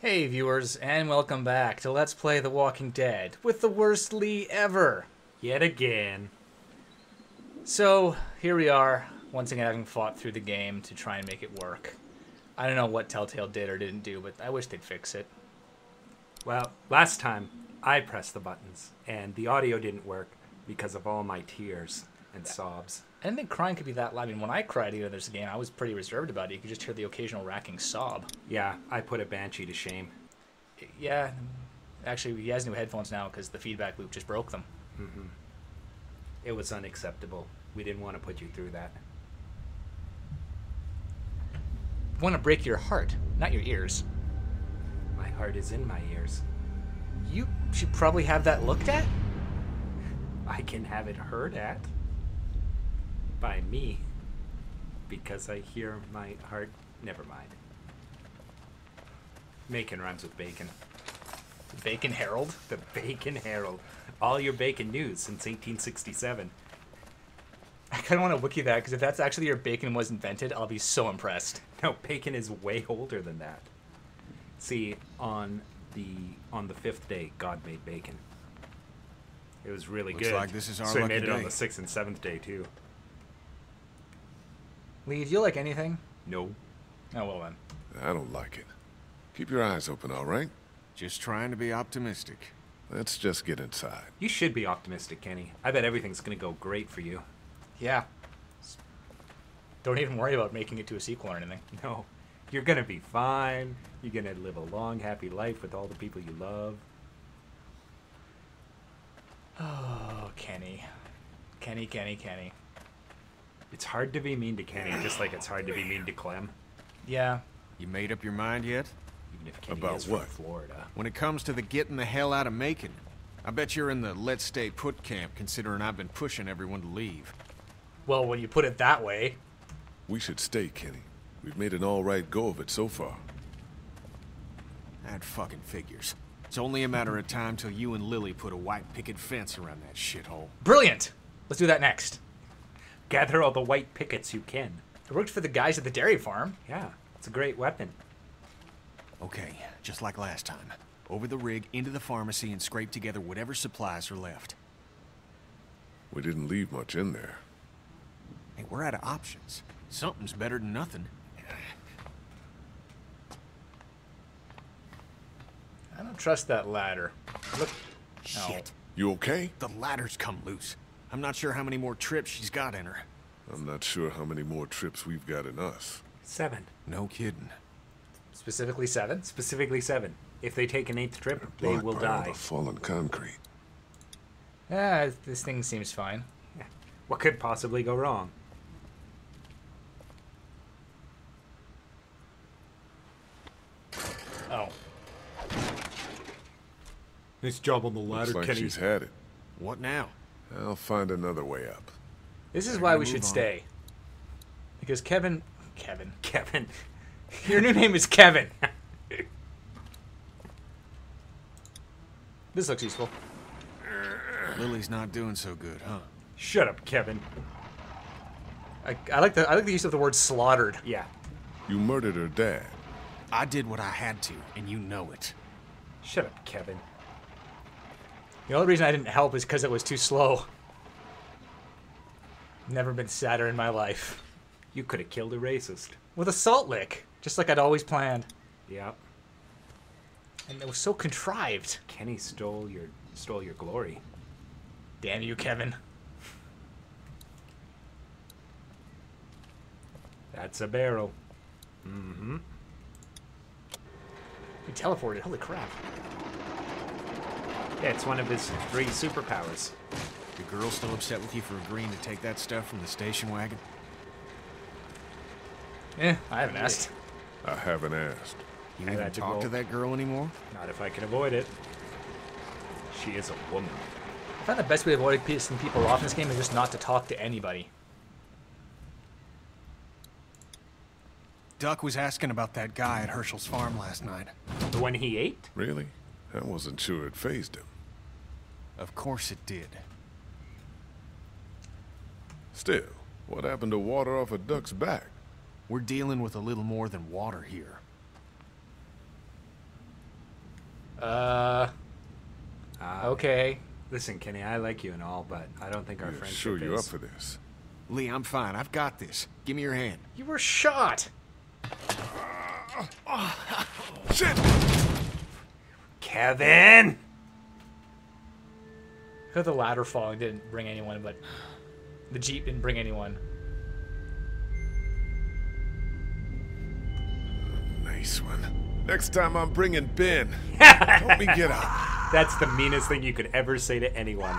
Hey, viewers, and welcome back to Let's Play The Walking Dead with the worst Lee ever. Yet again. So, here we are, once again having fought through the game to try and make it work. I don't know what Telltale did or didn't do, but I wish they'd fix it. Well, last time I pressed the buttons and the audio didn't work because of all my tears and sobs. I didn't think crying could be that loud. I mean, when I cried either this game, I was pretty reserved about it. You could just hear the occasional racking sob. Yeah, I put a banshee to shame. Yeah, actually, he has new headphones now because the feedback loop just broke them. Mm-hmm. It was unacceptable. We didn't want to put you through that. want to break your heart, not your ears. My heart is in my ears. You should probably have that looked at. I can have it heard at by me because I hear my heart. Never mind. Macon rhymes with bacon. Bacon Herald. The Bacon Herald. All your bacon news since 1867. I kind of want to wiki that because if that's actually your bacon was invented, I'll be so impressed. No, bacon is way older than that. See, on the on the fifth day, God made bacon. It was really Looks good. like this is our so he lucky made it on the sixth and seventh day too. Lee, do you like anything? No, Oh well then. I don't like it. Keep your eyes open, all right? Just trying to be optimistic. Let's just get inside. you should be optimistic, Kenny. I bet everything's gonna go great for you. Yeah. Don't even worry about making it to a sequel or anything. No, you're gonna be fine. You're gonna live a long, happy life with all the people you love. Oh, Kenny. Kenny, Kenny, Kenny. It's hard to be mean to Kenny, just like it's hard to be mean to Clem. Yeah. You made up your mind yet? Even if Kenny About is from what? Florida. When it comes to the getting the hell out of Macon, I bet you're in the let's stay put camp considering I've been pushing everyone to leave. Well, when you put it that way, We should stay, Kenny. We've made an all right go of it so far. That fucking figures. It's only a matter of time till you and Lily put a white picket fence around that shithole. brilliant. Let's do that next. Gather all the white pickets you can. It worked for the guys at the dairy farm. Yeah, it's a great weapon. Okay, just like last time. Over the rig, into the pharmacy, and scrape together whatever supplies are left. We didn't leave much in there. Hey, we're out of options. Something's better than nothing. I don't trust that ladder. Look. No. Shit. You okay? The ladder's come loose. I'm not sure how many more trips she's got in her. I'm not sure how many more trips we've got in us. Seven. No kidding. Specifically seven. Specifically seven. If they take an eighth trip, they Blocked will by all die. the fallen concrete. Yeah, this thing seems fine. What could possibly go wrong? Oh. Nice job on the Looks like she's had it. What now? I'll find another way up. This is Better why we should on. stay. Because Kevin. Kevin. Kevin. Your new name is Kevin. this looks useful. Lily's not doing so good, huh? Shut up, Kevin. I, I like the I like the use of the word slaughtered. Yeah. You murdered her dad. I did what I had to, and you know it. Shut up, Kevin. The only reason I didn't help is because it was too slow. Never been sadder in my life. You could have killed a racist. With a salt lick, just like I'd always planned. Yeah. And it was so contrived. Kenny stole your stole your glory. Damn you, Kevin. That's a barrel. Mm-hmm. He teleported. Holy crap. Yeah, it's one of his three superpowers. The girl still upset with you for agreeing to take that stuff from the station wagon? Eh, I haven't asked. I haven't asked. You I even had to talk to that girl anymore? Not if I can avoid it. She is a woman. I find the best way to avoid pissing people off in this game is just not to talk to anybody. Duck was asking about that guy at Hershel's farm last night. The one he ate? Really? I wasn't sure it phased him. Of course it did. Still, what happened to water off a duck's back? We're dealing with a little more than water here. Uh, Uh, okay. Listen, Kenny, I like you and all, but I don't think our Yeah, friendship sure, you up for this? Lee, I'm fine. I've got this. Give me your hand. You were shot. Shit! Kevin! Because the ladder falling didn't bring anyone, but the jeep didn't bring anyone. Nice one. Next time I'm bringing Ben. Help me get up. That's the meanest thing you could ever say to anyone.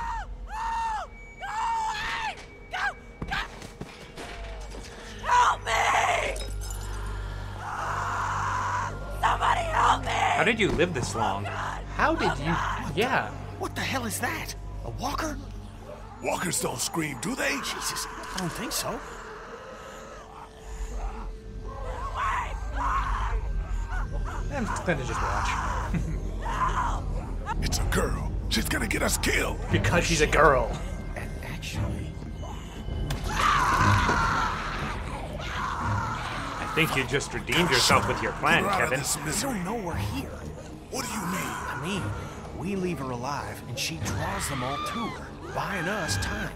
How did you live this long? How did you? Yeah. What the hell is that? A walker? Walkers don't scream, do they? Jesus, I don't think so. I'm gonna just watch It's a girl. She's gonna get us killed. because she's a girl. And actually, I think you just redeemed yourself with your plan, Get her out of Kevin. this I misery. don't know we're here. What do you mean? I mean, we leave her alive, and she draws them all to her, buying us time.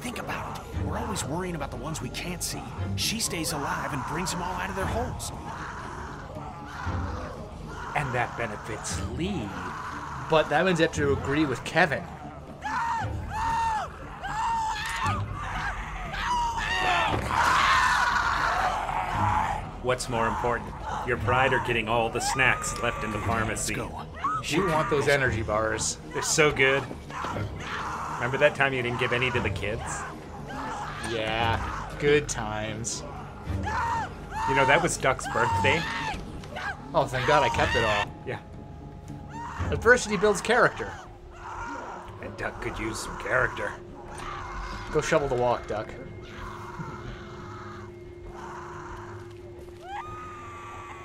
Think about it. We're always worrying about the ones we can't see. She stays alive and brings them all out of their holes. And that benefits Lee. But that means I have to agree with Kevin. What's more important, your pride or getting all the snacks left in the pharmacy? Go. You want those energy bars. They're so good. Remember that time you didn't give any to the kids? Yeah. Good times. You know, that was Duck's birthday. Oh, thank God I kept it all. Yeah. Adversity builds character. And Duck could use some character. Go shovel the walk, Duck.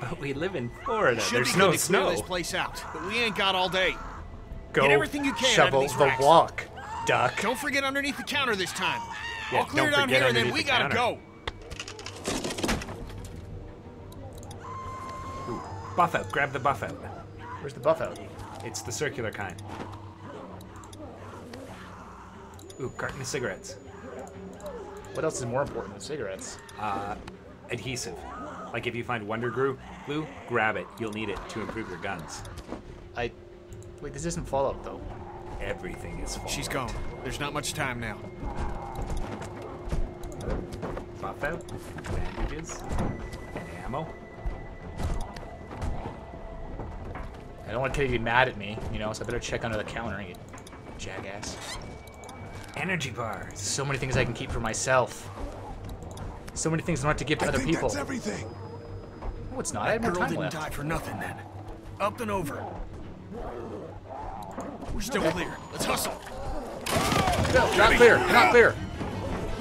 But we live in Florida. Should There's be no good to clear snow. this place out, but we ain't got all day. Go Get everything you can out of shovel these the racks. walk, Duck. Don't forget underneath the counter this time. Yeah, I'll clear don't down forget here and then we the gotta counter. go. Buff out. Grab the buff out. Where's the buff out? It's the circular kind. Ooh, carton of cigarettes. What else is more important than cigarettes? Uh, Adhesive. Like if you find Wonder Glue, glue, grab it. You'll need it to improve your guns. I. Wait, this isn't Fallout though. Everything is full. She's gone. There's not much time now. Buff out, bandages, and ammo. I don't want Kitty to be mad at me, you know, so I better check under the counter, and you jackass. Energy bars. So many things I can keep for myself. So many things I don't have to give to I other think people. that's everything. No, it's not. I have more Girl time didn't left. die for nothing then. Up and over. We're still clear. Let's hustle. No, not clear. Not clear.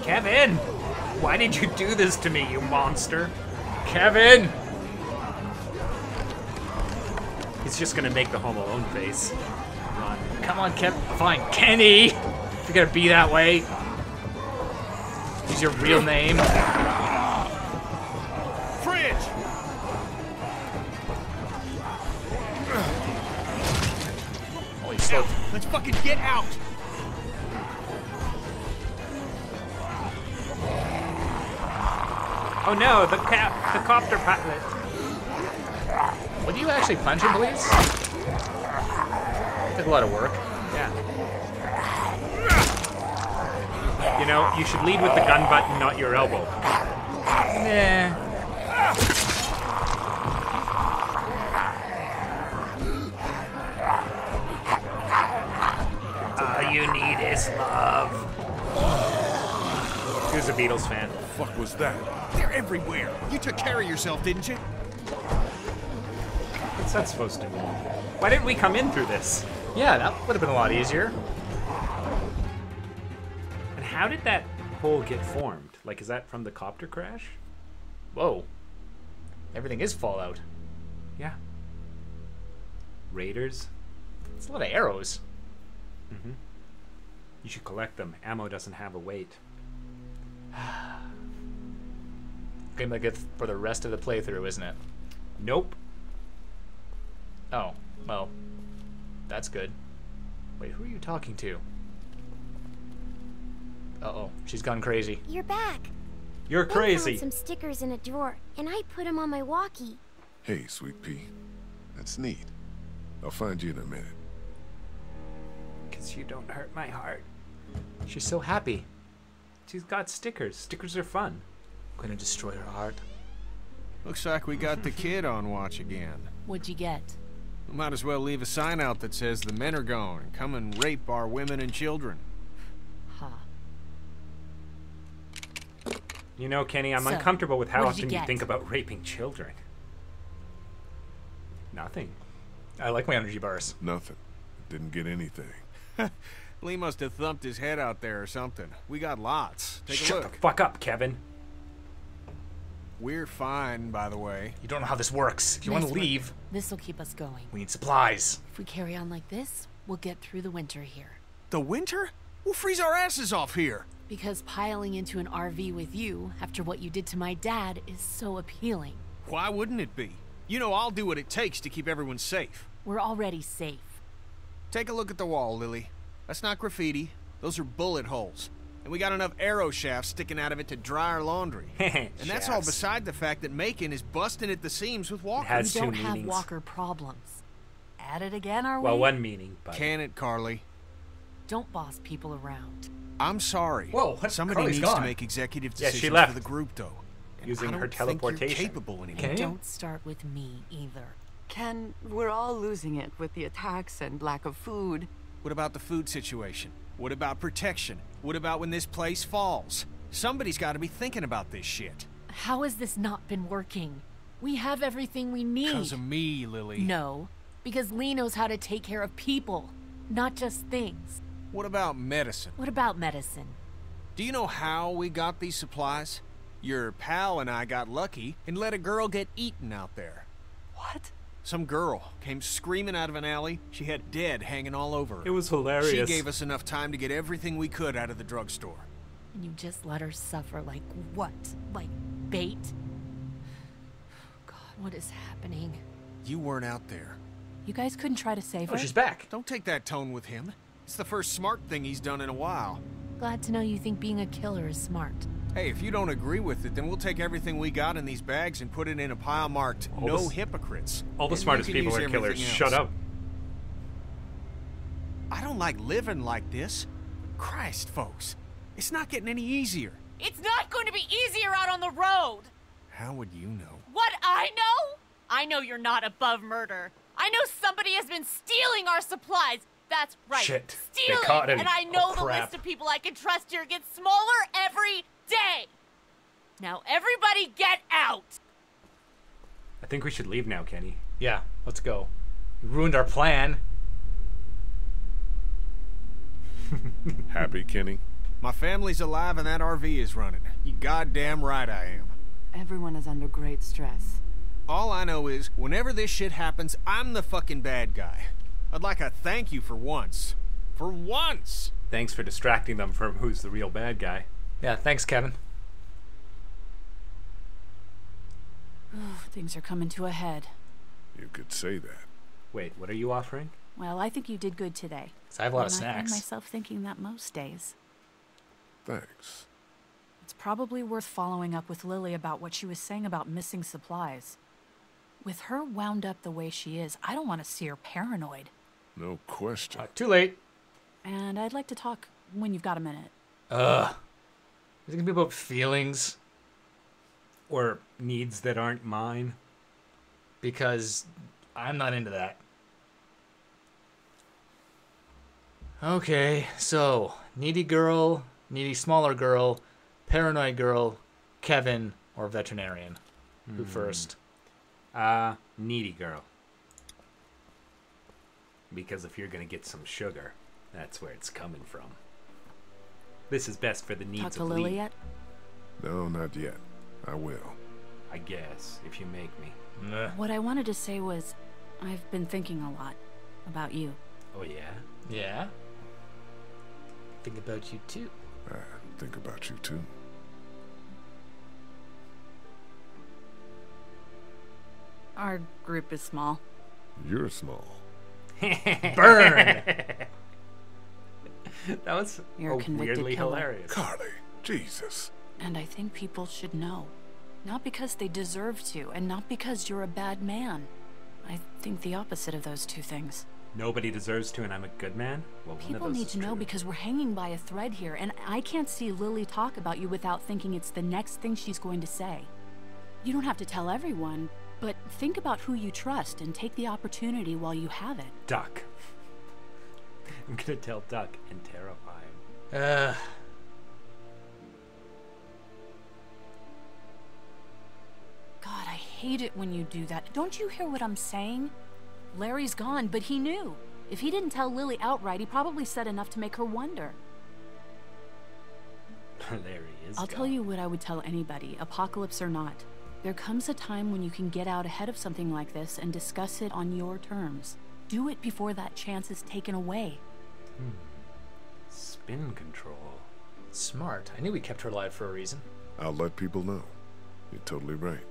Kevin! Why did you do this to me, you monster? Kevin! He's just gonna make the Home Alone face. Run. Come on, Kev. Fine, Kenny. If you're gonna be that way. Use your real name. Oh no, the cap, the copter pilot. Would you actually punch him, please? Took a lot of work. Yeah. You know, you should lead with the gun button, not your elbow. Nah. All you need is love. Who's a Beatles fan? Fuck was that? They're everywhere. You took care of yourself, didn't you? What's that supposed to mean? Why didn't we come in through this? Yeah, that would have been a lot easier. And how did that hole get formed? Like, is that from the copter crash? Whoa. Everything is Fallout. Yeah. Raiders? It's a lot of arrows. Mm-hmm. You should collect them. Ammo doesn't have a weight. Gonna be good for the rest of the playthrough, isn't it? Nope. Oh, well, That's good. Wait, who are you talking to? Uh oh, she's gone crazy. You're back. You're Ben crazy. found some stickers in a drawer, and I put them on my walkie. Hey, Sweet Pea. That's neat. I'll find you in a minute. Because you don't hurt my heart. She's so happy. She's got stickers. Stickers are fun. I'm gonna destroy her heart. Looks like we got the kid on watch again. What'd you get? We might as well leave a sign out that says the men are gone come and rape our women and children. Ha. You know, Kenny, I'm So, uncomfortable with how what did you often you think about raping children. Nothing. I like my energy bars. Nothing. Didn't get anything. Lee must have thumped his head out there or something. We got lots. Take Shut a look. the fuck up, Kevin. We're fine, by the way. You don't know how this works. If you want to leave, This'll keep us going. we need supplies. If we carry on like this, we'll get through the winter here. The winter? We'll freeze our asses off here. Because piling into an RV with you after what you did to my dad is so appealing. Why wouldn't it be? You know I'll do what it takes to keep everyone safe. We're already safe. Take a look at the wall, Lily. That's not graffiti. Those are bullet holes. And we got enough arrow shafts sticking out of it to dry our laundry. and that's all beside the fact that Macon is busting at the seams with Walker. has- we two don't have. Walker problems. At it again, are Well, we? one meaning, but Can it, Carley? Don't boss people around. I'm sorry. Whoa, what? Somebody Carley's needs gone. to make executive Yeah, she decisions left. for the group, though. And Using I don't her think you're teleportation. capable anymore. Can you? Don't start with me either. Ken, we're all losing it with the attacks and lack of food. What about the food situation? What about protection? What about when this place falls? Somebody's got to be thinking about this shit. How has this not been working? We have everything we need. Because of me, Lily. No, because Lee knows how to take care of people, not just things. What about medicine? What about medicine? Do you know how we got these supplies? Your pal and I got lucky and let a girl get eaten out there. What? Some girl came screaming out of an alley. She had dead hanging all over her. it was hilarious. She gave us enough time to get everything we could out of the drugstore. And you just let her suffer like what? Like bait? God, what is happening? You weren't out there. You guys couldn't try to save Oh, her? she's back. Don't take that tone with him. It's the first smart thing he's done in a while. Glad to know you think being a killer is smart. Hey, if you don't agree with it, then we'll take everything we got in these bags and put it in a pile marked All "No the Hypocrites." All the And smartest people are killers. everything Shut up. I don't like living like this. Christ, folks, it's not getting any easier. It's not going to be easier out on the road. How would you know? What I know? I know you're not above murder. I know somebody has been stealing our supplies. That's right. Shit. They Stealing. caught him. And I oh, know Oh, the list of people I can trust here gets smaller every day. Now everybody get out. I think we should leave now, Kenny. Yeah, let's go. You ruined our plan. Happy, Kenny? My family's alive and that RV is running. You goddamn right I am. Everyone is under great stress. All I know is, whenever this shit happens, I'm the fucking bad guy. I'd like a thank you for once. For once! Thanks for distracting them from who's the real bad guy. Yeah, thanks, Kevin. Things are coming to a head. You could say that. Wait, what are you offering? Well, I think you did good today. 'Cause I have a lot of and I find myself thinking that most days. Thanks. It's probably worth following up with Lily about what she was saying about missing supplies. With her wound up the way she is, I don't want to see her paranoid. No question. Uh, too late. And I'd like to talk when you've got a minute. Ugh. Is it gonna be about feelings? Or needs that aren't mine? Because I'm not into that. Okay, so needy girl, needy smaller girl, paranoid girl, Kevin, or veterinarian. Who first? Uh, needy girl. Because if you're gonna get some sugar, that's where it's coming from. This is best for the needs Talk to of Lily Lee, yet? No, not yet. I will. I guess, if you make me. Meh. What I wanted to say was, I've been thinking a lot about you. Oh yeah? Yeah? Think about you too. I think about you too. Our group is small. You're small. Burn. that was You're a convicted weirdly killer. hilarious. Carley, Jesus. And I think people should know. Not because they deserve to, and not because you're a bad man. I think the opposite of those two things. Nobody deserves to, and I'm a good man. Well, one of People those need is to know true. because we're hanging by a thread here, and I can't see Lily talk about you without thinking it's the next thing she's going to say. You don't have to tell everyone, but think about who you trust and take the opportunity while you have it. Duck. I'm gonna tell Duck and terrify him. Uh, God, I hate it when you do that. Don't you hear what I'm saying? Larry's gone, but he knew. If he didn't tell Lily outright, he probably said enough to make her wonder. Larry is. I'll tell you what I would tell anybody, apocalypse or not. There comes a time when you can get out ahead of something like this and discuss it on your terms. Do it before that chance is taken away. Spin control. smart. I knew we kept her alive for a reason. I'll let people know. You're totally right.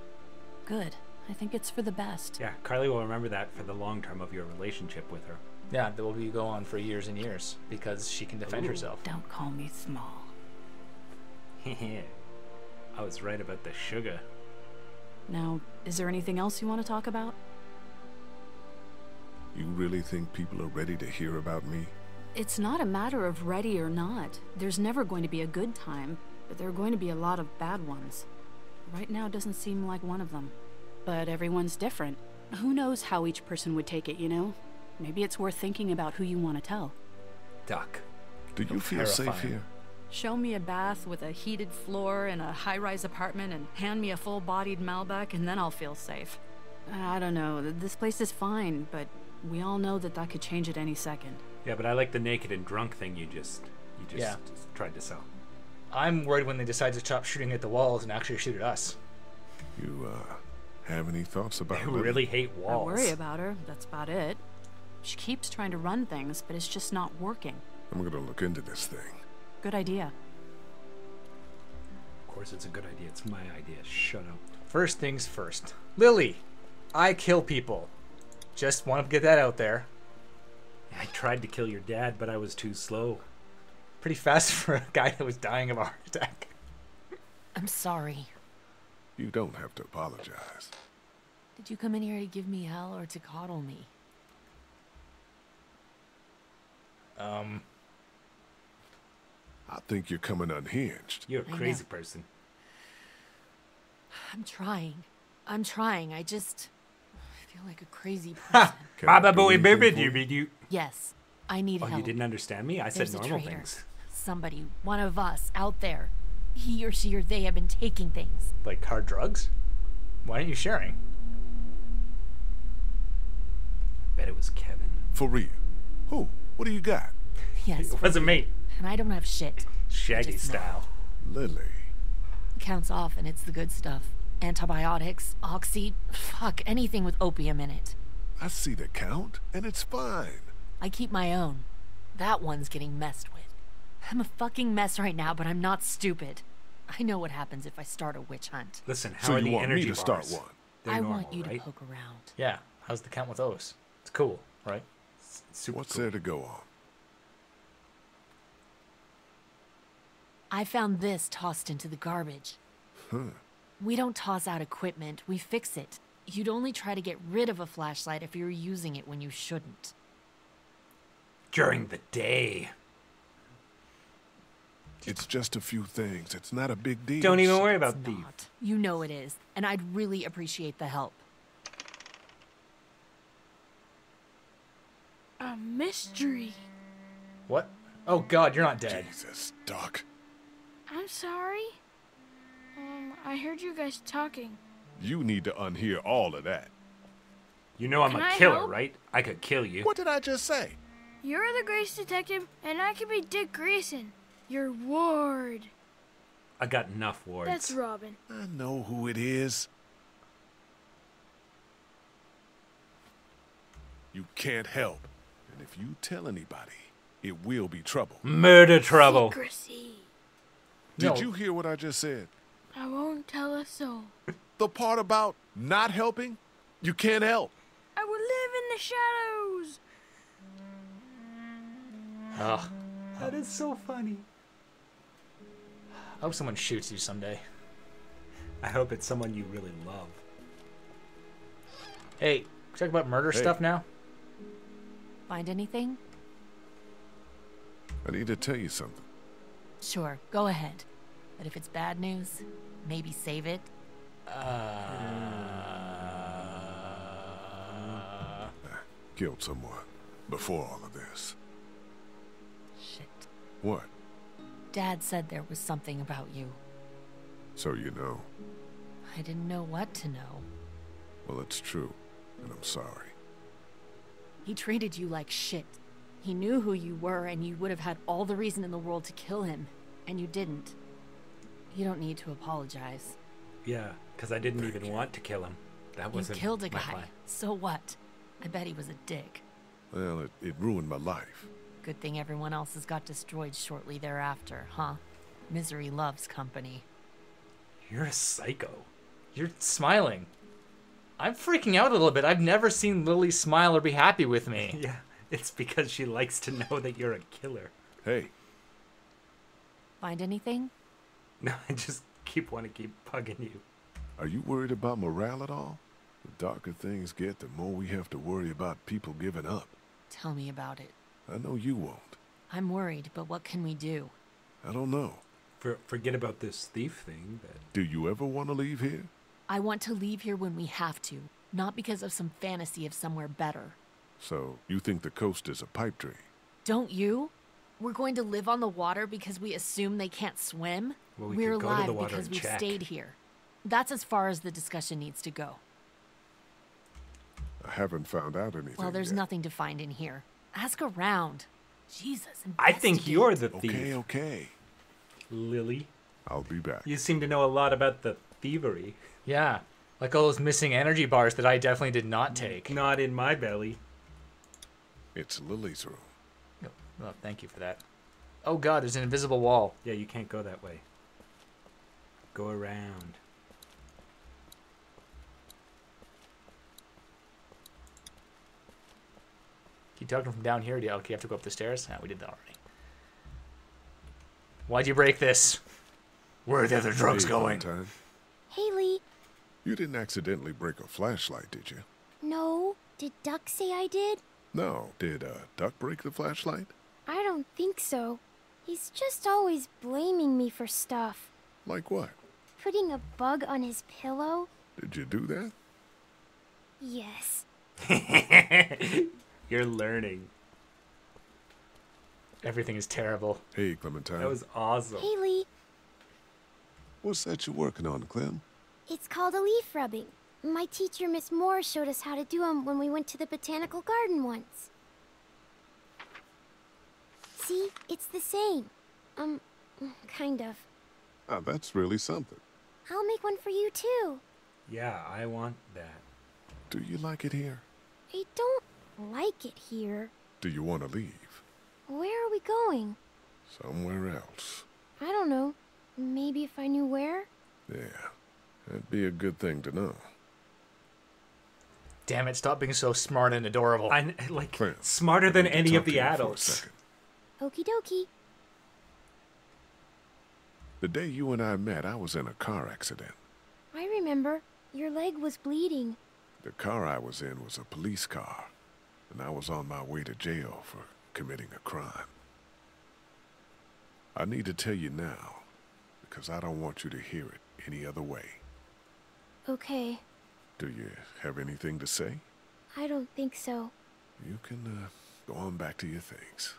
Good. I think it's for the best. Yeah, Carley will remember that for the long term of your relationship with her. Yeah, that will be go on for years and years because she can defend Ooh. herself. Don't call me small. Hehe. I was right about the sugar. Now, is there anything else you want to talk about? You really think people are ready to hear about me? It's not a matter of ready or not. There's never going to be a good time, but there are going to be a lot of bad ones. Right now doesn't seem like one of them. But everyone's different. Who knows how each person would take it, you know? Maybe it's worth thinking about who you want to tell. Duck. Do you feel safe here? Show me a bath with a heated floor in a high rise apartment and hand me a full bodied Malbec, and then I'll feel safe. I don't know. This place is fine, but we all know that that could change at any second. Yeah, but I like the naked and drunk thing you just you just, Yeah. just tried to sell. I'm worried when they decide to stop shooting at the walls and actually shoot at us. You, uh, have any thoughts about I Lily? really hate walls. I worry about her. That's about it. She keeps trying to run things, but it's just not working. I'm gonna look into this thing. Good idea. Of course, it's a good idea. It's my idea. Shut up. First things first. Lily, I kill people. Just want to get that out there. I tried to kill your dad, but I was too slow. Pretty fast for a guy that was dying of a heart attack. I'm sorry. You don't have to apologize. Did you come in here to give me hell or to coddle me? Um, I think you're coming unhinged. You're a crazy person. I'm trying. I'm trying. I just I feel like a crazy person. Can I do Baba boy anything baby for you? doobie doo. yes, I need Oh, help. you didn't understand me? I said There's a normal things. Somebody, one of us out there. He or she or they have been taking things. like hard drugs? Why aren't you sharing? Bet it was Kevin. For real. Who? What do you got? Yes, It wasn't me. and I don't have shit. Shaggy just know. style. Lily. Counts off, and it's the good stuff. Antibiotics, oxy, fuck, anything with opium in it. I see the count, and it's fine. I keep my own. That one's getting messed with. I'm a fucking mess right now, but I'm not stupid. I know what happens if I start a witch hunt. Listen, how So are you the want me energy to start bars? one? They're I normal, want you right? to poke around. Yeah. How's the count with those? It's cool, right? Super What's cool. there to go on? I found this tossed into the garbage. We don't toss out equipment, we fix it. You'd only try to get rid of a flashlight if you were using it when you shouldn't. During the day. It's just a few things. It's not a big deal. Don't even worry about thief. You know it is, and I'd really appreciate the help. A mystery. What? Oh god, you're not dead. Jesus, Doc. I'm sorry. Um, I heard you guys talking. You need to unhear all of that. You know I'm Can a I killer, help? right? I could kill you. What did I just say? You're the Grace Detective, and I can be Dick Grayson, your ward. I got enough wards. That's Robin. I know who it is. You can't help. And if you tell anybody, it will be trouble. Murder trouble. Secrecy. Did No. you hear what I just said? I won't tell a soul. The part about not helping? You can't help. I will live in the shadows. Ugh. That is so funny. I hope someone shoots you someday. I hope it's someone you really love. Hey, talk about murder Hey. stuff now. Find anything? I need to tell you something. Sure, go ahead. But if it's bad news, maybe save it. Uh, Killed someone before all of this. Shit. What? Dad said there was something about you. So you know. I didn't know what to know. Well, it's true, and I'm sorry. He treated you like shit. He knew who you were, and you would have had all the reason in the world to kill him, and you didn't. You don't need to apologize. Yeah, because I didn't even want to kill him. That wasn't You killed a guy. plan. So what? I bet he was a dick. Well, it, it ruined my life. Good thing everyone else's got destroyed shortly thereafter, huh? Misery loves company. You're a psycho. you're smiling. I'm freaking out a little bit. I've never seen Lily smile or be happy with me. Yeah, it's because she likes to know that you're a killer. Hey, Find anything? No, I just keep want to keep bugging you. are you worried about morale at all? The darker things get, the more we have to worry about people giving up. Tell me about it. I know you won't. I'm worried, but what can we do? I don't know. For, forget about this thief thing, but Do you ever want to leave here? I want to leave here when we have to, not because of some fantasy of somewhere better. So, you think the coast is a pipe dream? Don't you? We're going to live on the water because we assume they can't swim? Well, we We're could go to alive the water because we've check. stayed here. That's as far as the discussion needs to go. I haven't found out anything. Well, there's yet. nothing to find in here. Ask around. Jesus. I think you're the thief, Okay, okay. Lily. I'll be back. You seem to know a lot about the thievery. Yeah, like all those missing energy bars that I definitely did not take. Not in my belly. It's Lily's room. Oh, oh, thank you for that. Oh god, there's an invisible wall. Yeah, you can't go that way. Go around. Keep talking from down here. Do you, okay, have to go up the stairs? Ah, we did that already. Why'd you break this? Where are the other drugs Hey, going? Valentine, Haley, You didn't accidentally break a flashlight, did you? no. Did Duck say I did? No. Did uh, Duck break the flashlight? I don't think so. He's just always blaming me for stuff. Like what? Putting a bug on his pillow? Did you do that? Yes. You're learning. Everything is terrible. Hey, Clementine. That was awesome. Haley, What's that you're working on, Clem? it's called a leaf rubbing. My teacher, Miss Moore, showed us how to do 'em when we went to the botanical garden once. See, it's the same. Um, kind of. Ah, that's really something. I'll make one for you too. Yeah, I want that. Do you like it here? I don't like it here. Do you want to leave? Where are we going? Somewhere else. I don't know. Maybe if I knew where? Yeah, that'd be a good thing to know. Damn it, stop being so smart and adorable. I kn- like Clem, smarter than any of the you for a adults. second. Okie dokie. The day you and I met, I was in a car accident. I remember. Your leg was bleeding. The car I was in was a police car, and I was on my way to jail for committing a crime. I need to tell you now, because I don't want you to hear it any other way. Okay. Do you have anything to say? I don't think so. You can uh, go on back to your things.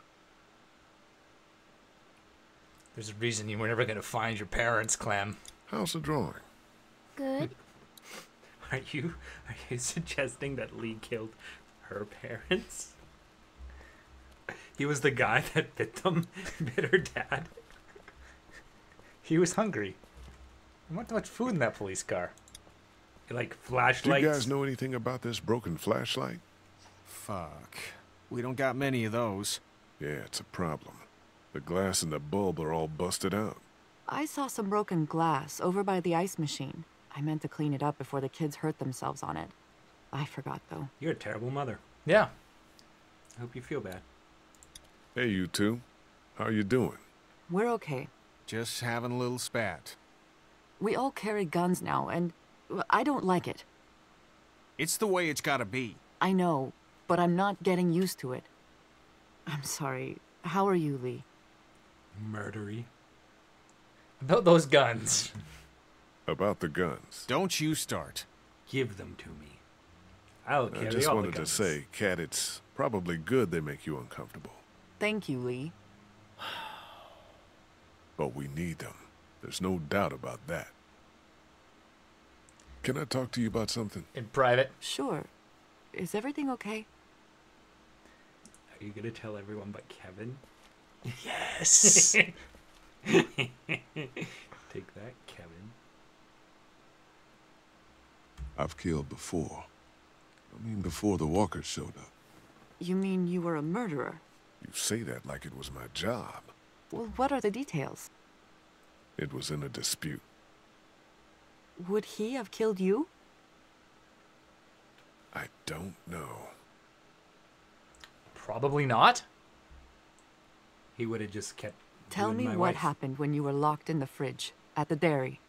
There's a reason you were never going to find your parents, Clem. How's the drawing? Good. Are you are you suggesting that Lee killed her parents? He was the guy that bit them, bit her dad. He was hungry. There wasn't much food in that police car. Like Do flashlights. you guys know anything about this broken flashlight? Fuck. We don't got many of those. Yeah, it's a problem. The glass and the bulb are all busted out. I saw some broken glass over by the ice machine. I meant to clean it up before the kids hurt themselves on it. I forgot, though. You're a terrible mother. Yeah. I hope you feel bad. Hey, you two. How are you doing? We're okay. Just having a little spat. We all carry guns now, and I don't like it. It's the way it's gotta be. I know, but I'm not getting used to it. I'm sorry. How are you, Lee? Murdery. About those guns. About the guns. Don't you start. Give them to me. I'll carry I just all wanted the to say, Cat, it's probably good they make you uncomfortable. Thank you, Lee. But we need them. There's no doubt about that. Can I talk to you about something? In private. Sure. Is everything okay? Are you gonna tell everyone but Kevin? Yes. Take that, Kevin. I've killed before. I mean, before the walkers showed up. You mean you were a murderer? You say that like it was my job. Well, what are the details? It was in a dispute. Would he have killed you? I don't know. Probably not. He would have just kept. Tell doing me my what wife. happened when you were locked in the fridge at the dairy.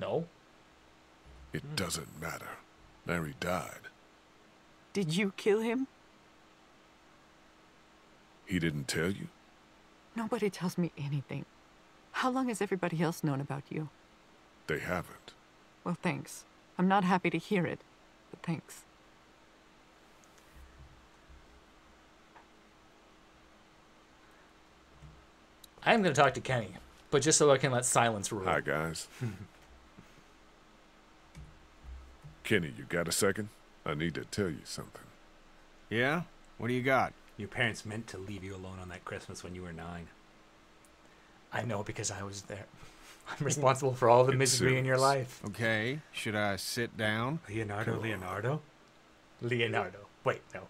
No. It hmm. doesn't matter. Larry died. Did you kill him? He didn't tell you? Nobody tells me anything. How long has everybody else known about you? They haven't. Well, thanks. I'm not happy to hear it, but thanks. I'm going to talk to Kenny, but just so I can let silence rule. Hi, guys. Kenny, you got a second? I need to tell you something. Yeah? What do you got? Your parents meant to leave you alone on that Christmas when you were nine. I know because I was there. I'm responsible for all the It's misery in your life. Okay, should I sit down? Leonardo, Come on. Leonardo. Leonardo. Wait, no.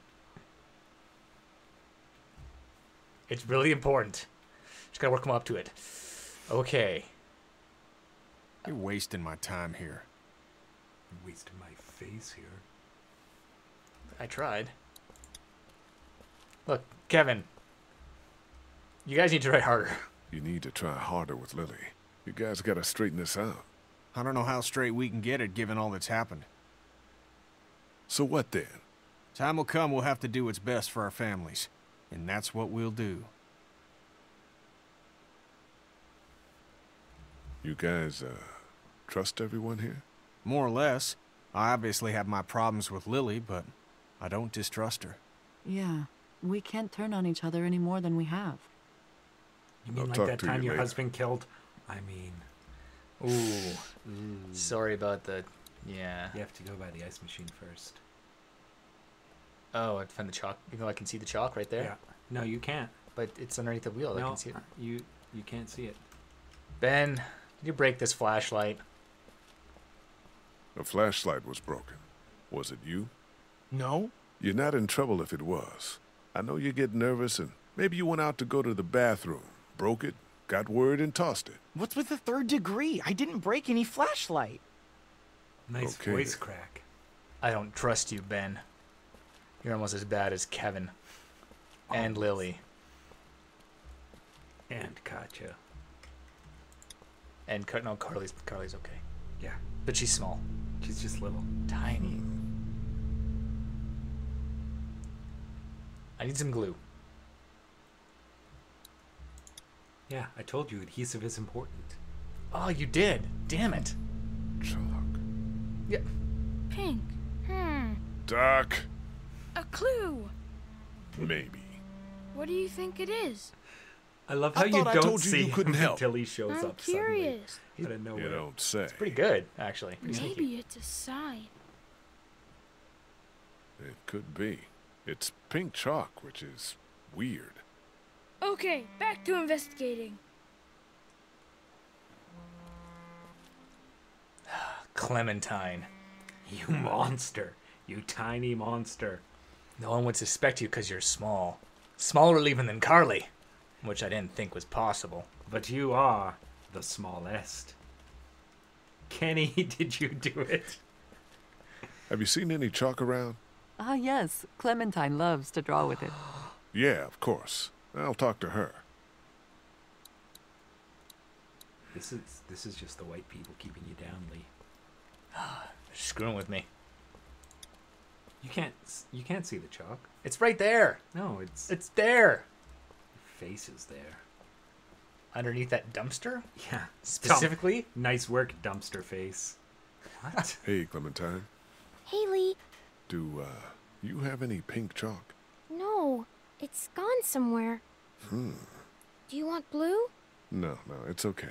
It's really important. Just gotta work him up to it. Okay. You're wasting my time here. You're wasting my face here. I tried. Look, Kevin. You guys need to try harder. You need to try harder with Lily. You guys gotta straighten this out. I don't know how straight we can get it given all that's happened. So what then? Time will come we'll have to do what's best for our families. And that's what we'll do. You guys, uh, trust everyone here? More or less. I obviously have my problems with Lily, but I don't distrust her. Yeah, we can't turn on each other any more than we have. You mean I'll like that time you your later. husband killed? I mean, Ooh. Sorry about the. Yeah. you have to go by the ice machine first. Oh, I found the chalk. You know, I can see the chalk right there. Yeah. No, you can't. But it's underneath the wheel. I no, can see it. you you can't see it. Ben, did you break this flashlight? The flashlight was broken. Was it you? No? You're not in trouble if it was. I know you get nervous and maybe you went out to go to the bathroom, broke it, got word, and tossed it. What's with the third degree? I didn't break any flashlight. Nice Okay. voice crack. I don't trust you, Ben. You're almost as bad as Kevin. And Lily. And Katjaa. And Car- no, Carley's Carley's okay. Yeah, But she's small. she's just little. Tiny. I need some glue. Yeah, I told you adhesive is important. Oh, you did. Damn it. Chalk. Yeah. Pink. Hmm. Doc. A clue. Maybe. What do you think it is? I love I how you don't told you see you couldn't him help. until he shows I'm up curious. suddenly. Out of nowhere. You don't say. It's pretty good, actually. Pretty sneaky. Maybe it's a sign. It could be. It's pink chalk, which is weird. Okay, back to investigating. Clementine. You monster. You tiny monster. No one would suspect you because you're small. Smaller even than Carley. Which I didn't think was possible. But you are the smallest. Kenny, did you do it? Have you seen any chalk around? Ah, yes. Clementine loves to draw with it. Yeah, of course. I'll talk to her. This is this is just the white people keeping you down, Lee. Screwing with me. You can't you can't see the chalk. It's right there. No, it's It's there. Face is there. Underneath that dumpster? Yeah. Specifically? Dump- nice work, dumpster face. What? Hey, Clementine. Haley, Do, uh, you have any pink chalk? no, it's gone somewhere. Hmm. Do you want blue? No, no, it's okay.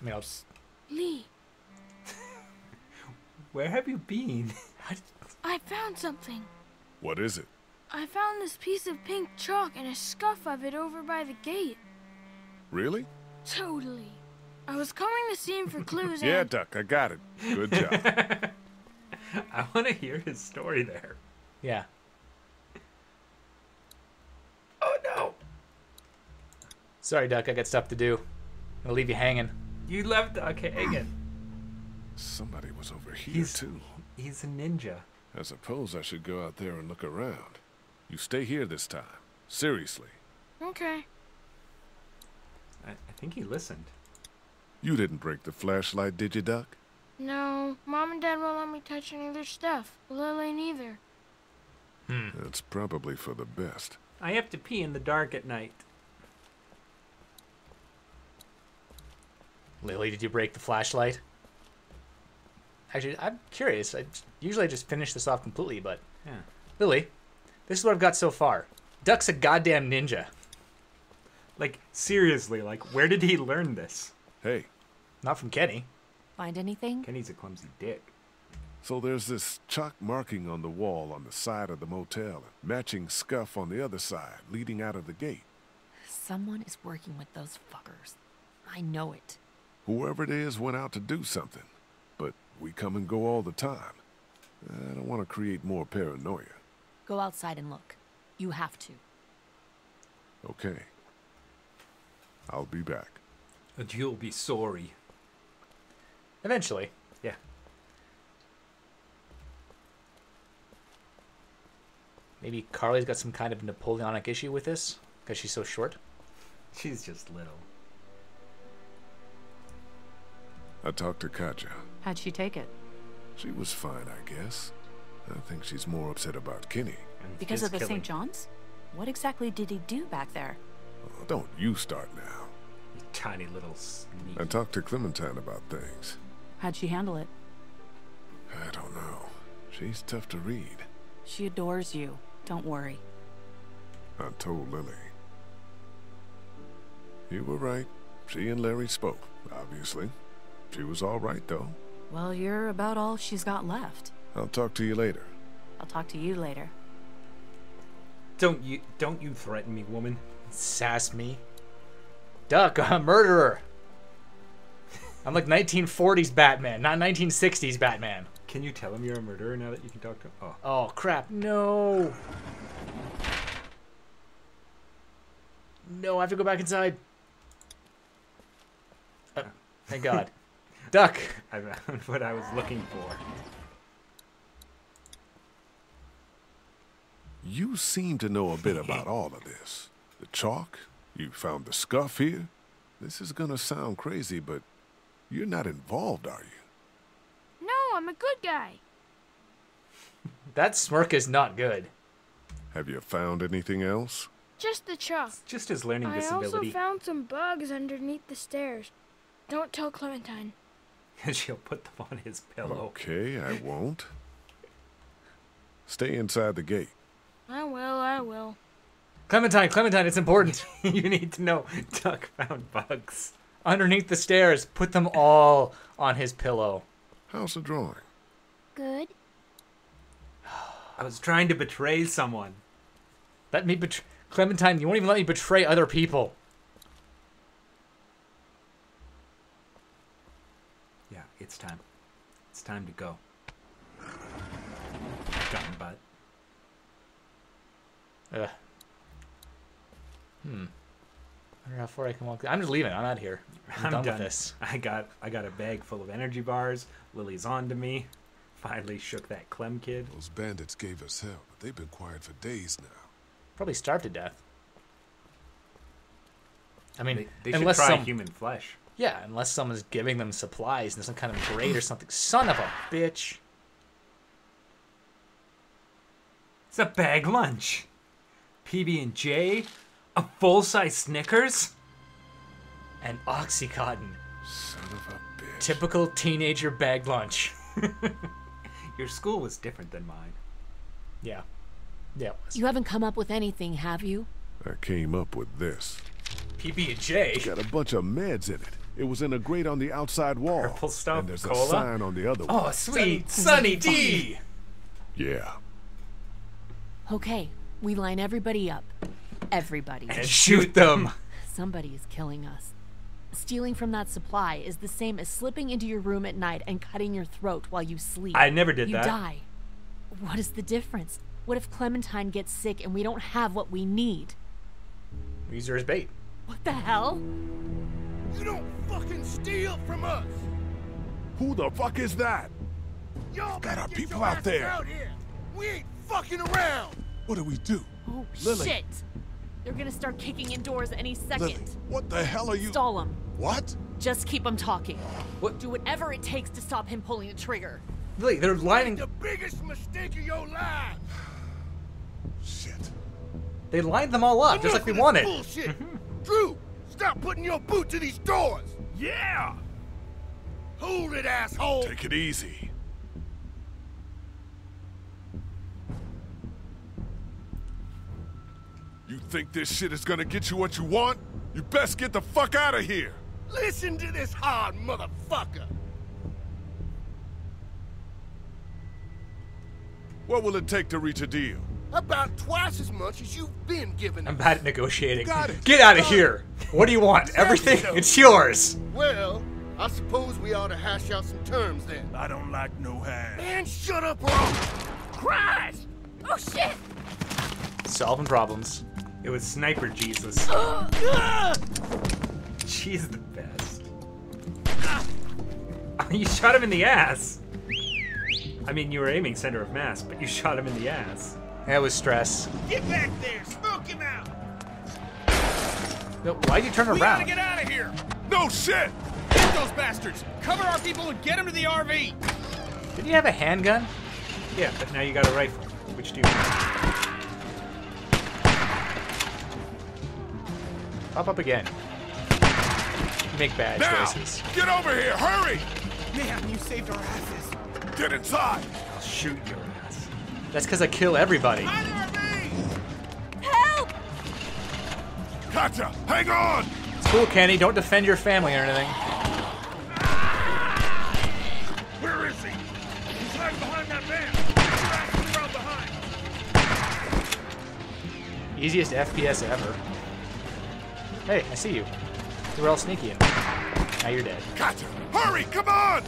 I mean, I'll just. Lee, Where have you been? I found something. What is it? I found this piece of pink chalk and a scuff of it over by the gate. Really? Totally. I was combing the scene for clues Yeah, and Duck, I got it. Good job. I want to hear his story there. Yeah. Oh no! Sorry, Duck. I got stuff to do. I'll leave you hanging. You left Doc Hagen. Somebody was over here, He's too. he's a ninja. I suppose I should go out there and look around. You stay here this time. Seriously. Okay. I, I think he listened. You didn't break the flashlight, did you, Duck? No, Mom and Dad won't let me touch any of their stuff. Lily neither. Hmm. That's probably for the best. I have to pee in the dark at night. Lily, did you break the flashlight? Actually, I'm curious. I usually I just finish this off completely, but Yeah. Lily, this is what I've got so far. Duck's a goddamn ninja. Like seriously, like where did he learn this? Hey, Not from Kenny. Find anything? Kenny's a clumsy dick. so there's this chalk marking on the wall on the side of the motel, and matching scuff on the other side, leading out of the gate. Someone is working with those fuckers. I know it. Whoever it is went out to do something, but we come and go all the time. I don't want to create more paranoia. Go outside and look. You have to. Okay. I'll be back. And you'll be sorry. Eventually. Yeah. Maybe Carley's got some kind of Napoleonic issue with this because she's so short. She's just little. I talked to Katjaa. How'd she take it? She was fine, I guess. I think she's more upset about Kenny. And Because of the killing. St. John's? What exactly did he do back there? Oh, don't you start now. You tiny little sneak. I talked to Clementine about things. How'd she handle it? I don't know. She's tough to read. She adores you. Don't worry. I told Lily. You were right. She and Larry spoke, obviously. She was all right, though. Well, you're about all she's got left. I'll talk to you later. I'll talk to you later. Don't you don't you threaten me, woman. Sass me. Duck, a murderer. I'm like 1940s Batman, not 1960s Batman. Can you tell him you're a murderer now that you can talk to him? Oh. Oh, crap. No. No, I have to go back inside. Uh, thank God. Duck. I found what I was looking for. You seem to know a bit about all of this. The chalk, you found the scuff here. This is gonna sound crazy, but you're not involved, are you? No, I'm a good guy. That smirk is not good. Have you found anything else? Just the chalk. Just his learning I also found some bugs underneath the stairs. Don't tell Clementine. She'll put them on his pillow. Okay, I won't. Stay inside the gate. I will, I will. Clementine, Clementine, it's important. you need to know Duck found bugs. Underneath the stairs, put them all on his pillow. How's the drawing? Good. I was trying to betray someone. Let me betray. Clementine, you won't even let me betray other people. Yeah, it's time. It's time to go. Gun butt. Ugh. Hmm. I wonder how far I can walk. I'm just leaving. I'm out here. I'm, I'm done, done. with this. I got I got a bag full of energy bars. Lily's on to me. Finally shook that Clem kid. Those bandits gave us hell, but they've been quiet for days now. Probably starved to death. I mean, They, they should unless try some, human flesh. yeah, unless someone's giving them supplies and some kind of grade or something. Son of a bitch! It's a bag lunch. PB and J, a full size Snickers. And oxycontin. Son of a bitch. Typical teenager bag lunch. Your school was different than mine. Yeah. Yeah. It was. You haven't come up with anything, have you? I came up with this. PB and J. Got a bunch of meds in it. It was in a grate on the outside wall. Purple stuff, And there's cola? a sign on the other Oh, one. sweet. Sunny D. Yeah. Okay, we line everybody up. Everybody. And shoot them. Somebody is killing us. Stealing from that supply is the same as slipping into your room at night and cutting your throat while you sleep. I never did you that. die. What is the difference? What if Clementine gets sick and we don't have what we need? Use her as bait. What the hell? You don't fucking steal from us! Who the fuck is that? Y'all Got our get people your out there. Out here. We ain't fucking around! What do we do? Oh Lily. shit! They're gonna start kicking indoors any second. Lily, what the hell are you? Stall him. What? Just keep him talking. What? Do whatever it takes to stop him pulling the trigger. Lily, they're lining. The biggest mistake of your life! Shit. They lined them all up just like we wanted. this Bullshit! Mhm. Drew, stop putting your boot to these doors! Yeah! Hold it, asshole! Take it easy. You think this shit is gonna get you what you want? You best get the fuck out of here! Listen to this hard motherfucker! What will it take to reach a deal? About twice as much as you've been given I'm bad at negotiating. Got it. Get out of Got here. What do you want? Everything? so. It's yours. Well, I suppose we ought to hash out some terms then. I don't like no hash. Man, shut up bro! I'll... Christ! Oh shit! Solving problems. It was Sniper Jesus. She's the best. you shot him in the ass. I mean, you were aiming center of mass, but you shot him in the ass. That was stress. Get back there! Smoke him out! No, why'd you turn We gotta around? get out of here! No shit! Get those bastards! Cover our people and get them to the RV! Did you have a handgun? Yeah, but now you got a rifle. Which do you want? Pop up again. You make bad Now! choices. Get over here! Hurry! Man, you saved our asses! Get inside! I'll shoot your ass. That's because I kill everybody. Find the RV! Help! Gotcha! Hang on! It's cool, Kenny. Don't defend your family or anything. Where is he? He's hiding behind that van! Get your asses around behind! Easiest FPS ever. Hey, I see you. You were all sneaky in. Now you're dead. Gotcha! Hurry! Come on!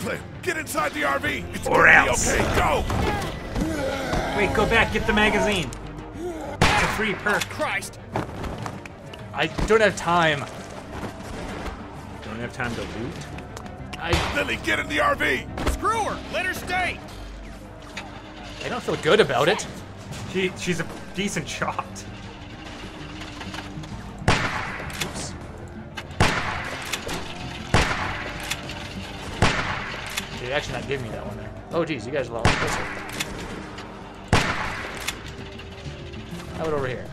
Clint, get inside the RV! It's Or else. okay, go! Wait, go back, get the magazine. It's a free perk. Christ! I don't have time. Don't have time to loot. I Lily, get in the RV! Screw her! Let her stay! I don't feel good about it. She, she's a decent shot. Actually not giving me that one there. Oh geez, you guys are a lot. How about over here?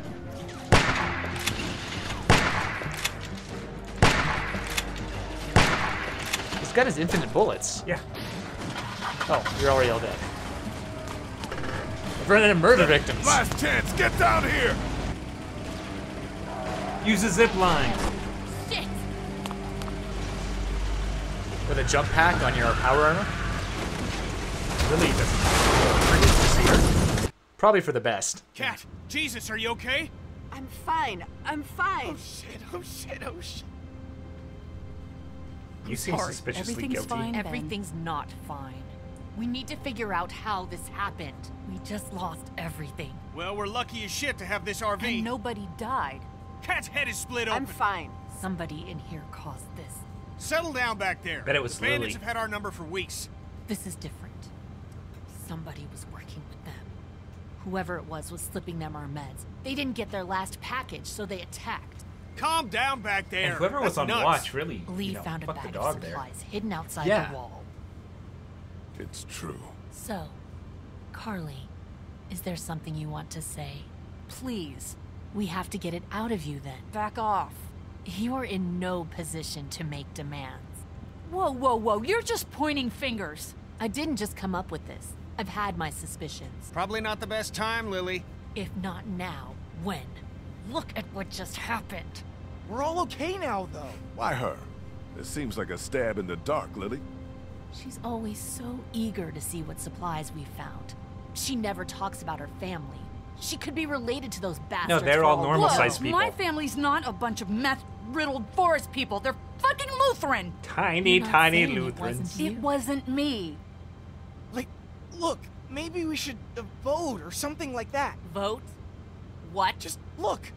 This gun has infinite bullets. Yeah. Oh, you're already all dead. I've run into murder victims. Last chance, get down here! Use a zip line. With a jump pack on your power armor? Lily doesn't. Forget to see her. Probably for the best. Kat, Jesus, are you okay? I'm fine. I'm fine. Oh shit, oh shit, oh shit. You seem Sorry, suspiciously everything's guilty. fine. Ben. Everything's not fine. We need to figure out how this happened. We just lost everything. Well, we're lucky as shit to have this RV. And nobody died. Kat's head is split open. I'm fine. Somebody in here caused this. Settle down back there. Bet it was the bandits Lily. have had our number for weeks. This is different. Somebody was working with them. Whoever it was was slipping them our meds. They didn't get their last package, so they attacked. Calm down back there. And whoever was That's on nuts. watch really Lee you know, found a fucked bag of dog there. supplies hidden outside Yeah. the wall. It's true. So, Carley, is there something you want to say? Please. We have to get it out of you then. Back off. You're in no position to make demands. Whoa, whoa, whoa. You're just pointing fingers. I didn't just come up with this. I've had my suspicions. Probably not the best time, Lily. If not now, when? Look at what just happened. We're all okay now, though. Why her? It seems like a stab in the dark, Lily. She's always so eager to see what supplies we found. She never talks about her family. She could be related to those bastards. No, they're all normal know. sized people. My family's not a bunch of meth-riddled forest people. They're fucking Lutheran. Tiny, tiny saying it Lutherans. wasn't It wasn't me. Like, look, maybe we should uh, vote or something like that. Vote? What? Just look.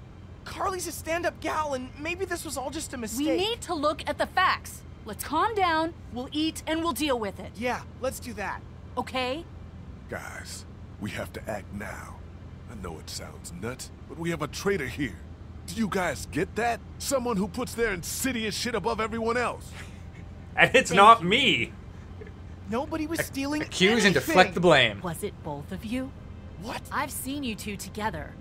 Carley's a stand-up gal, and maybe this was all just a mistake. We need to look at the facts. Let's calm down, we'll eat, and we'll deal with it. Yeah, let's do that. Okay? Guys, we have to act now. I know it sounds nuts, but we have a traitor here. Do you guys get that? Someone who puts their insidious shit above everyone else. And it's not me. Nobody was stealing Accuse and deflect the blame. Was it both of you? What? I've seen you two together.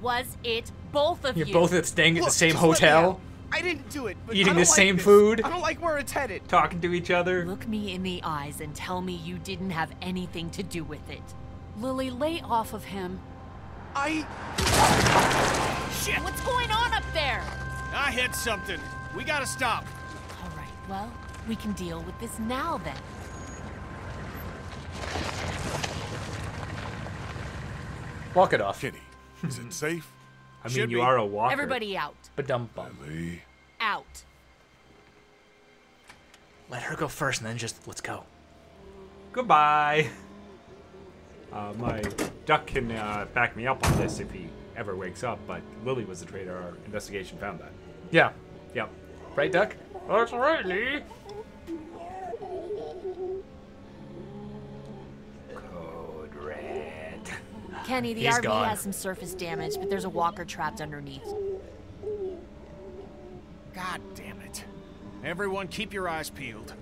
Was it both of You're you? both staying at the same just let me hotel. I didn't do it. But Eating the like same this. food? I don't like where it's headed. Talking to each other. Look me in the eyes and tell me you didn't have anything to do with it. Lily, lay off of him. I. Shit! What's going on up there? I hit something. We gotta stop. All right, well, we can deal with this now then. Walk it off. Kitty, is it safe? I mean, Should you be. are a walker. Everybody out. But dumb bum. Lily. Out. Let her go first and then just let's go. Goodbye. Uh, my duck can uh, back me up on this if he ever wakes up, but Lily was the traitor. Our investigation found that. Yeah. Yep. Right, Duck? That's right, Lee. Code red. Kenny, the He's RV gone. has some surface damage, but there's a walker trapped underneath. God damn it. Everyone, keep your eyes peeled.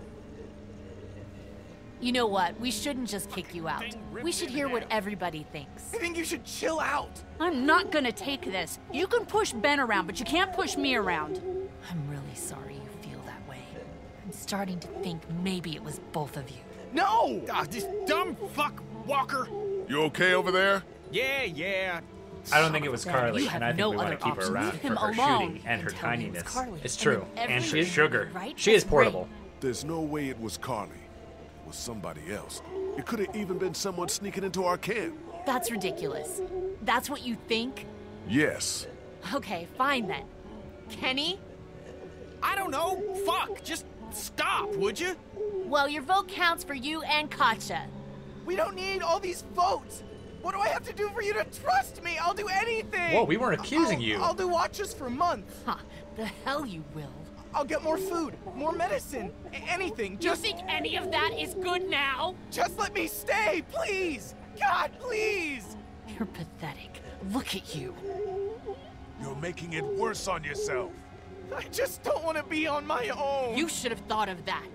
You know what? We shouldn't just kick you out. We should hear what everybody thinks. I think you should chill out. I'm not gonna take this. You can push Ben around, but you can't push me around. I'm really sorry you feel that way. I'm starting to think maybe it was both of you. No! Ah, this dumb fuck Walker. You okay over there? Yeah, yeah. I don't think it was Carley, you and I think no we want other to keep her around Leave for her shooting and her and tell me it was tininess. It's true. then And every- she's sugar. Right? She is portable. There's no way it was Carley. It was somebody else. It could have even been someone sneaking into our camp. That's ridiculous. That's what you think? Yes. Okay, fine then. Kenny? I don't know. Fuck. Just stop, would you? Well, your vote counts for you and Katjaa. We don't need all these votes. What do I have to do for you to trust me? I'll do anything. Whoa, we weren't accusing I'll- you. I'll do watches for months. Huh, the hell you will. I'll get more food, more medicine, anything. anything. You think any of that is good now? just let me stay, please. God, please. You're pathetic. Look at you. You're making it worse on yourself. I just don't want to be on my own. You should have thought of that.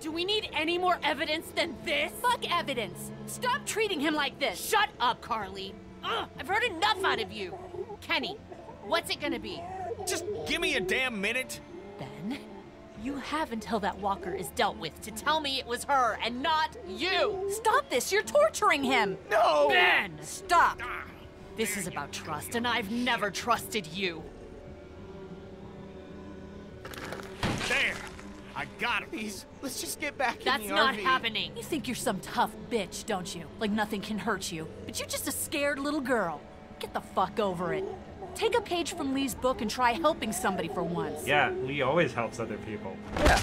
Do we need any more evidence than this? Fuck evidence. Stop treating him like this. Shut up, Carley. Ugh, I've heard enough out of you. Kenny, what's it gonna be? Just give me a damn minute. Ben, you have until that walker is dealt with to tell me it was her and not you. Stop this. You're torturing him. no. Ben! Stop. Ah. This is about trust, and I've never trusted you. There. I got him. Please, let's just get back That's in the not RV. happening. You think you're some tough bitch, don't you? Like nothing can hurt you. But you're just a scared little girl. Get the fuck over it. Take a page from Lee's book and try helping somebody for once. Yeah, Lee always helps other people. Yeah.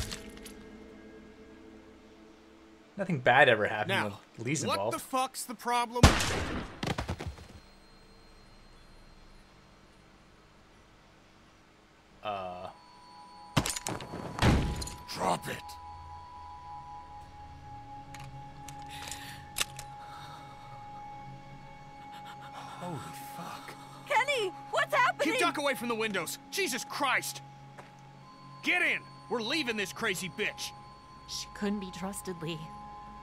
Nothing bad ever happened Now, with Lee's what involved. the fuck's the problem? uh, Drop it. Duck away from the windows. Jesus Christ! Get in! We're leaving this crazy bitch. She couldn't be trusted, Lee.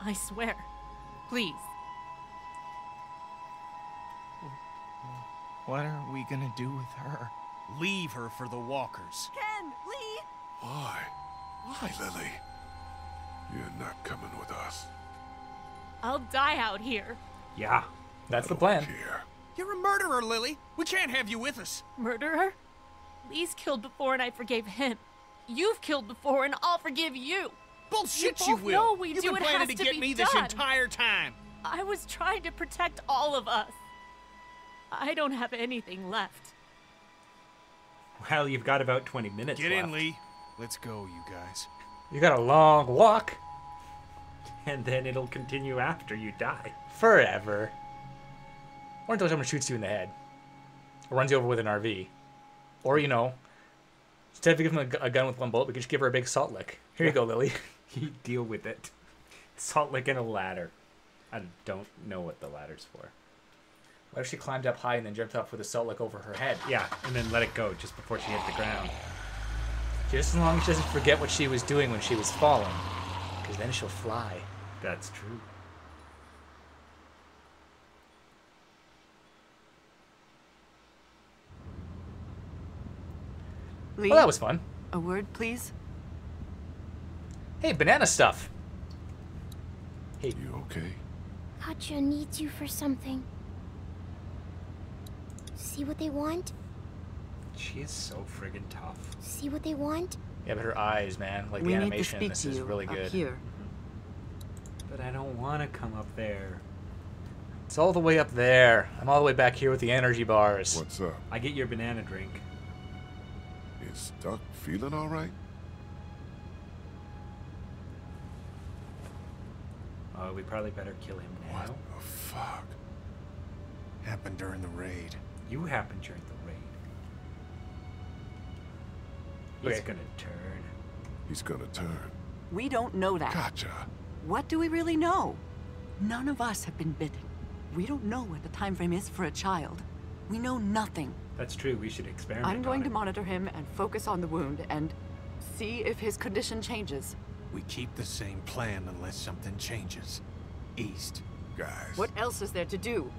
I swear. Please. What are we gonna do with her? Leave her for the walkers. Ken! Lee! Why? Why, Lily? You're not coming with us. I'll die out here. Yeah. That's the plan. Here. You're a murderer, Lily. We can't have you with us. Murderer? Lee's killed before and I forgave him. You've killed before and I'll forgive you. Bullshit, We you both will. know we You've do. been It planning has to to get be me this entire time. I was trying to protect all of us. I don't have anything left. Well, you've got about 20 minutes Get left. in, Lee. Let's go, you guys. You got a long walk. And then it'll continue after you die. Forever. Or until someone shoots you in the head. Or runs you over with an RV. Or, you know, instead of giving him a, gun with one bullet, we could just give her a big salt lick. Here you go, Lily. You deal with it. Salt lick and a ladder. I don't know what the ladder's for. What if she climbed up high and then jumped off with a salt lick over her head? Yeah, and then let it go just before she hit the ground. Just as long as she doesn't forget what she was doing when she was falling. Because then she'll fly. That's true. Lee, Well, that was fun. a word, please. Hey, banana stuff. Hey. You okay? Katjaa needs you for something. See what they want? She is so friggin' tough. See what they want? Yeah, but her eyes, man. Like we the need to animation, speak this to is you really up good. here. Mm-hmm. But I don't want to come up there. It's all the way up there. I'm all the way back here with the energy bars. What's up? I get your banana drink. Is Duck feeling all right? Oh, we probably better kill him now. What the fuck? Happened during the raid. You happened during the raid. He's Okay. gonna turn. He's gonna turn. We don't know that. Gotcha. What do we really know? None of us have been bitten. We don't know what the time frame is for a child. We know nothing. That's true. We should experiment. I'm going on to it. monitor him and focus on the wound and see if his condition changes. We keep the same plan unless something changes. East. Guys. What else is there to do?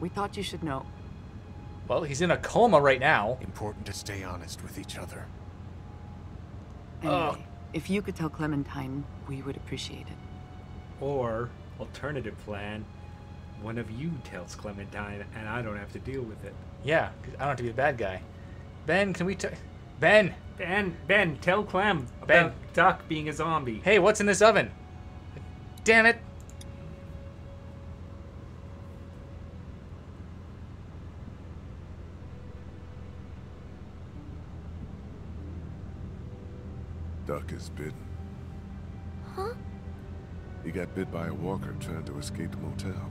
We thought you should know. Well, he's in a coma right now. Important to stay honest with each other. Anyway, if you could tell Clementine, we would appreciate it. Or alternative plan, one of you tells Clementine, and I don't have to deal with it. Yeah, 'cause I don't have to be the bad guy. Ben, can we t- Ben, Ben, Ben, tell Clem about Ben. Duck being a zombie. hey, what's in this oven? Damn it. Duck is bitten. Huh? He got bit by a walker trying to escape the motel.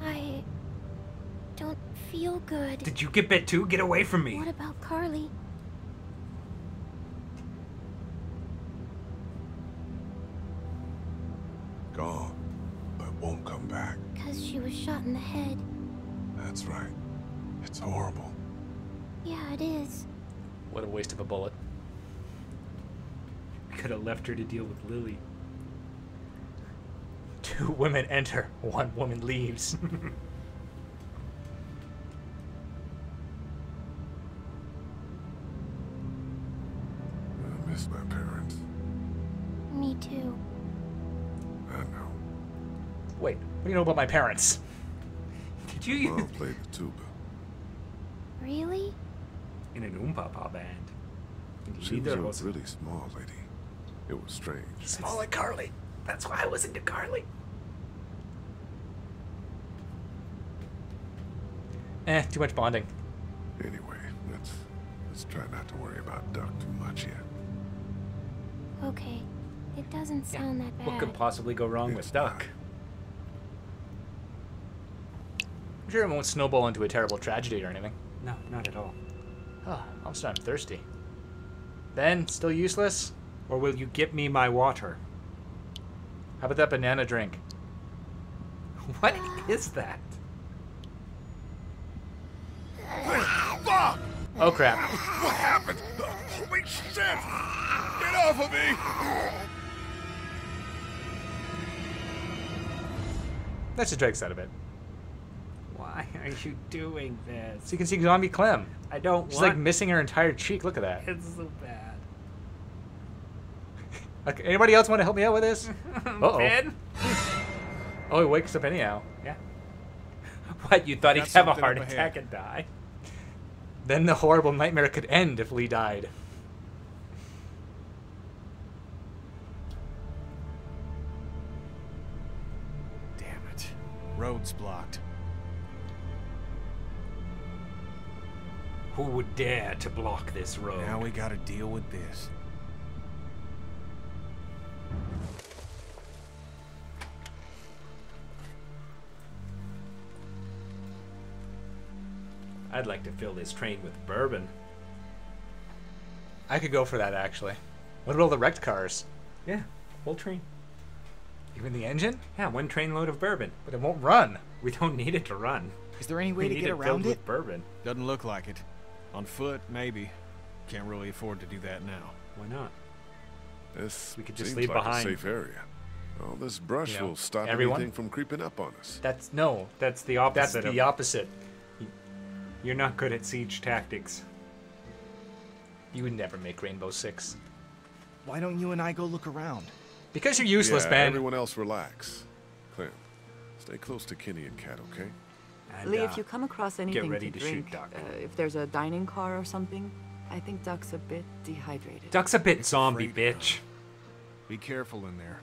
I don't feel good. Did you get bit too? Get away from me. What about Carley? Gone, but won't come back. Because she was shot in the head. That's right. It's horrible. Yeah, it is. What a waste of a bullet. We Could have left her to deal with Lily. Two women enter, one woman leaves. too. I know. Wait, what do you know about my parents? Did you Mom played the tuba. Really? in an Oompapa band? She was a really small lady. It was strange. Small like Carley. That's why I was into Carley. Eh, too much bonding. Anyway, let's let's try not to worry about Duck too much yet. Okay. It doesn't sound that bad. What could possibly go wrong with Duck? I'm sure it won't snowball into a terrible tragedy or anything. No, not at all. Oh, all of a sudden I'm thirsty. Ben, still useless? Or will you get me my water? How about that banana drink? What is that? Oh crap. What happened? Holy shit! Get off of me! That's just Drake's side of it. Why are you doing this? So you can see Zombie Clem. I don't She's want. like missing her entire cheek. Look at that. it's so bad. Okay, anybody else want to help me out with this? Uh-oh. Ben? Oh, he wakes up anyhow. Yeah. What? You thought Got he'd have a heart attack and die? Then the horrible nightmare could end if Lee died. Road's blocked. Who would dare to block this road? Now we gotta deal with this. I'd like to fill this train with bourbon. I could go for that actually. What about all the wrecked cars? Yeah, whole train. Even the engine? Yeah, one train load of bourbon. But it won't run. We don't need it to run. Is there any way we to need get it around filled it? with bourbon. Doesn't look like it. On foot, maybe. Can't really afford to do that now. Why not? This We could just seems leave like behind- a safe area. All this brush You know, will stop everyone- anything from creeping up on us. That's no. That's the opposite. That's the of, opposite. You're not good at siege tactics. You would never make Rainbow Six. Why don't you and I go look around? Because you're useless, yeah, Ben. Everyone else relax. Clint, stay close to Kenny and Kat, okay? And, Lee, uh, if you come across anything ready to to shoot drink, Duck. Uh, if there's a dining car or something, I think Duck's a bit dehydrated. Duck's a bit zombie, bitch. Be careful in there.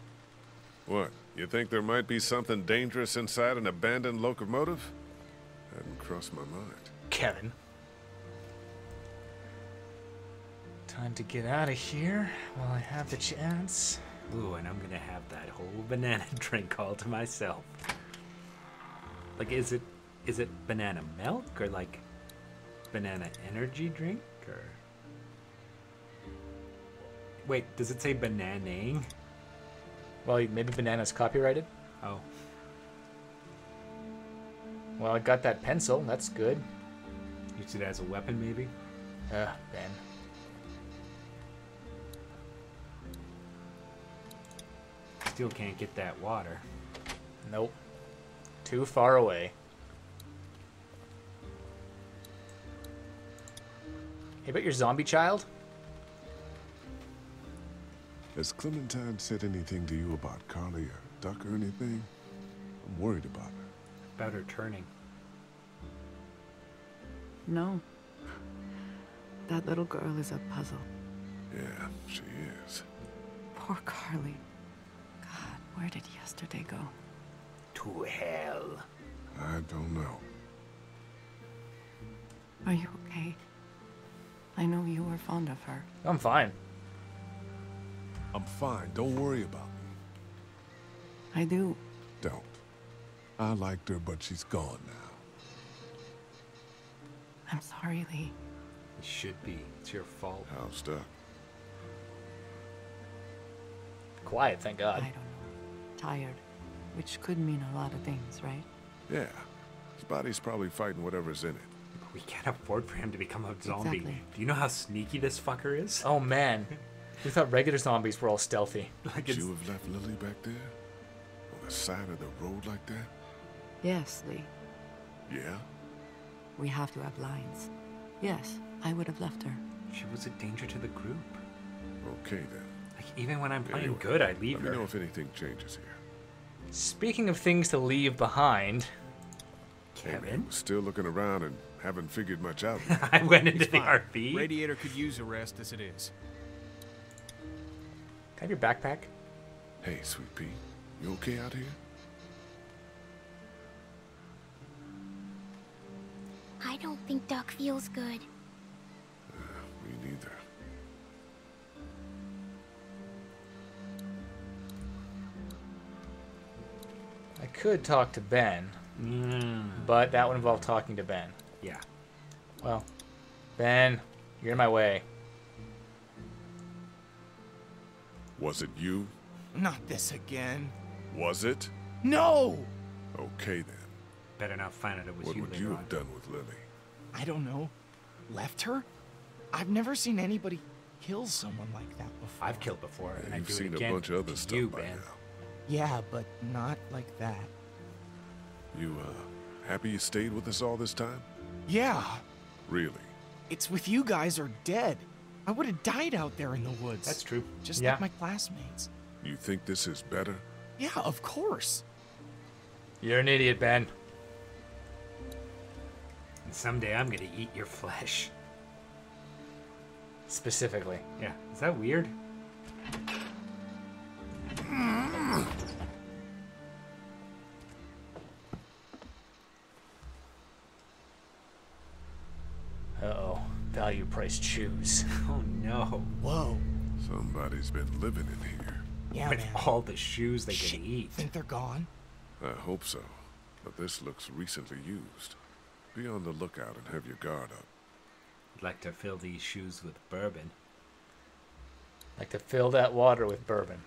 What? You think there might be something dangerous inside an abandoned locomotive? Hadn't crossed my mind. Kevin. Time to get out of here while I have the chance. Ooh, and I'm gonna have that whole banana drink all to myself. Like, is it is it banana milk or like banana energy drink or? Wait, does it say bananaing? Well, maybe Banana's copyrighted. Oh, Well, I got that pencil. That's good. use it as a weapon maybe. Uh, Ben. Still can't get that water. Nope. Too far away. Hey, about your zombie child? Has Clementine said anything to you about Carley or Duck or anything? I'm worried about her. About her turning. No. That little girl is a puzzle. Yeah, she is. Poor Carley. God, where did yesterday go? To hell. I don't know. Are you okay? I know you were fond of her. I'm fine. I'm fine. Don't worry about me. I do. Don't. I liked her, but she's gone now. I'm sorry, Lee. It should be. It's your fault. How's Duck? Quiet, thank God. I don't know. Tired. Which could mean a lot of things, right? Yeah. His body's probably fighting whatever's in it. We can't afford for him to become a zombie. Exactly. Do you know how sneaky this fucker is? Oh man. We thought regular zombies were all stealthy. Like Would you have left Lily back there? On the side of the road like that? Yes, Lee. Yeah? We have to have lines. Yes, I would have left her. she was a danger to the group. Okay then. Like even when I'm playing Anyway, good, I leave Let me her. know if anything changes here. Speaking of things to leave behind, Hey, man, Kevin, was still looking around and haven't figured much out. I went into He's the fine. RV. Radiator could use a rest as it is. can I have your backpack? hey, sweet pea, you okay out here? I don't think Duck feels good. Uh, me neither. I could talk to Ben, Mm, but that would involve talking to Ben. yeah. Well, Ben, you're in my way. Was it you? Not this again. Was it? No! Okay then. Better not find out it was What you What would later you on. have done with Lily? I don't know. left her? I've never seen anybody kill someone like that before. I've killed before, and I You've seen it a bunch of other to stuff you, by Ben. now. Yeah, but not like that. You, uh, happy you stayed with us all this time? Yeah, Really? it's with you guys or dead. I would have died out there in the woods. That's true. Just Yeah. like my classmates. You think this is better? Yeah, of course. You're an idiot, Ben. And someday I'm gonna eat your flesh. Specifically. Yeah, is that weird? Value price choose. Oh no. Whoa. Somebody's been living in here. Yeah, With man. all the shoes they Shit, can eat. Think they're gone? I hope so. But this looks recently used. Be on the lookout and have your guard up. I'd like to fill these shoes with bourbon. Like to fill that water with bourbon.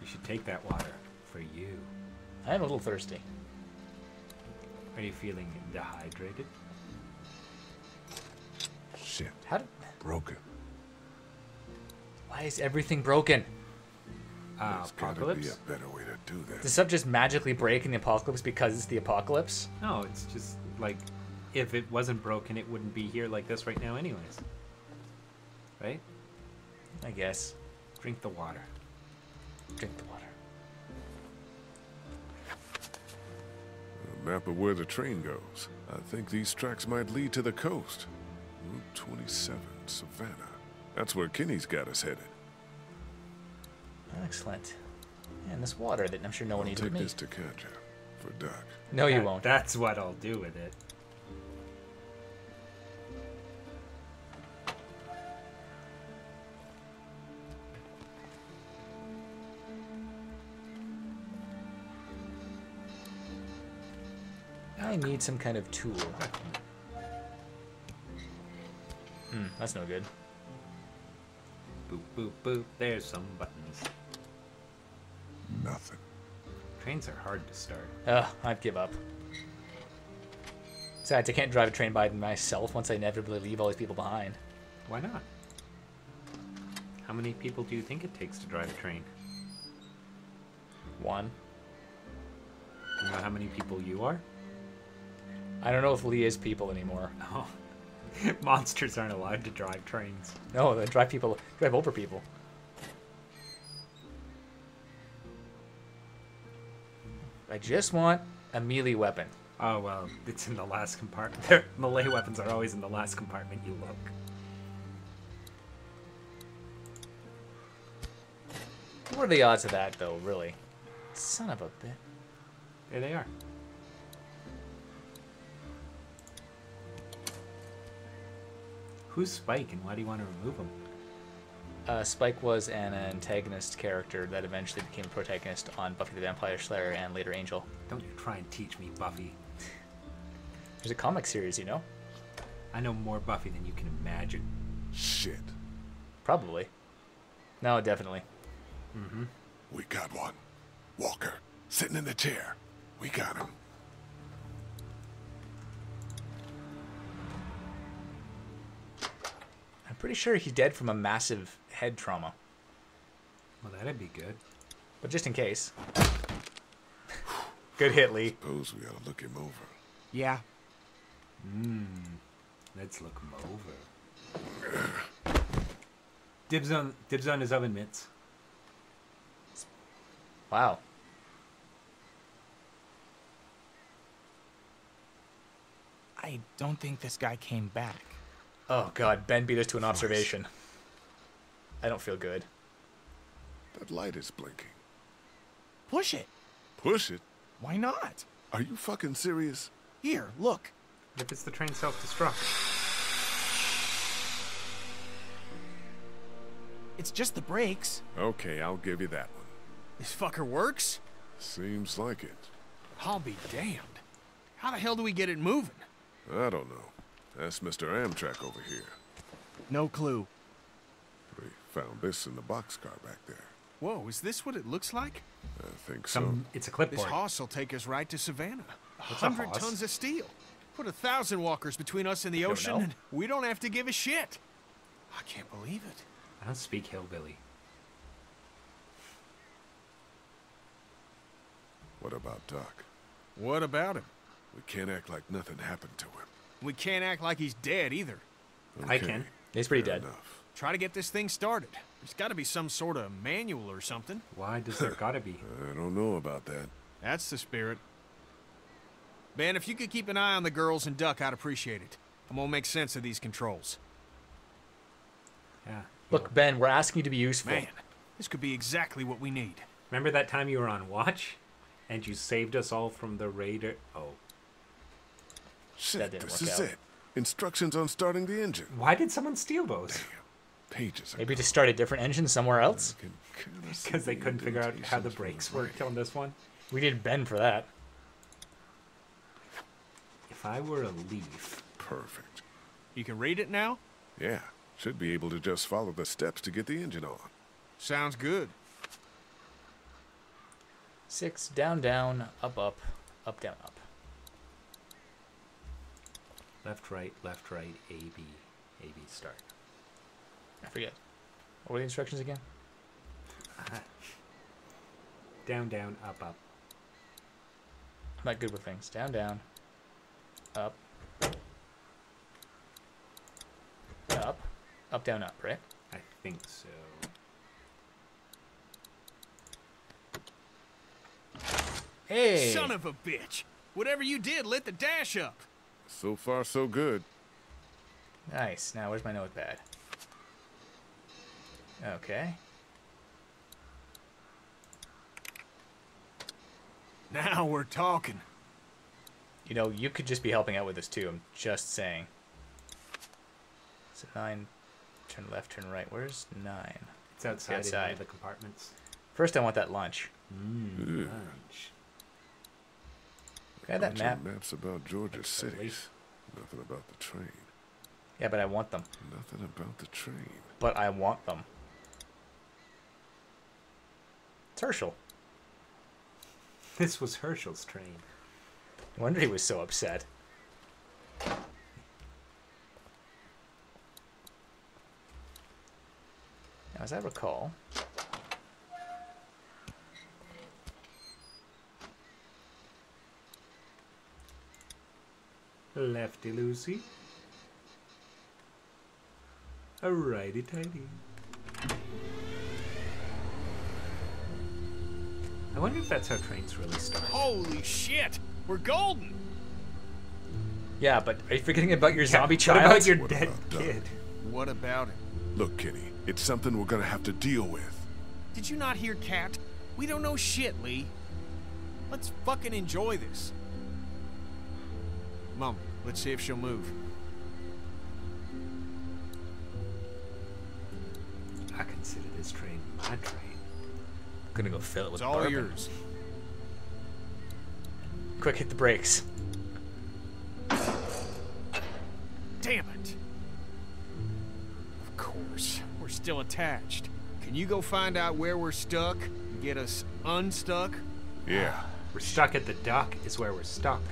You should take that water for you. I am a little thirsty. Are you feeling dehydrated? Shit. How did, Broken. why is everything broken? Uh, There's gotta be a better way to do Does this. stuff just magically break in the apocalypse because it's the apocalypse? No, it's just like if it wasn't broken, it wouldn't be here like this right now, anyways. Right? I guess. Drink the water. Drink the water. A map of where the train goes. I think these tracks might lead to the coast. Route 27, Savannah. That's where Kenny's got us headed. Excellent. And this water that I'm sure no one I'll needs take this to Katjaa for Doc. No, you That- won't. That's what I'll do with it. I need some kind of tool. Hmm, that's no good. Boop, boop, boop. There's some buttons. Nothing. Trains are hard to start. Ugh, I'd give up. Besides, I can't drive a train by myself once I inevitably leave all these people behind. Why not? How many people do you think it takes to drive a train? One. You know how many people you are? I don't know if Lee is people anymore. Oh. Monsters aren't allowed to drive trains. No, they drive people, drive over people. I just want a melee weapon. Oh, well, it's in the last compartment. Their melee weapons are always in the last compartment you look. What are the odds of that, though, really? Son of a bit. There they are. Who's Spike and why do you want to remove him? Uh, Spike was an antagonist character that eventually became a protagonist on Buffy the Vampire Slayer and later Angel. Don't you try and teach me Buffy. There's a comic series, you know? I know more Buffy than you can imagine. Shit. Probably. No, definitely. Mm-hmm. We got one. Walker, sitting in the chair. We got him. Pretty sure he's dead from a massive head trauma. Well, that'd be good. But just in case. Good hit, Lee. Suppose we ought to look him over. Yeah. Mmm. Let's look him over. Dibs on dibs on his oven mitts. Wow. I don't think this guy came back. Oh god, Ben beat us to an observation. I don't feel good. That light is blinking. Push it. Push it? Why not? Are you fucking serious? Here, look. If it's the train self-destruct. It's just the brakes. Okay, I'll give you that one. This fucker works? Seems like it. I'll be damned. How the hell do we get it moving? I don't know. That's Mr. Amtrak over here. No clue. We found this in the boxcar back there. Whoa, is this what it looks like? I think Some so. it's a clipboard. This clipboard. hoss will take us right to Savannah. A What's hundred hoss? tons of steel. Put a thousand walkers between us and the ocean, know. and we don't have to give a shit. I can't believe it. I don't speak hillbilly. What about Doc? What about him? We can't act like nothing happened to him. We can't act like he's dead either. I can. He's pretty fair dead. Enough. Try to get this thing started. There's got to be some sort of manual or something. Why does there gotta be? I don't know about that. That's the spirit. Ben, if you could keep an eye on the girls and Duck, I'd appreciate it. I'm gonna make sense of these controls. Yeah. Look, Ben, we're asking you to be useful. Man, this could be exactly what we need. Remember that time you were on watch, and you saved us all from the raider? Oh, Shit, didn't this work is out. it. Instructions on starting the engine. why did someone steal those? Damn. Pages. Maybe to start a different engine somewhere else. Can kinda see Because they the couldn't figure out how the brakes from worked on this one. We need Ben for that. If I were a leaf, Perfect. You can read it now? Yeah, should be able to just follow the steps to get the engine on. Sounds good. Six, down, down, up, up, up, down, up. Left, right, left, right, A, B, A, B, start. I forget. What were the instructions again? Down, down, up, up. I'm not good with things. Down, down, up, up, up, down, up, right? I think so. Hey! Son of a bitch! Whatever you did lit the dash up. So far, so good. Nice. Now, where's my notepad? Okay. Now we're talking. You know, you could just be helping out with this too. I'm just saying. So nine, turn left, turn right. Where's nine? It's outside, outside. of the compartments. First, I want that lunch. Mm, Ugh. lunch. Can I have that map? maps about Georgia Excellent. cities. Nothing about the train. Yeah, but I want them. Nothing about the train. But I want them. It's Hershel. This was Hershel's train. No wonder he was so upset. Now, as I recall, Lefty loosey. A righty tighty. I wonder if that's how trains really start. Holy shit! We're golden! yeah, but are you forgetting about your zombie What child? about your What dead about uh, kid? What about it? Look, Kenny, it's something we're gonna have to deal with. Did you not hear Kat? We don't know shit, Lee. Let's fucking enjoy this. Mom, let's see if she'll move. I consider this train my train. I'm gonna go fill it with It's all bourbon. yours. Quick, hit the brakes. Damn it. Of course, we're still attached. Can you go find out where we're stuck and get us unstuck? Yeah. We're stuck at the dock, is where we're stuck.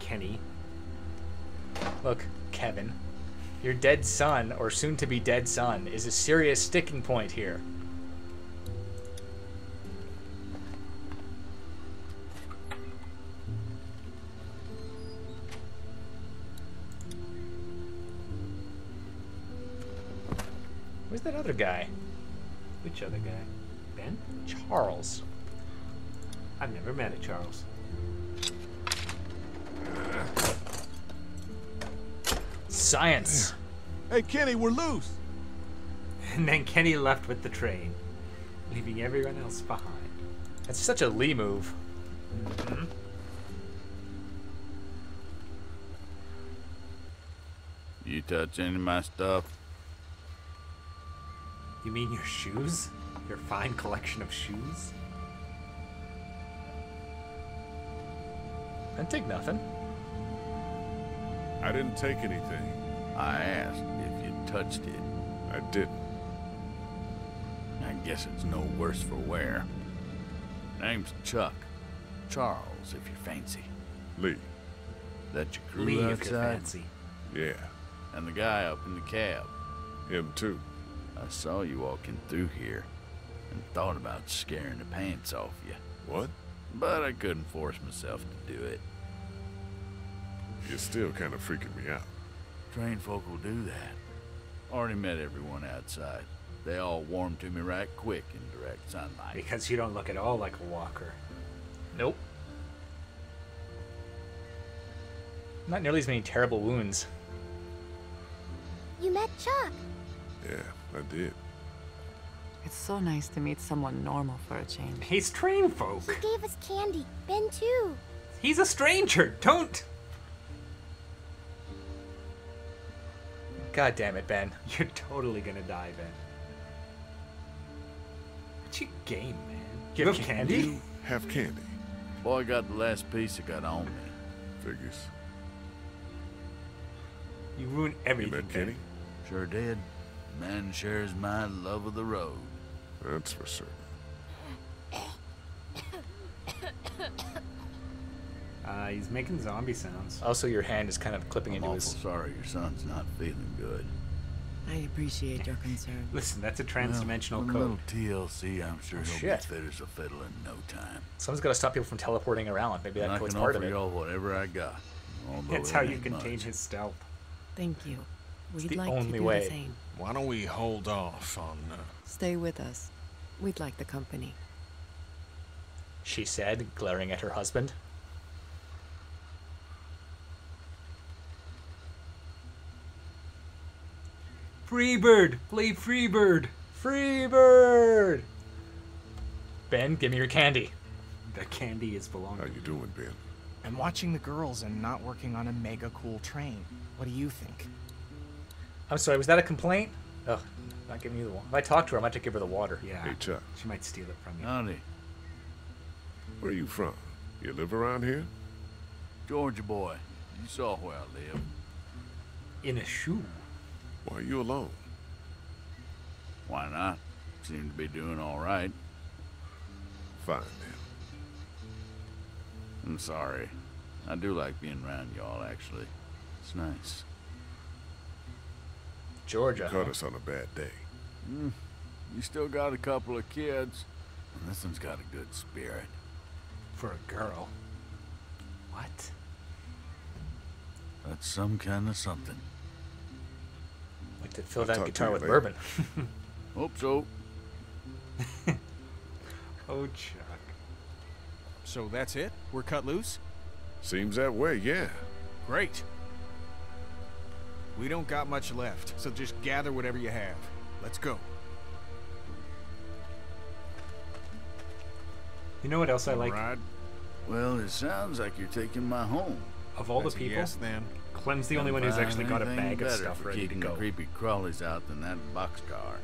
Kenny. Look, Kevin, your dead son, or soon to be dead son, is a serious sticking point here. Where's that other guy? Which other guy? Ben? Charles. I've never met a Charles. Science. Hey, Kenny, we're loose. And then Kenny left with the train, leaving everyone else behind. That's such a Lee move. Mm-hmm. You touch any of my stuff? You mean your shoes? Your fine collection of shoes? I take nothing. I didn't take anything. I asked if you touched it. I didn't. I guess it's no worse for wear. Name's Chuck. Charles, if you fancy. Lee. That your crew Lee, if you're fancy. Yeah, And the guy up in the cab. him too. I saw you walking through here and thought about scaring the pants off you. What? But I couldn't force myself to do it. You're still kind of freaking me out. Trained folk will do that. Already met everyone outside. They all warmed to me right quick in direct sunlight. Because you don't look at all like a walker. Nope. Not nearly as many terrible wounds. You met Chuck. Yeah, I did. It's so nice to meet someone normal for a change. He's train folk. He gave us candy. Ben too. He's a stranger. Don't. God damn it, Ben. You're totally gonna die, Ben. What's your game, man? You have candy? You have candy. Boy got the last piece I got on me. Figures. You ruined You everything, met Ben. Sure did. Man shares my love of the road. That's for certain. Uh, he's making zombie sounds. Also, your hand is kind of clipping I'm into awful his. sorry your son's not feeling good. I appreciate your concern. Listen, that's a trans-dimensional well, code. A little TLC, I'm sure Oh, he'll shit. be fit as a fiddle in no time. Someone's got to stop people from teleporting around. Maybe And that I code's can part offer of it. y'all whatever I got. That's how you contain much. his stealth. Thank you. We'd the like only to do way. the same. Why don't we hold off on uh, Stay with us. We'd like the company. She said, glaring at her husband. Freebird! Play Freebird! Freebird! Ben, give me your candy. The candy is belonging. How you doing, Ben? I'm watching the girls and not working on a mega cool train. What do you think? I'm sorry, was that a complaint? Ugh, not giving you the water. If I talk to her, I might have to give her the water. Yeah. Hey, Chuck. She might steal it from you. Howdy. Where are you from? You live around here? Georgia boy. You saw where I live. In a shoe. Why are you alone? Why not? Seem to be doing all right. Fine then. I'm sorry. I do like being around y'all, actually. It's nice. Georgia. Caught us on a bad day. Mm, you still got a couple of kids. And this one's got a good spirit. For a girl. What? That's some kind of something. Like to fill I'll that talk to guitar you with later. bourbon. Hope so. Oh, Chuck. So that's it? We're cut loose? Seems that way, yeah. Great. We don't got much left, so just gather whatever you have. Let's go. You know what else I like? Ride? Well, it sounds like you're taking my home. Of all That's the people, yes, then. Clem's the only one who's actually got a bag of stuff for ready to go. the creepy crawlies out than that boxcar.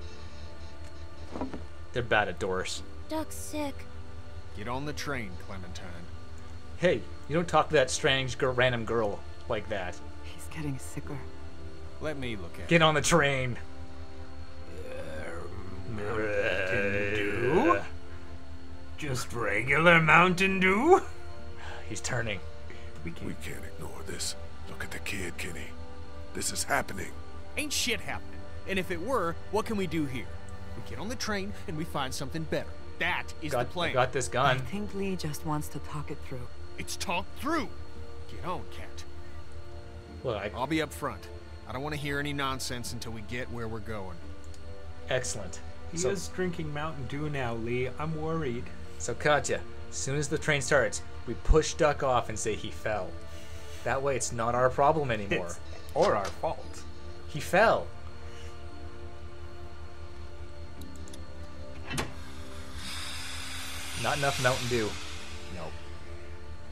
They're bad at doors. Duck's sick. Get on the train, Clementine. Hey, you don't talk to that strange girl, random girl like that. He's getting sicker. Let me look at Get on the train. Mountain Dew? Just regular Mountain Dew? He's turning. We We can't ignore this. Look at the kid, Kenny. This is happening. Ain't shit happening. And if it were, what can we do here? We get on the train and we find something better. That is Got, the plan. got this gun. I think Lee just wants to talk it through. It's talked through. Get on, Kat. Look, I, I'll be up front. I don't want to hear any nonsense until we get where we're going. excellent. He So, is drinking Mountain Dew now, Lee. I'm worried. so Katjaa, as soon as the train starts, we push Duck off and say he fell. That way, it's not our problem anymore. It's or our fault. He fell. Not enough Mountain Dew. Nope.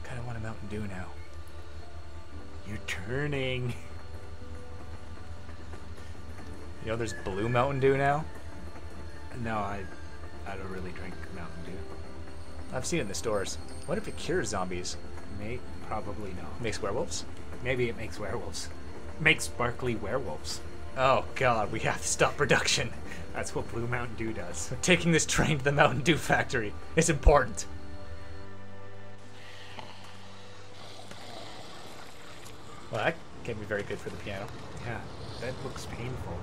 Kind of want a Mountain Dew now. You're turning. You know, there's blue Mountain Dew now. No, I, I don't really drink Mountain Dew. I've seen it in the stores. What if it cures zombies? Mate, probably no. Makes werewolves? Maybe it makes werewolves. Makes sparkly werewolves. Oh god, we have to stop production. That's what Blue Mountain Dew does. We're taking this train to the Mountain Dew factory. It's important. Well, that can't be very good for the piano. Yeah, that looks painful.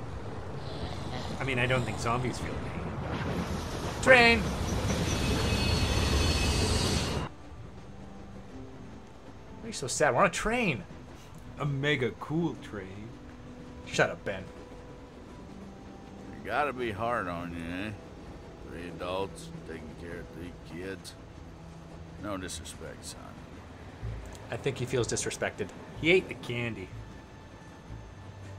I mean, I don't think zombies feel pain. Train! You so sad? We're on a train. A mega cool train. Shut up, Ben. It gotta be hard on you, eh? Three adults taking care of three kids. No disrespect, son. I think he feels disrespected. He ate the candy.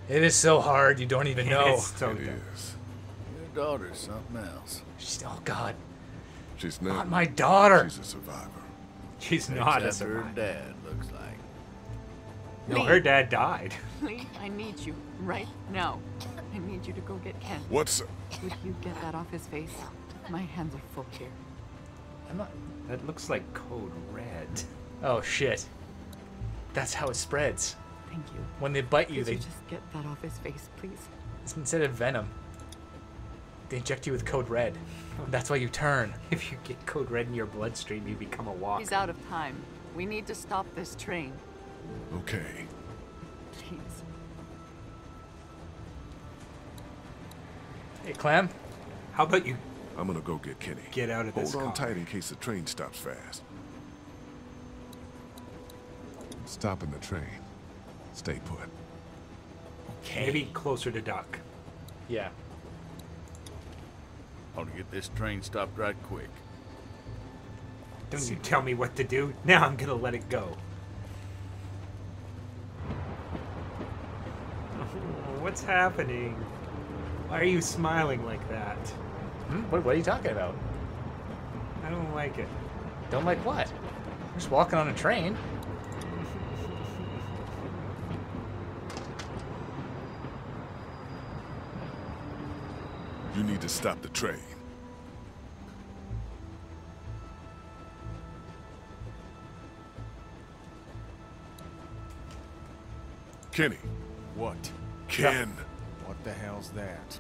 It is so hard, you don't even know. It's so It dumb. is. Your daughter's something else. She's- oh, God. She's not, Not my daughter. She's a survivor. She's not a Except her survivor. dad, looks like. No, her dad died. Lee, I need you right now. I need you to go get Ken. What's... Would you get that off his face? My hands are full here. I'm not. That looks like code red. Oh, shit. That's how it spreads. Thank you. When they bite you, Could they you just get that off his face, please? instead of venom, they inject you with code red. That's why you turn. If you get code red in your bloodstream, you become a walker. He's out of time. We need to stop this train. Okay. Please. Hey, Clem. How about you I'm gonna go get Kenny. get out of Hold this on car? tight in case the train stops fast. Stopping the train. Stay put. Okay. Maybe closer to Duck. Yeah. I want to get this train stopped right quick. Don't you tell me what to do. Now I'm gonna let it go. What's happening? Why are you smiling like that? Hmm? What, what are you talking about? I don't like it. Don't like what? We're just walking on a train. You need to stop the train. Kenny. What? Ken. What the hell's that?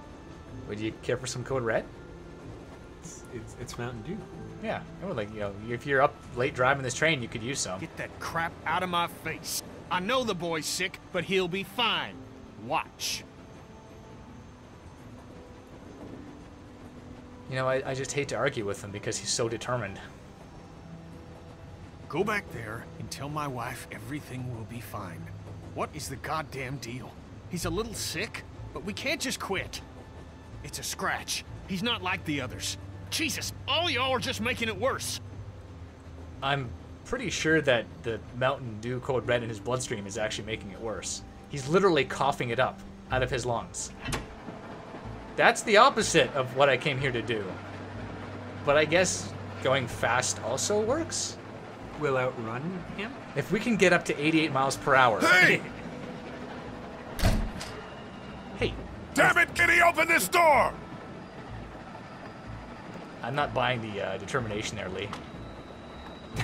Would you care for some code red? It's, it's, it's Mountain Dew. Yeah. I would like, you know, if you're up late driving this train, you could use some. Get that crap out of my face. I know the boy's sick, but he'll be fine. Watch. You know, I, I just hate to argue with him because he's so determined. Go back there and tell my wife everything will be fine. What is the goddamn deal? He's a little sick, but we can't just quit. It's a scratch. He's not like the others. Jesus, all y'all are just making it worse. I'm pretty sure that the Mountain Dew code red in his bloodstream is actually making it worse. He's literally coughing it up out of his lungs. That's the opposite of what I came here to do. But I guess going fast also works? We'll outrun him? If we can get up to 88 miles per hour. Hey! Hey, Damn it, Kenny, open this door! I'm not buying the uh, determination there, Lee.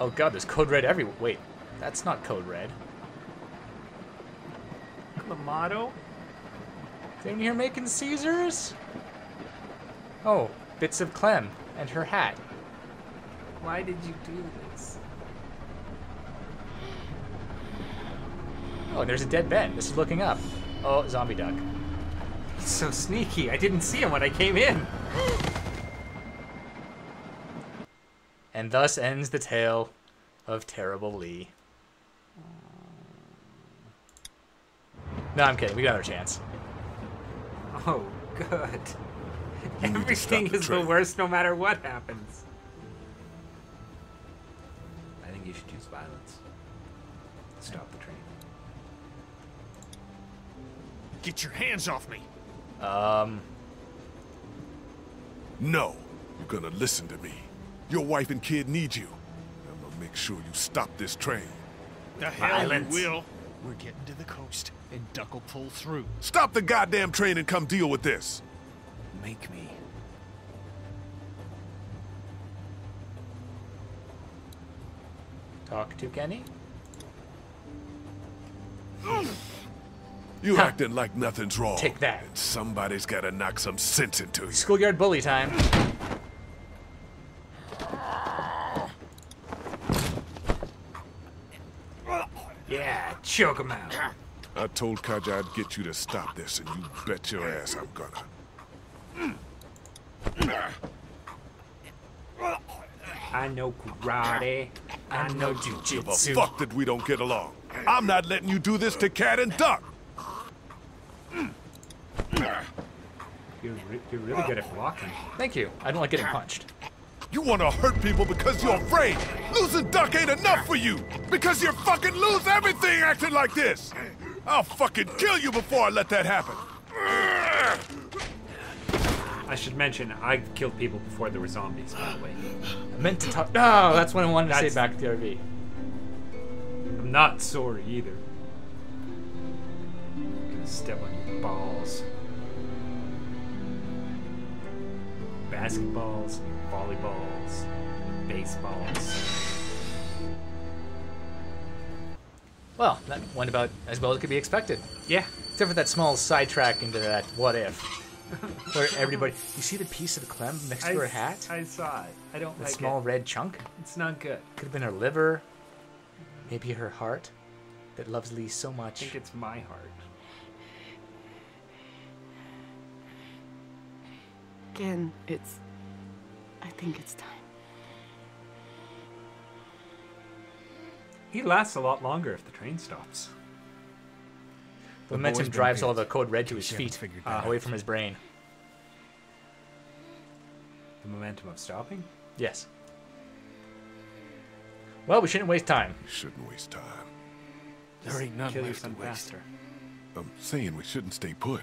oh god, there's code red everywhere. Wait, that's not code red. Clamato? Is anyone here making Caesars? Oh, bits of Clem and her hat. Why did you do this? Oh, there's a dead Ben. This is looking up. Oh, zombie duck. He's so sneaky. I didn't see him when I came in. And thus ends the tale of Terrible Lee. No, I'm kidding. We got another chance. Oh, good. You need to Everything the is the worst no matter what happens. I think you should use violence. Stop the train. Get your hands off me. Um, No, you're gonna listen to me. Your wife and kid need you. I'm gonna make sure you stop this train. The hell Violence. you will. We're getting to the coast, and Duck will pull through. Stop the goddamn train and come deal with this. Make me. talk to Kenny. You Ha. acting like nothing's wrong. Take that. And somebody's gotta knock some sense into you. Schoolyard bully time. Yeah, choke him out. I told Katjaa I'd get you to stop this, and you bet your ass I'm gonna. I know karate. I know Give a jujitsu. fuck that we don't get along. I'm not letting you do this to Kat and Duck. You're, re- you're really good at blocking. Thank you. I don't like getting punched. You want to hurt people because you're afraid. Losing Duck ain't enough for you. Because you're fucking lose everything acting like this. I'll fucking kill you before I let that happen. I should mention, I killed people before there were zombies, by the way. I meant to talk. No, that's what I wanted to That's- say back at the RV. I'm not sorry either. I'm gonna step on your balls. Basketballs, volleyballs, baseballs. Well, that went about as well as could be expected. Yeah. Except for that small sidetrack into that what if. Where everybody. You see the piece of the clem next to her hat? I saw it. I don't That like small it. red chunk? It's not good. Could have been her liver. Maybe her heart that loves Lee so much. I think it's my heart. Again, it's. I think it's time. He lasts a lot longer if the train stops. The momentum drives all good. the code red to his feet, uh, away from his brain. The momentum of stopping? Yes. Well, we shouldn't waste time. We shouldn't waste time. There ain't none left to waste. faster. I'm saying we shouldn't stay put.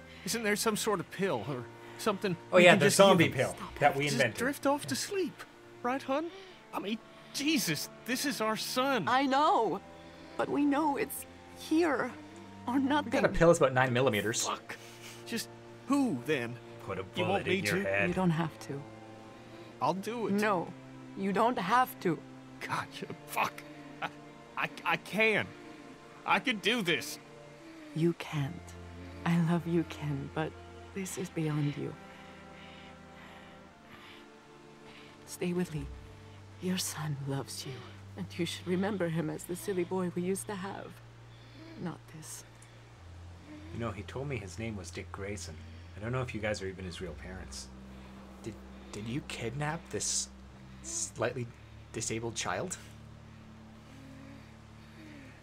Isn't there some sort of pill or something? Oh yeah, can the zombie him? pill that we invented. Just drift off to sleep, right, hon? I mean, Jesus, this is our son. I know, but we know it's here or nothing. Got a pill that's about nine millimeters. Fuck. Just who then? Put a You won't bullet in need your to. head. You don't have to. I'll do it. No, you don't have to. God, you- fuck. I, I, I can. I can do this. You can't. I love you, Ken, but this is beyond you. Stay with Lee. Your son loves you, and you should remember him as the silly boy we used to have. Not this. You know, he told me his name was Dick Grayson. I don't know if you guys are even his real parents. Did did you kidnap this slightly disabled child?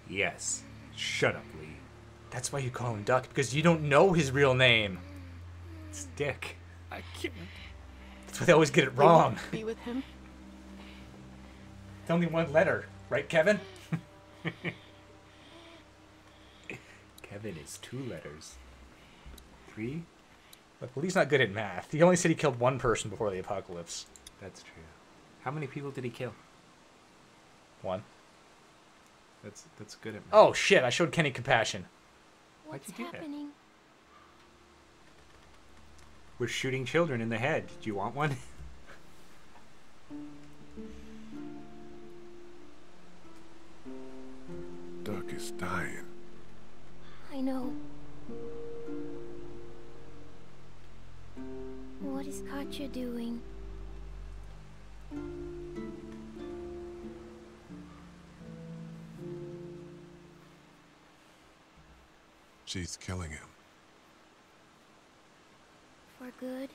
Yes. Shut up, Lee. That's why you call him Duck because you don't know his real name. It's Dick. I can't. That's why they always get it You wrong. Be with him. It's only one letter, right, Kevin? Kevin is two letters. Three? Look, Lee's not good at math. He only said he killed one person before the apocalypse. That's true. How many people did he kill? One. That's that's good at math. Oh shit! I showed Kenny compassion. Why'd What's you do that? happening? We're shooting children in the head. Do you want one? Duck is dying. I know. What is Katjaa doing? She's killing him. For good?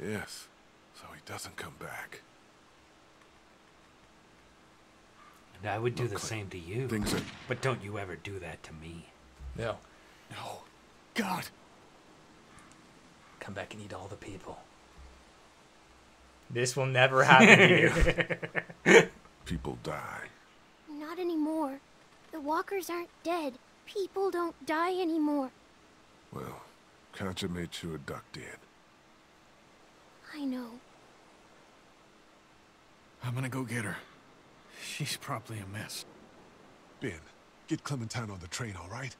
Yes, so he doesn't come back. And I would do Look, the Clint, same to you. things are- But don't you ever do that to me. No. No. God. Come back and eat all the people. This will never happen to you. People die. Not anymore. The walkers aren't dead. People don't die anymore. Well, Concha made sure Duck did. I know. I'm gonna go get her. She's probably a mess. Ben, get Clementine on the train, all right?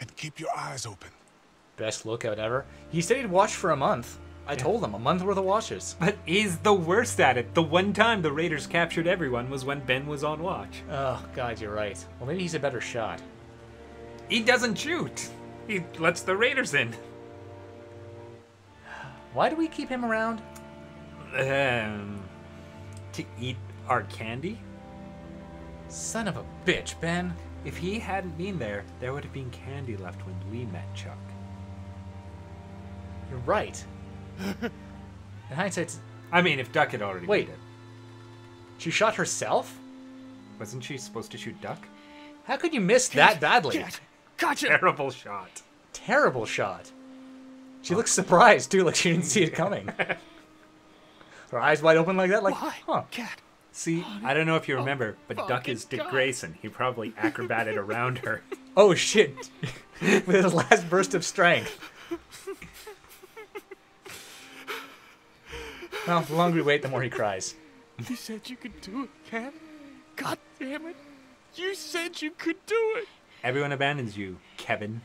And keep your eyes open. Best lookout ever. He said he'd watch for a month. I told him a month worth of watches. But he's the worst at it. The one time the Raiders captured everyone was when Ben was on watch. Oh, God, you're right. Well, maybe he's a better shot. He doesn't shoot. He lets the Raiders in. Why do we keep him around? Um, to eat our candy? Son of a bitch, Ben. If he hadn't been there, there would have been candy left when we met Chuck. You're right. In hindsight, I mean, if Duck had already Wait. made it. she shot herself? Wasn't she supposed to shoot Duck? How could you miss that badly? Gotcha! Terrible shot. Terrible shot. She looks surprised too, like she didn't see it coming. Her eyes wide open like that, like, huh? Kat. See, I don't know if you oh, remember, but Duck is Dick Grayson. He probably acrobated around her. Oh shit! With his last burst of strength. Well, the longer we wait, the more he cries. You said you could do it, Kat. God damn it. You said you could do it. Everyone abandons you, Kevin.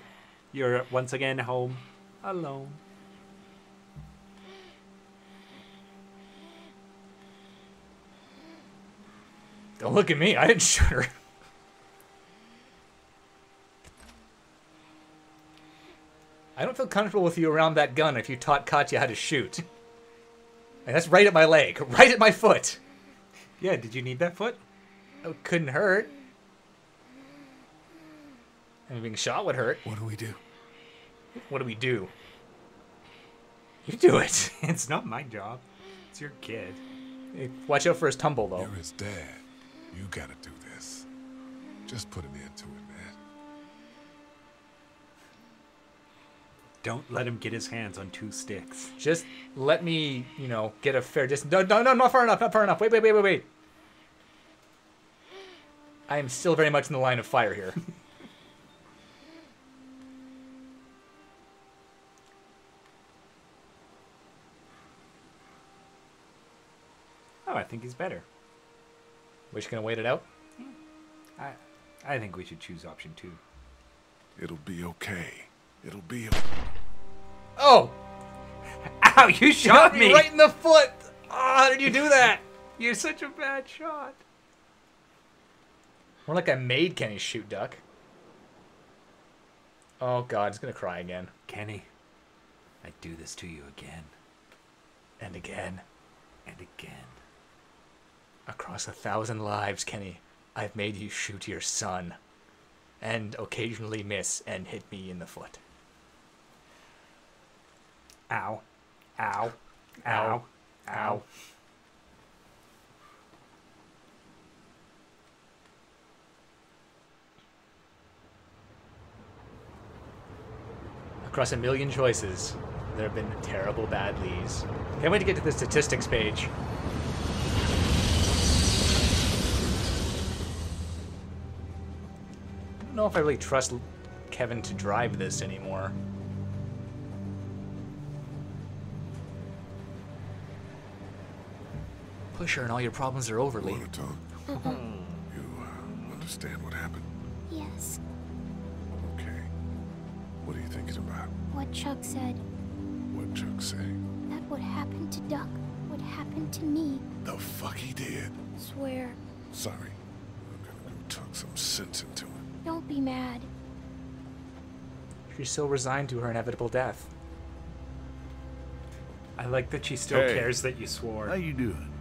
You're once again home, alone. Don't look at me. I didn't shoot her. I don't feel comfortable with you around that gun if you taught Katjaa how to shoot. And that's right at my leg, right at my foot. Yeah, did you need that foot? Oh, it couldn't hurt. And being shot would hurt. What do we do? What do we do? You do it. It's not my job. It's your kid. Hey, Watch out for his tumble, though. You're his dad. You gotta do this. Just put an end to it, man. Don't let him get his hands on two sticks. Just let me, you know, get a fair distance. No, no, no, not far enough, not far enough. Wait, wait, wait, wait, wait. I am still very much in the line of fire here. I think he's better. We're just gonna wait it out. I, I think we should choose option two. It'll be okay. It'll be. Oh! Ow! You shot Got me right in the foot. Oh, how did you do that? You're such a bad shot. More like I made Kenny shoot duck. Oh God, he's gonna cry again Kenny, I do this to you again and again. and again. Across a thousand lives, Kenny, I've made you shoot your son, and occasionally miss and hit me in the foot. Ow. Ow. Ow. Ow. Across a million choices, there have been terrible bad leads. Can't wait to get to the statistics page. Don't know if I really trust Kevin to drive this anymore. Push her and all your problems are over, Lee. Wanna talk? You uh, understand what happened? Yes, Okay. What are you thinking about? what Chuck said. What Chuck say? That what happened to Duck would happen to me. The fuck he did? Swear. Sorry. I'm gonna go talk some sense into him. Don't be mad. She's so resigned to her inevitable death. I like that she still Hey. cares that you swore. How you doing?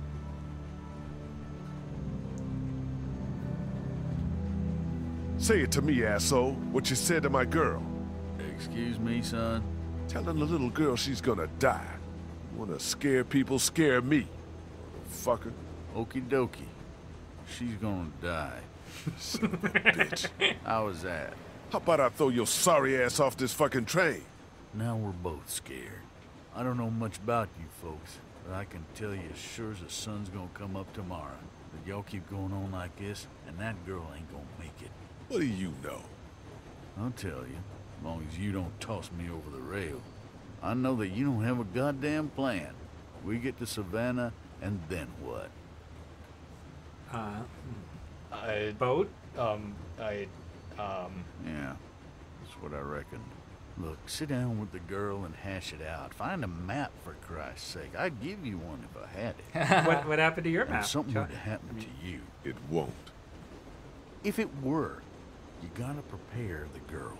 Say it to me, asshole. What you said to my girl. Excuse me, son? Telling the little girl she's gonna die. Wanna scare people, scare me. Fucker. Okie dokie. She's gonna die. Son of a bitch. How was that? How about I throw your sorry ass off this fucking train? Now we're both scared. I don't know much about you folks, but I can tell you as sure as the sun's gonna come up tomorrow that y'all keep going on like this, and that girl ain't gonna make it. What do you know? I'll tell you, as long as you don't toss me over the rail. I know that you don't have a goddamn plan. We get to Savannah, and then what? Uh, I, Boat? um, I, um, Yeah, that's what I reckoned. Look, sit down with the girl and hash it out. Find a map for Christ's sake. I'd give you one if I had it. what, what happened to your And map? if something Chuck? were to happen to you, It won't. if it were, you gotta prepare the girl.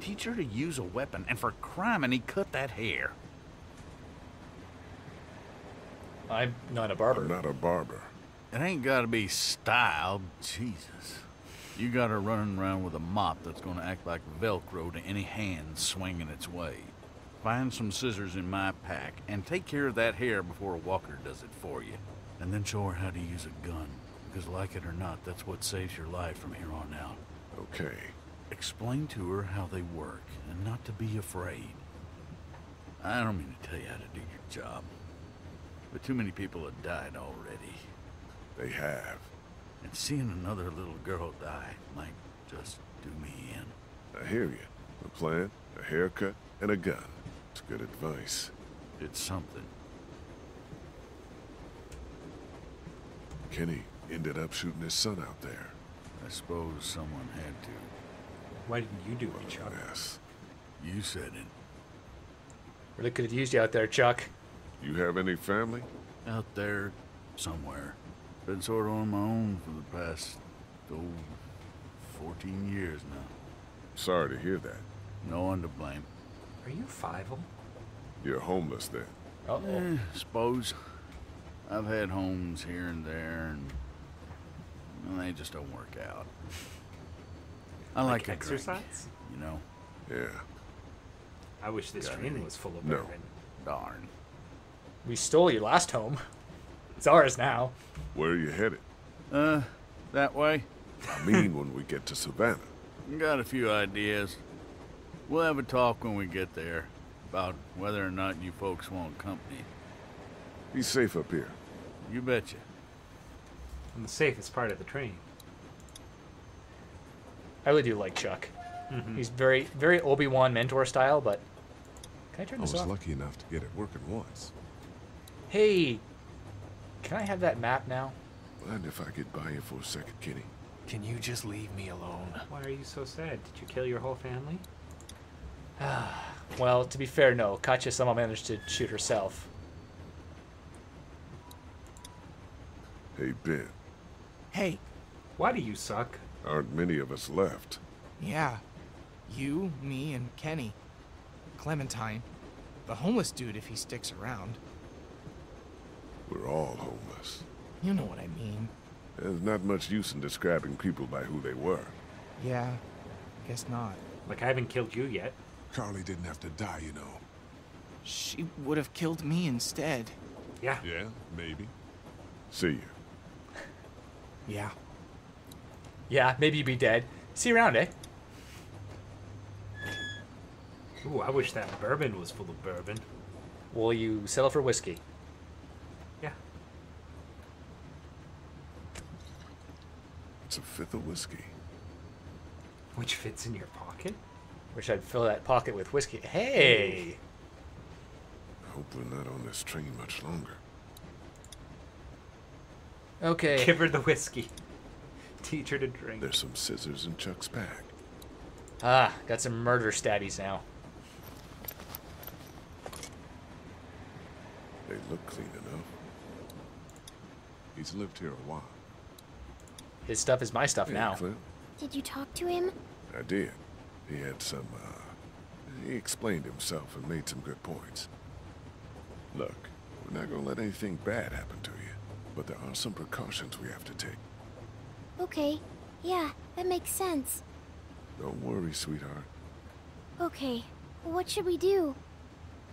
Teach her to use a weapon, and for crime, and he cut that hair. I'm not a barber. I'm not a barber. It ain't gotta be styled. Jesus. You got her running around with a mop that's gonna act like Velcro to any hand swinging its way. Find some scissors in my pack and take care of that hair before a Walker does it for you. And then show her how to use a gun. Because, like it or not, that's what saves your life from here on out. Okay. Explain to her how they work and not to be afraid. I don't mean to tell you how to do your job, but too many people have died already. They have. And seeing another little girl die might just do me in. I hear you. A plan, a haircut, and a gun. It's good advice. It's something. Kenny ended up shooting his son out there. I suppose someone had to. Why didn't you do it, Chuck? Yes. You said it. Really could have used you out there, Chuck. You have any family? Out there, somewhere. Been sort of on my own for the past, oh, 14 years now. Sorry to hear that. No one to blame. Are you Fievel? You're homeless then. Uh-oh. Eh, suppose. I've had homes here and there, and well, they just don't work out. I like, a drink, exercise? you know. Yeah. I wish this Got train was full of No. bourbon. Darn. We stole your last home. It's ours now. Where are you headed? Uh, that way? I mean when we get to Savannah. Got a few ideas. We'll have a talk when we get there about whether or not you folks want company. Be safe up here. You betcha. I'm the safest part of the train. I really do like Chuck. Mhm. He's very, very Obi Wan mentor style. But can I turn I this was off? lucky enough to get it working once. Hey, can I have that map now? Mind if I get by you for a second, Kenny? Can you just leave me alone? Why are you so sad? Did you kill your whole family? Well, to be fair, no. Katjaa somehow managed to shoot herself. Hey, Ben. Hey, Why do you suck? Aren't many of us left. yeah. You, me, and Kenny. Clementine. The homeless dude if he sticks around. We're all homeless. You know what I mean. There's not much use in describing people by who they were. Yeah, guess not. Like, I haven't killed you yet. Carley didn't have to die, you know. She would have killed me instead. Yeah. Yeah, maybe. See you. Yeah. Yeah, maybe you'd be dead. See you around, eh? Ooh, I wish that bourbon was full of bourbon. Will you settle for whiskey? Yeah. It's a fifth of whiskey. Which fits in your pocket? Wish I'd fill that pocket with whiskey. Hey! I hope we're not on this train much longer. Okay. Give her the whiskey. Teach her to drink. There's some scissors in Chuck's bag. Ah, got some murder stabbies now. They look clean enough. He's lived here a while. His stuff is my stuff Hey, now. Clint. Did you talk to him? I did. He had some, uh, he explained himself and made some good points. Look, we're not gonna let anything bad happen to you, but there are some precautions we have to take. Okay. Yeah, that makes sense. Don't worry, sweetheart. Okay. What should we do?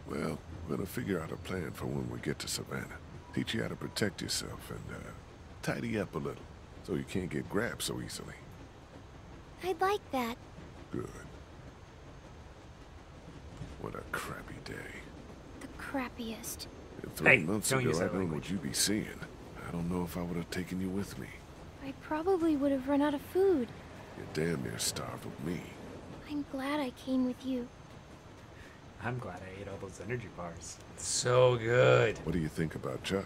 Well, we're gonna figure out a plan for when we get to Savannah. Teach you how to protect yourself and, uh, tidy up a little so you can't get grabbed so easily. I'd like that. Good. What a crappy day. The crappiest. If three Hey, months ago that I'd known language. what you'd be seeing, I don't know if I would have taken you with me. I probably would have run out of food. You're damn near starved with me. I'm glad I came with you. I'm glad I ate all those energy bars. It's So good. What do you think about Chuck?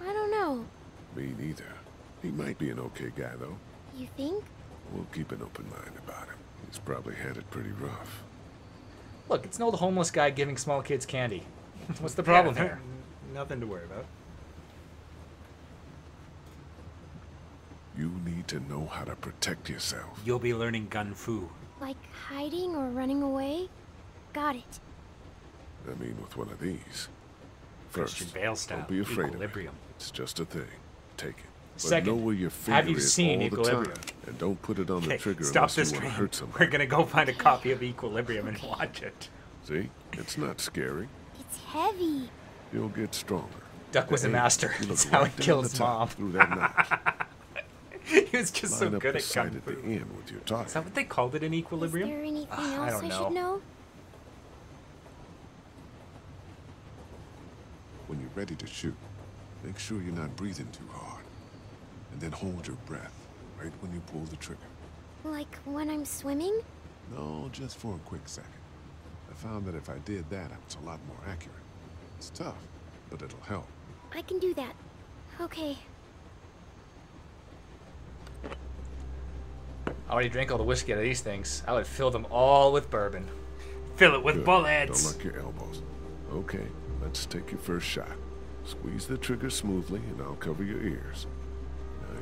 I don't know. Me neither. He might be an okay guy, though. You think? We'll keep an open mind about him. He's probably had it pretty rough. Look, it's an old homeless guy giving small kids candy. What's the problem Yeah, here? Nothing to worry about. You need to know how to protect yourself. You'll be learning gun fu. Like hiding or running away? Got it. I mean, with one of these. First, Christian Bale style. don't be afraid Equilibrium. of it. It's just a thing. Take it. But Second, know where your finger have you seen Equilibrium? time, and don't put it on the trigger stop this you train. hurt somebody. We're gonna go find a copy of Equilibrium and watch it. See, it's not scary. It's heavy. You'll get stronger. Duck was a master. That's how right he killed his mom. Through that he was just so Line up good at sight gun at the end with your target. Is that what they called it in Equilibrium? Is there anything ah, I else don't I, should know? When you're ready to shoot, make sure you're not breathing too hard. And then hold your breath right when you pull the trigger. Like when I'm swimming? No, just for a quick second. I found that if I did that, I was a lot more accurate. It's tough, but it'll help. I can do that. Okay. I already drank all the whiskey out of these things. I would fill them all with bourbon. Fill it with Good. bullets. Don't lock your elbows. Okay, let's take your first shot. Squeeze the trigger smoothly, and I'll cover your ears.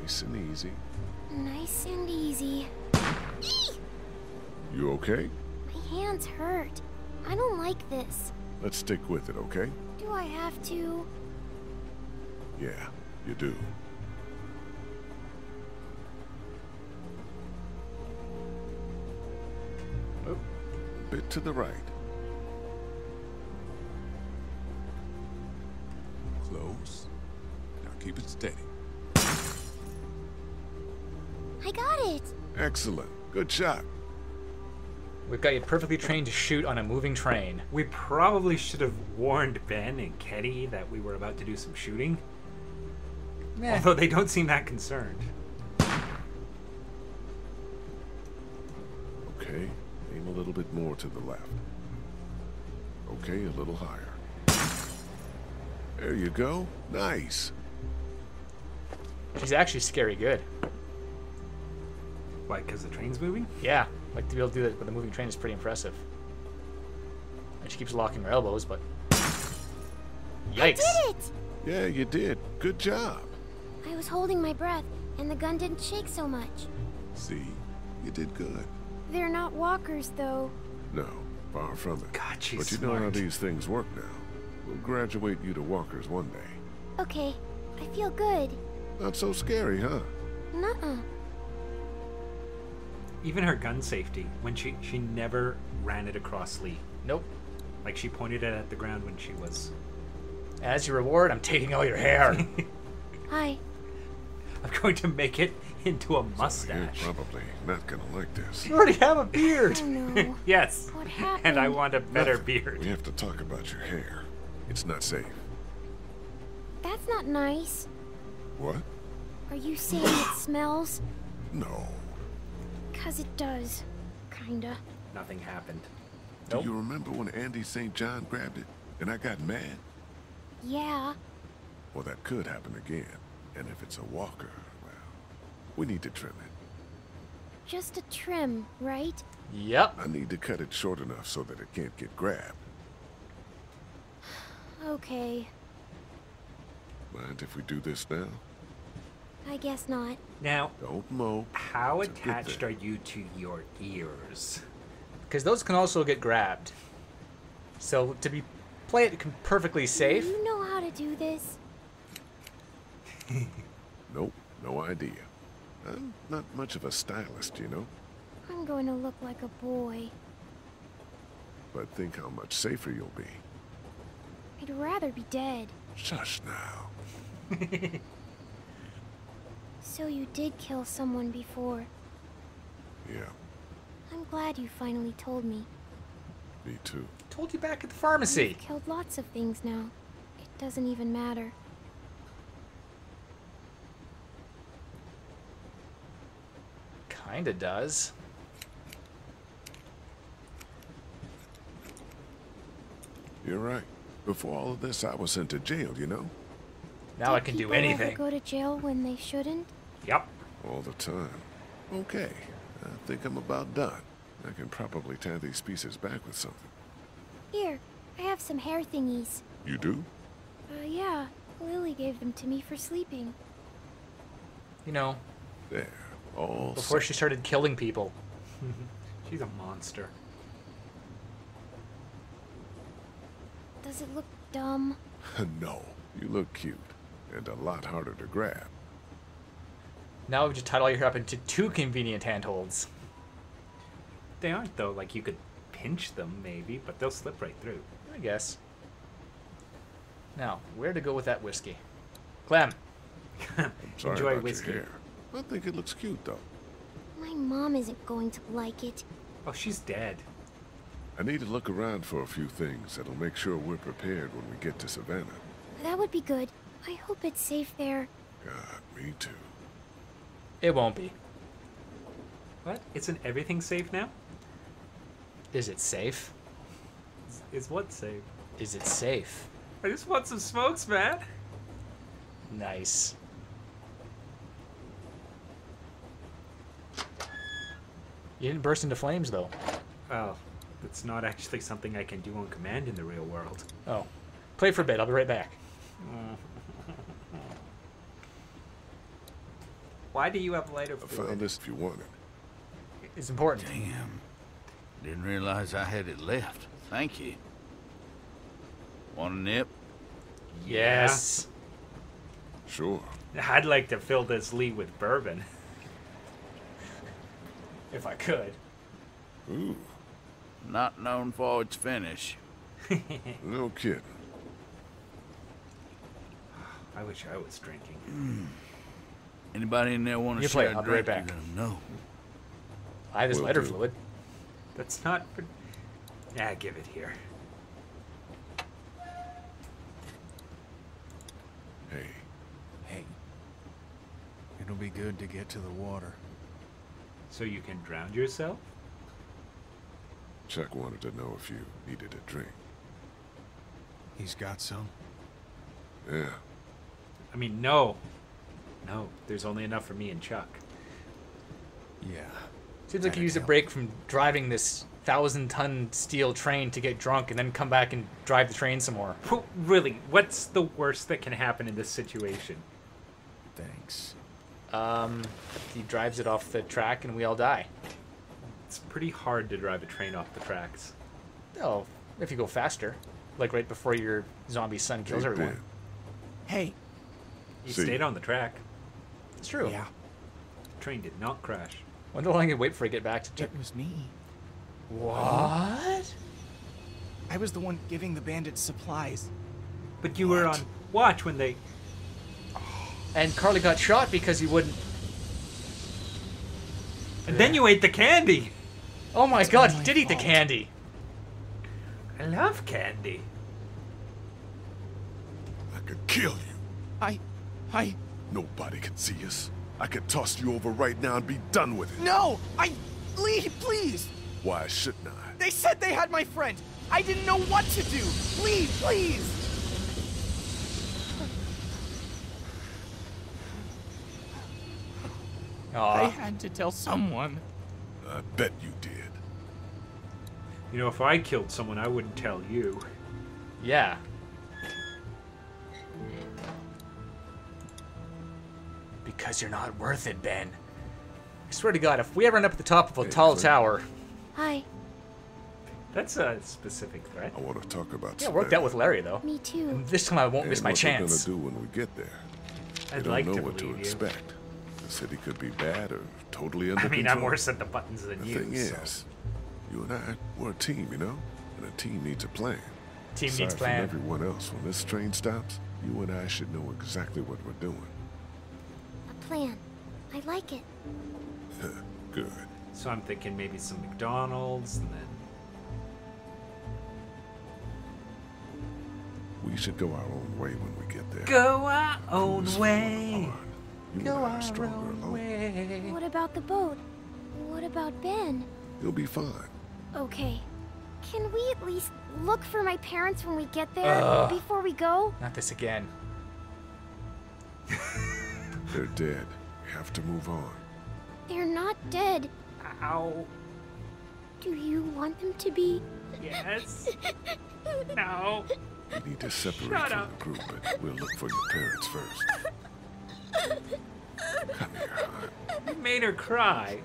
Nice and easy. Nice and easy. You okay? My hands hurt. I don't like this. Let's stick with it, okay? Do I have to? Yeah, you do. Oh. Bit to the right. Close. Now keep it steady. I got it. Excellent. Good shot. We've got you perfectly trained to shoot on a moving train. We probably should have warned Ben and Kenny that we were about to do some shooting. Meh. Although they don't seem that concerned. Okay, aim a little bit more to the left. Okay, a little higher. There you go. Nice. She's actually scary good. Why? Because the train's moving? Yeah, like to be able to do that with a moving train is pretty impressive. And she keeps locking her elbows, but I yikes! did it! Yeah, you did. Good job. I was holding my breath, and the gun didn't shake so much. See, you did good. They're not walkers, though. No, far from it. God, she's but you know how these things work now. We'll graduate you to walkers one day. Okay, I feel good. Not so scary, huh? Nuh-uh. Even her gun safety, when she she never ran it across Lee. Nope. Like she pointed it at the ground when she was. As your reward, I'm taking all your hair. Hi. I'm going to make it into a mustache. You're probably not gonna like this. you already have a beard. Oh no. yes. What And I happened? want a better Nothing. beard. We have to talk about your hair. It's not safe. That's not nice. What? Are you saying it smells? No. Cause it does. Kinda. Nothing happened. Do you remember when Andy St. John grabbed it and I got mad? Yeah. Well, that could happen again. And if it's a walker, well, we need to trim it. Just a trim, right? Yep. I need to cut it short enough so that it can't get grabbed. Okay. Mind if we do this now? I guess not. Now, Don't mope. how It's attached are you to your ears? Because those can also get grabbed. So to be play it perfectly safe. You know how to do this. Nope, no idea. I'm not much of a stylist, you know? I'm going to look like a boy. But think how much safer you'll be. I'd rather be dead. Shush now. So you did kill someone before. Yeah, I'm glad you finally told me. me too. Told you back at the pharmacy. You've killed lots of things now. It doesn't even matter. Kinda does. You're right. Before all of this, I was sent to jail, you know? Now I can do people ever anything. go to jail when they shouldn't? Yep. All the time. Okay, I think I'm about done. I can probably tie these pieces back with something. Here, I have some hair thingies. You do? Uh, yeah. Lily gave them to me for sleeping. You know, There, all before she started killing people. She's a monster. Does it look dumb? no, you look cute, and a lot harder to grab. Now we've just tied all your hair up into two convenient handholds. They aren't though. Like you could pinch them maybe, but they'll slip right through. I guess. Now, where to go with that whiskey? Clem. Sorry Enjoy whiskey. I think it looks cute, though. My mom isn't going to like it. Oh, she's dead. I need to look around for a few things that'll make sure we're prepared when we get to Savannah. That would be good. I hope it's safe there. God, me too. It won't be. What? Isn't everything safe now? Is it safe? Is, is what safe? Is it safe? I just want some smokes, man. Nice. You didn't burst into flames, though. Oh, it's not actually something I can do on command in the real world. Oh. Play for a bit. I'll be right back. Mm. Why do you have lighter I fluid? found this if you want it. It's important. Damn. Didn't realize I had it left. Thank you. Want a nip? Yes. Sure. I'd like to fill this Lee with bourbon. If I could. Ooh, Not known for its finish. no kidding. I wish I was drinking. Hmm. Anybody in there want to You play, share a I'll be right back. You gotta. I have this Will lighter do. fluid. That's not for. Yeah, give it here. Hey, Hey, it'll be good to get to the water. So you can drown yourself? Chuck wanted to know if you needed a drink. He's got some. Yeah, I mean, no. No, there's only enough for me and Chuck. Yeah. Seems like That'd you used a help. break from driving this thousand ton steel train to get drunk and then come back and drive the train some more. Really, what's the worst that can happen in this situation? Thanks. Um, he drives it off the track and we all die. It's pretty hard to drive a train off the tracks. Oh, if you go faster. Like right before your zombie son kills everyone. Hey. You See. stayed on the track. It's true. Yeah, Train did not crash. Wonder how long I can wait for it to get back to check. it was me. What? I was the one giving the bandits supplies. But you were on watch when they. And Carley got shot because he wouldn't. And then you ate the candy! Oh my god, he my did eat the candy. I love candy. I could kill you. I. I. Nobody can see us. I could toss you over right now and be done with it. No! I. Lee, please! Why shouldn't I? They said they had my friend! I didn't know what to do! Lee, please! I had to tell someone. I bet you did. You know, if I killed someone, I wouldn't tell you. Yeah. Because you're not worth it, Ben. I swear to God, if we ever end up at the top of a Hey, tall Clint. tower. Hi. That's a specific threat. I want to talk about Yeah, it worked out with Larry, though. Me too. And this time I won't miss and my what chance. We're gonna do when we get there. I'd we don't like know to what to believe you. expect. The city could be bad or totally under I mean, control. I'm worse at the buttons than The you. thing so- is, you and I, we're a team, you know? And a team needs a plan. Team Aside needs from plan. everyone else, when this train stops, you and I should know exactly what we're doing. A plan. I like it. Good. So I'm thinking maybe some McDonald's and then. We should go our own way when we get there. Go our own Who's way. Go and I are our own alone. way. What about the boat? What about Ben? You'll be fine. Okay. Can we at least look for my parents when we get there Ugh. before we go? Not this again. They're dead. We have to move on. They're not dead. Ow. Do you want them to be? Yes. No. We need to separate Shut from up. the group, and we'll look for your parents first. Come here, hon. You made her cry.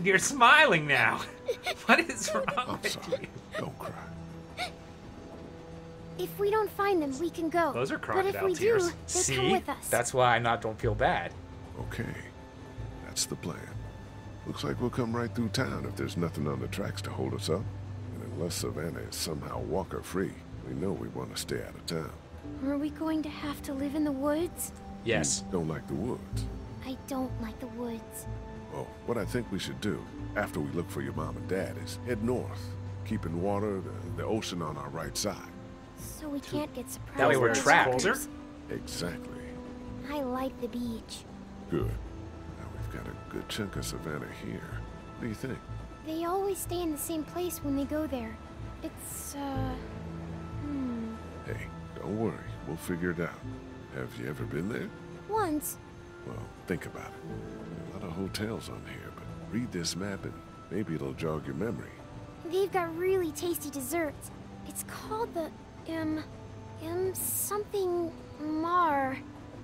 You're smiling now. What is wrong I'm with sorry. you? Don't cry. If we don't find them, we can go. Those are But if we tears. do, they See? come with us. That's why I not don't feel bad. Okay, that's the plan. Looks like we'll come right through town if there's nothing on the tracks to hold us up. And unless Savannah is somehow walker-free, we know we want to stay out of town. Are we going to have to live in the woods? Yes. Don't like the woods. I don't like the woods. Well, what I think we should do, after we look for your mom and dad, is head north, keeping water, the, the ocean on our right side. So we can't get surprised. That way we're trapped. monsters. Exactly. I like the beach. Good. Now we've got a good chunk of Savannah here. What do you think? They always stay in the same place when they go there. It's, uh... Hmm... Hey, don't worry. We'll figure it out. Have you ever been there? Once. Well, think about it. A lot of hotels on here, but read this map and maybe it'll jog your memory. They've got really tasty desserts. It's called the, um... Um, something... Mar.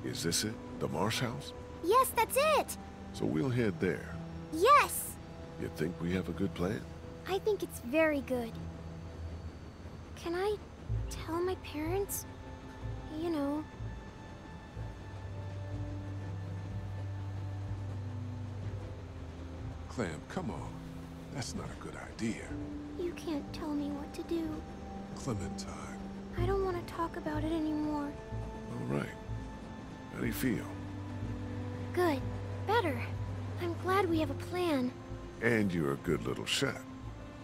Is this it? The Marsh House? Yes, that's it! So we'll head there. Yes! You think we have a good plan? I think it's very good. Can I tell my parents? You know, Clem, come on. That's not a good idea. you can't tell me what to do. Clementine. I don't want to talk about it anymore. All right. How do you feel? Good. Better. I'm glad we have a plan. And you're a good little shot.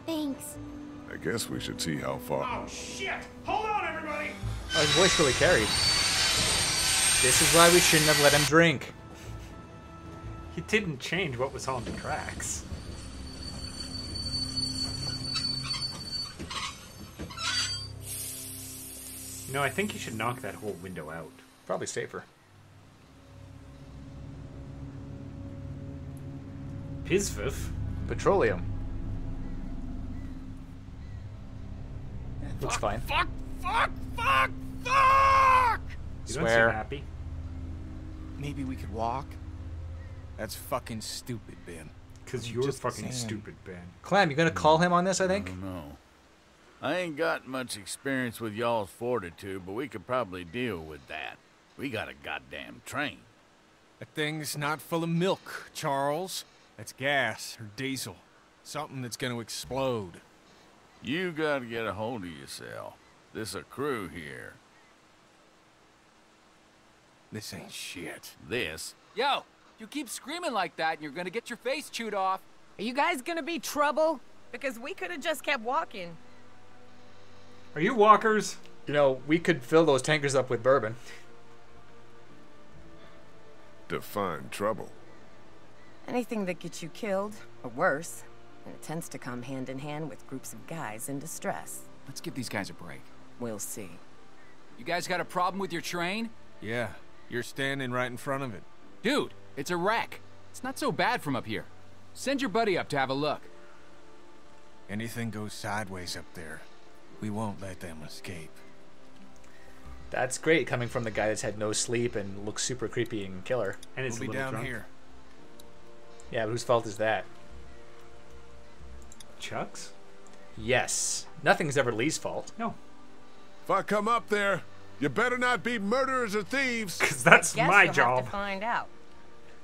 Thanks. I guess we should see how far. Oh, shit! Hold on, everybody! Oh, his voice really carried. This is why we shouldn't have let him drink. He didn't change what was on the tracks. You know, I think you should knock that whole window out. Probably safer. Pisvif? Petroleum. Looks fine. Fuck! Fuck! Fuck! Fuck! You don't Swear. seem happy. Maybe we could walk? That's fucking stupid, Ben. Because you're just fucking saying. stupid, Ben. Clem, you gonna call him on this, I think? No. I ain't got much experience with y'all's fortitude, but we could probably deal with that. We got a goddamn train. That thing's not full of milk, Charles. That's gas or diesel. Something that's gonna explode. You gotta get a hold of yourself. This a crew here. This ain't shit. This Yo, you keep screaming like that and you're gonna get your face chewed off. Are you guys gonna be trouble? Because we could have just kept walking. Are you walkers? You know, we could fill those tankers up with bourbon. Define trouble. Anything that gets you killed, or worse. And it tends to come hand in hand with groups of guys in distress. Let's give these guys a break. We'll see. You guys got a problem with your train? Yeah, you're standing right in front of it. Dude, it's a wreck. It's not so bad from up here. Send your buddy up to have a look. Anything goes sideways up there, we won't let them escape. That's great coming from the guy that's had no sleep and looks super creepy and killer. And We'll be down here. Yeah, but whose fault is that? Chuck's? Yes. Nothing's ever Lee's fault. No. If I come up there, you better not be murderers or thieves. Because that's Guess my you'll job. Have to find out.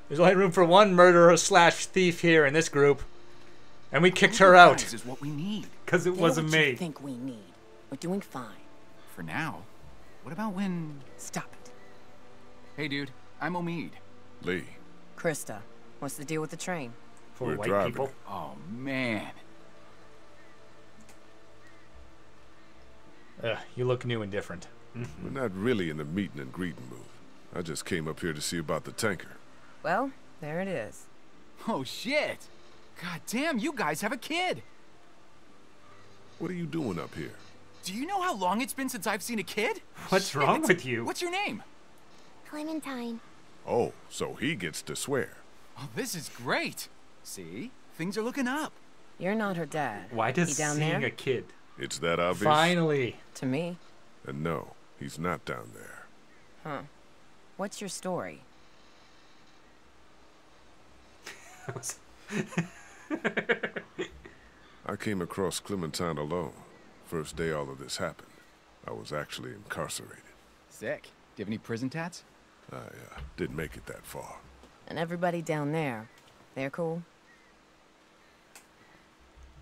There's only room for one murderer slash thief here in this group. And we kicked her out. This is what we need. Because it They're wasn't what you me. think we need. We're doing fine. For now. What about when... Stop it. Hey, dude, I'm Omid. Lee, Krista, what's the deal with the train? For We're white driving. people. Oh, man. Ugh, you look new and different. we're not really in the meeting and greeting mood. I just came up here to see about the tanker. Well, there it is. Oh, shit. God damn, you guys have a kid. What are you doing up here? Do you know how long it's been since I've seen a kid? What's Shit. wrong with you? What's your name? Clementine. Oh, so he gets to swear. Oh, this is great. See? Things are looking up. You're not her dad. Why does he down seeing there? a kid? It's that obvious? Finally. To me? And no, he's not down there. Huh. What's your story? I came across Clementine alone. First day all of this happened. I was actually incarcerated. Sick. Do you have any prison tats? I uh, didn't make it that far. And everybody down there, they're cool?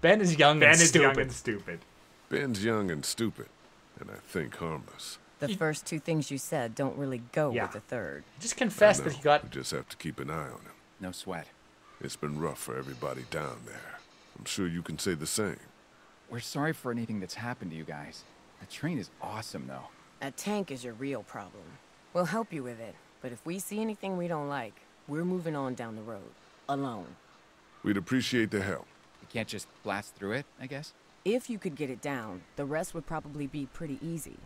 Ben is young Ben and is stupid. young and stupid. Ben's young and stupid, and I think harmless. The first two things you said don't really go Yeah. with the third. Just confess that he got. We just have to keep an eye on him. No sweat. It's been rough for everybody down there. I'm sure you can say the same. We're sorry for anything that's happened to you guys. The train is awesome, though. A tank is your real problem. We'll help you with it, but if we see anything we don't like, we're moving on down the road. Alone. We'd appreciate the help. You can't just blast through it, I guess? If you could get it down, the rest would probably be pretty easy.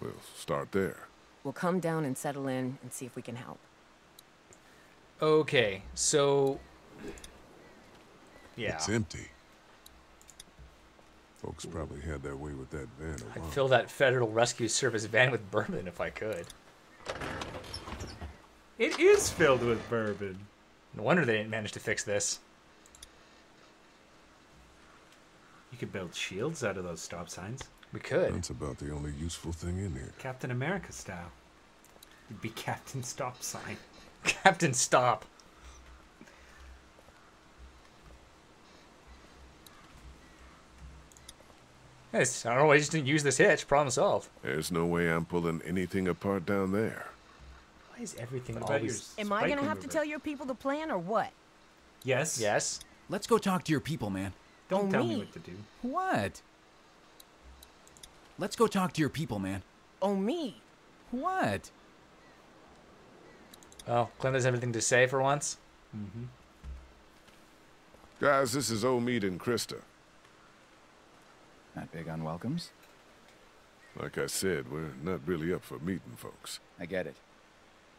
We'll start there. We'll come down and settle in and see if we can help. Okay, so. Yeah. It's empty. Folks probably had their way with that van a I'd fill that Federal Rescue Service van with bourbon if I could. It is filled with bourbon. No wonder they didn't manage to fix this. You could build shields out of those stop signs. We could. That's about the only useful thing in here. Captain America style. You'd be Captain Stop Sign. Captain Stop. Yes, I don't know why I just didn't use this hitch. Problem solved. There's no way I'm pulling anything apart down there. Why is everything What about always... Am I gonna have to tell your people the plan or what? Yes. Yes. Let's go talk to your people, man. Don't Oh, tell me me? what to do. What? Let's go talk to your people, man. Oh, me? What? Oh, Clint has everything to say for once. Mm-hmm. Guys, this is Omid and Krista. Not big on welcomes. Like I said, we're not really up for meeting folks. I get it.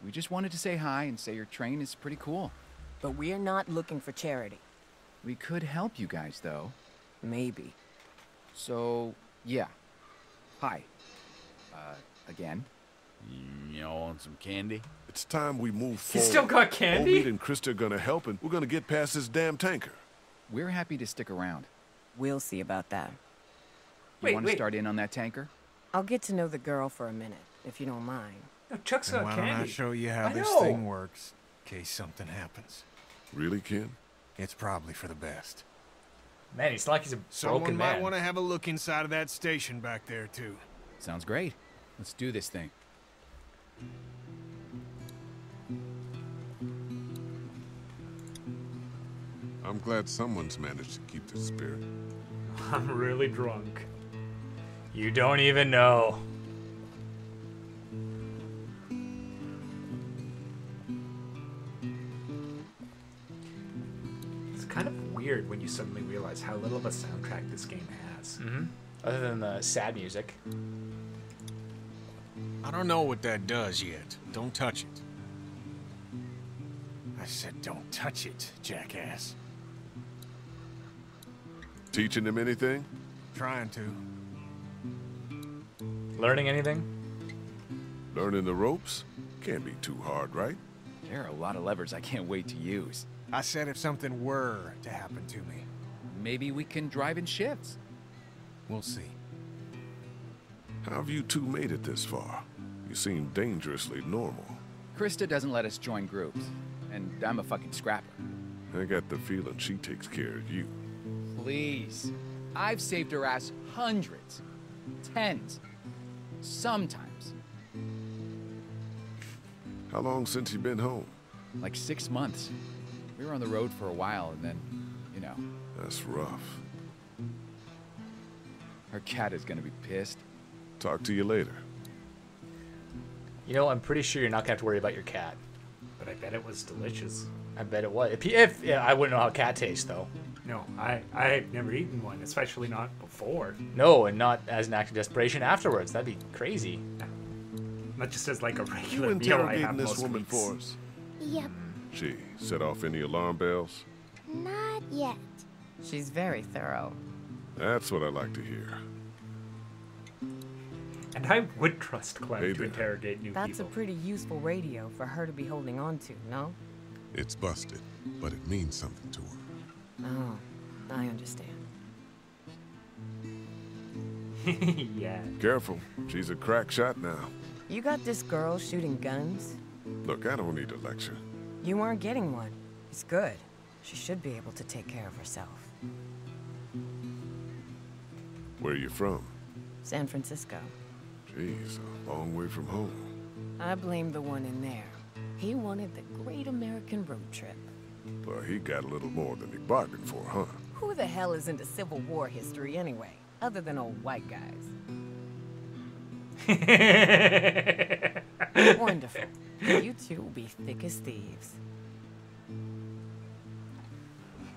We just wanted to say hi and say your train is pretty cool. But we're not looking for charity. We could help you guys, though. Maybe. So, yeah. Hi. Uh, again. Y'all want some candy? It's time we move He forward. still got candy? Omid and Krista are gonna help, and we're gonna get past this damn tanker. We're happy to stick around. We'll see about that. You want to start in on that tanker? I'll get to know the girl for a minute, if you don't mind. No, Chuck's Then got why don't I show you how I this know. thing works, in case something happens? Really, Ken? It's probably for the best. Man, he's like he's a Someone broken might want to have a look inside of that station back there, too. Sounds great. Let's do this thing. I'm glad someone's managed to keep the spirit. I'm really drunk. You don't even know. It's kind of weird when you suddenly realize how little of a soundtrack this game has. Mm-hmm. Other than the sad music. I don't know what that does yet. Don't touch it. I said don't touch it, jackass. Teaching him anything? Trying to. Learning anything? Learning the ropes? Can't be too hard, right? There are a lot of levers I can't wait to use. I said if something were to happen to me. Maybe we can drive in shifts. We'll see. How have you two made it this far? You seem dangerously normal. Krista doesn't let us join groups, and I'm a fucking scrapper. I got the feeling she takes care of you. Please. I've saved her ass hundreds, tens, sometimes. How long since you've been home? Like six months. We were on the road for a while, and then, you know, That's rough. her cat is gonna be pissed. Talk to you later. You know, I'm pretty sure you're not gonna have to worry about your cat. But I bet it was delicious. I bet it was. If, if yeah, I wouldn't know how cat tastes though. No, I I've never eaten one, especially not before. No, and not as an act of desperation afterwards. That'd be crazy. Not just as like a You regular meal I interrogating have this most woman weeks. for us? Yep. She set off any alarm bells? Not yet. She's very thorough. That's what I like to hear. And I would trust Clem Hey to there. interrogate new That's people. a pretty useful radio for her to be holding on to, no? It's busted, but it means something to her. Oh, I understand. yeah. Careful, she's a crack shot now. You got this girl shooting guns? Look, I don't need a lecture. You aren't getting one. It's good. She should be able to take care of herself. Where are you from? San Francisco. Jeez, a long way from home. I blame the one in there. He wanted the great American road trip. Well, he got a little more than he bargained for, huh? Who the hell is into Civil War history anyway, other than old white guys? Wonderful. You two will be thick as thieves.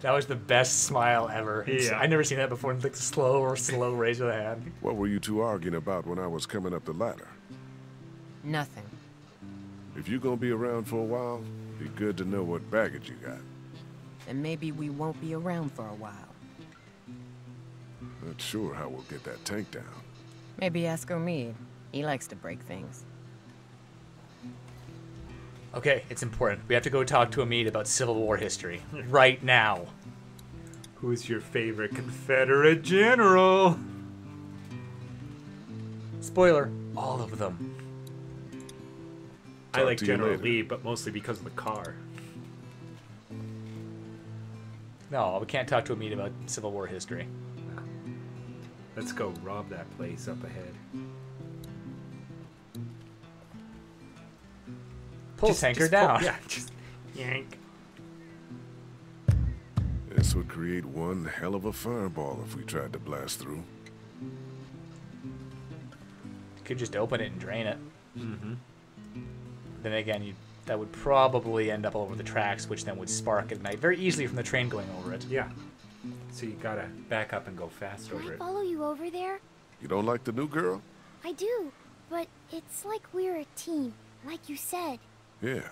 That was the best smile ever. Yeah. I never seen that before. Like the slow or slow raise of the hand. What were you two arguing about when I was coming up the ladder? Nothing. If you're gonna be around for a while, be good to know what baggage you got. Then maybe we won't be around for a while. Not sure how we'll get that tank down. Maybe ask Omid. He likes to break things. Okay, it's important. We have to go talk to Omid about Civil War history right now. Who's your favorite Confederate general? Spoiler: all of them. I like General later. Lee, but mostly because of the car. No, we can't talk to Omid about Civil War history. Let's go rob that place up ahead. Pull Just- tanker just pull- down. yeah, just yank. This would create one hell of a fireball if we tried to blast through. Could just open it and drain it. Mm-hmm. Then again, you that would probably end up all over the tracks, which then would spark at night very easily from the train going over it. Yeah. So you gotta back up and go fast Can over I it. follow you over there? You don't like the new girl? I do, but it's like we're a team, like you said. Yeah,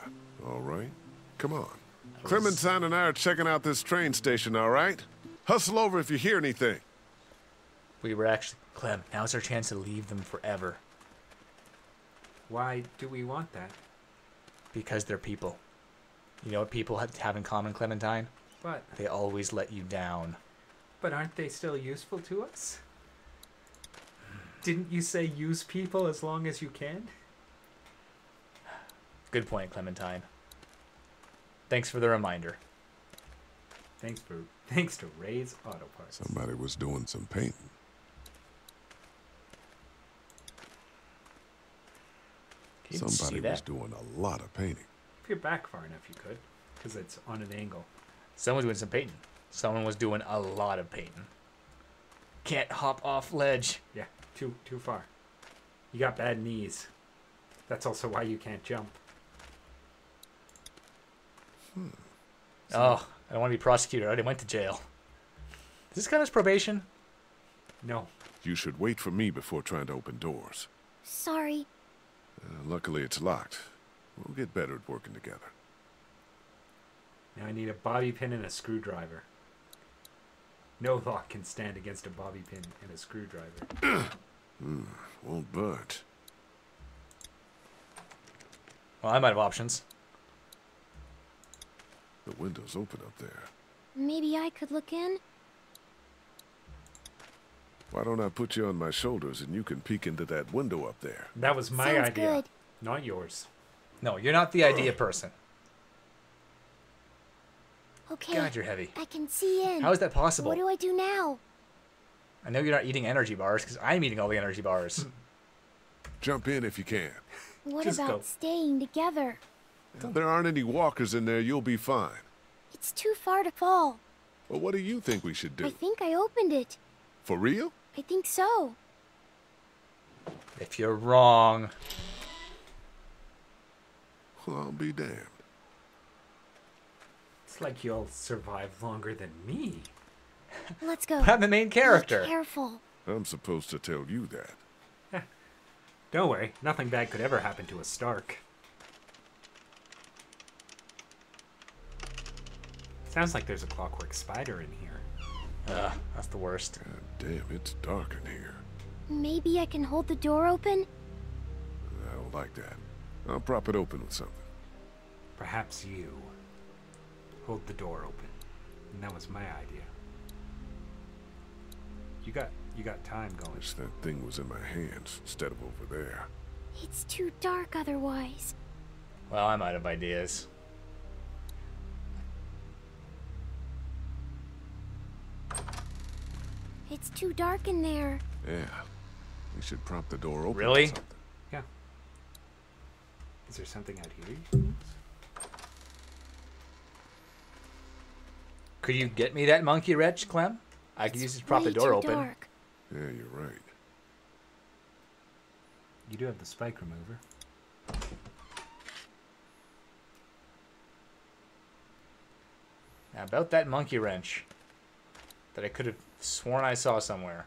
all right. Come on. Clementine and I are checking out this train station, all right? Hustle over if you hear anything. We were actually Clem. Now's our chance to leave them forever Why do we want that? Because they're people. You know what people have have in common, Clementine? But They always let you down. but aren't they still useful to us? Didn't you say use people as long as you can? Good point, Clementine. Thanks for the reminder. Thanks for thanks to Ray's Auto Parts. Somebody was doing some painting. Can Somebody was doing a lot of painting. If you're back far enough, you could, because it's on an angle. Someone's doing some painting. Someone was doing a lot of painting. Can't hop off ledge. Yeah, too too far. You got bad knees. That's also why you can't jump. Hmm. Oh, I don't want to be prosecuted. I already went to jail. Is this kind of probation? No. You should wait for me before trying to open doors. Sorry. Uh, luckily, it's locked. We'll get better at working together. Now I need a bobby pin and a screwdriver. No lock can stand against a bobby pin and a screwdriver. Hmm, won't budge. Well, I might have options. The window's open up there. Maybe I could look in? Why don't I put you on my shoulders and you can peek into that window up there? That was my Sounds idea, good. not yours. No, you're not the idea person. Okay. God, you're heavy. I can see in. How is that possible? What do I do now? I know you're not eating energy bars because I'm eating all the energy bars. Jump in if you can. What Just about go. staying together? There aren't any walkers in there, you'll be fine. It's too far to fall. Well, what do you think we should do? I think I opened it. For real? I think so. if you're wrong, Well, I'll be damned. It's like you'll survive longer than me. Let's go. I'm the main character. Be careful. I'm supposed to tell you that. Don't worry, nothing bad could ever happen to a Stark. Sounds like there's a clockwork spider in here. Ugh, that's the worst. Damn, it's dark in here. Maybe I can hold the door open? I don't like that. I'll prop it open with something. Perhaps you hold the door open. And that was my idea. You got you got time going. Wish that thing was in my hands instead of over there. It's too dark otherwise. Well, I'm out of ideas. It's too dark in there. Yeah. We should prop the door open. Really? something. Yeah. Is there something out here? you can use? Could you get me that monkey wrench, Clem? I could use it to prop the Way door too open. dark. Yeah, you're right. You do have the spike remover. Now, about that monkey wrench that I could have sworn I saw somewhere.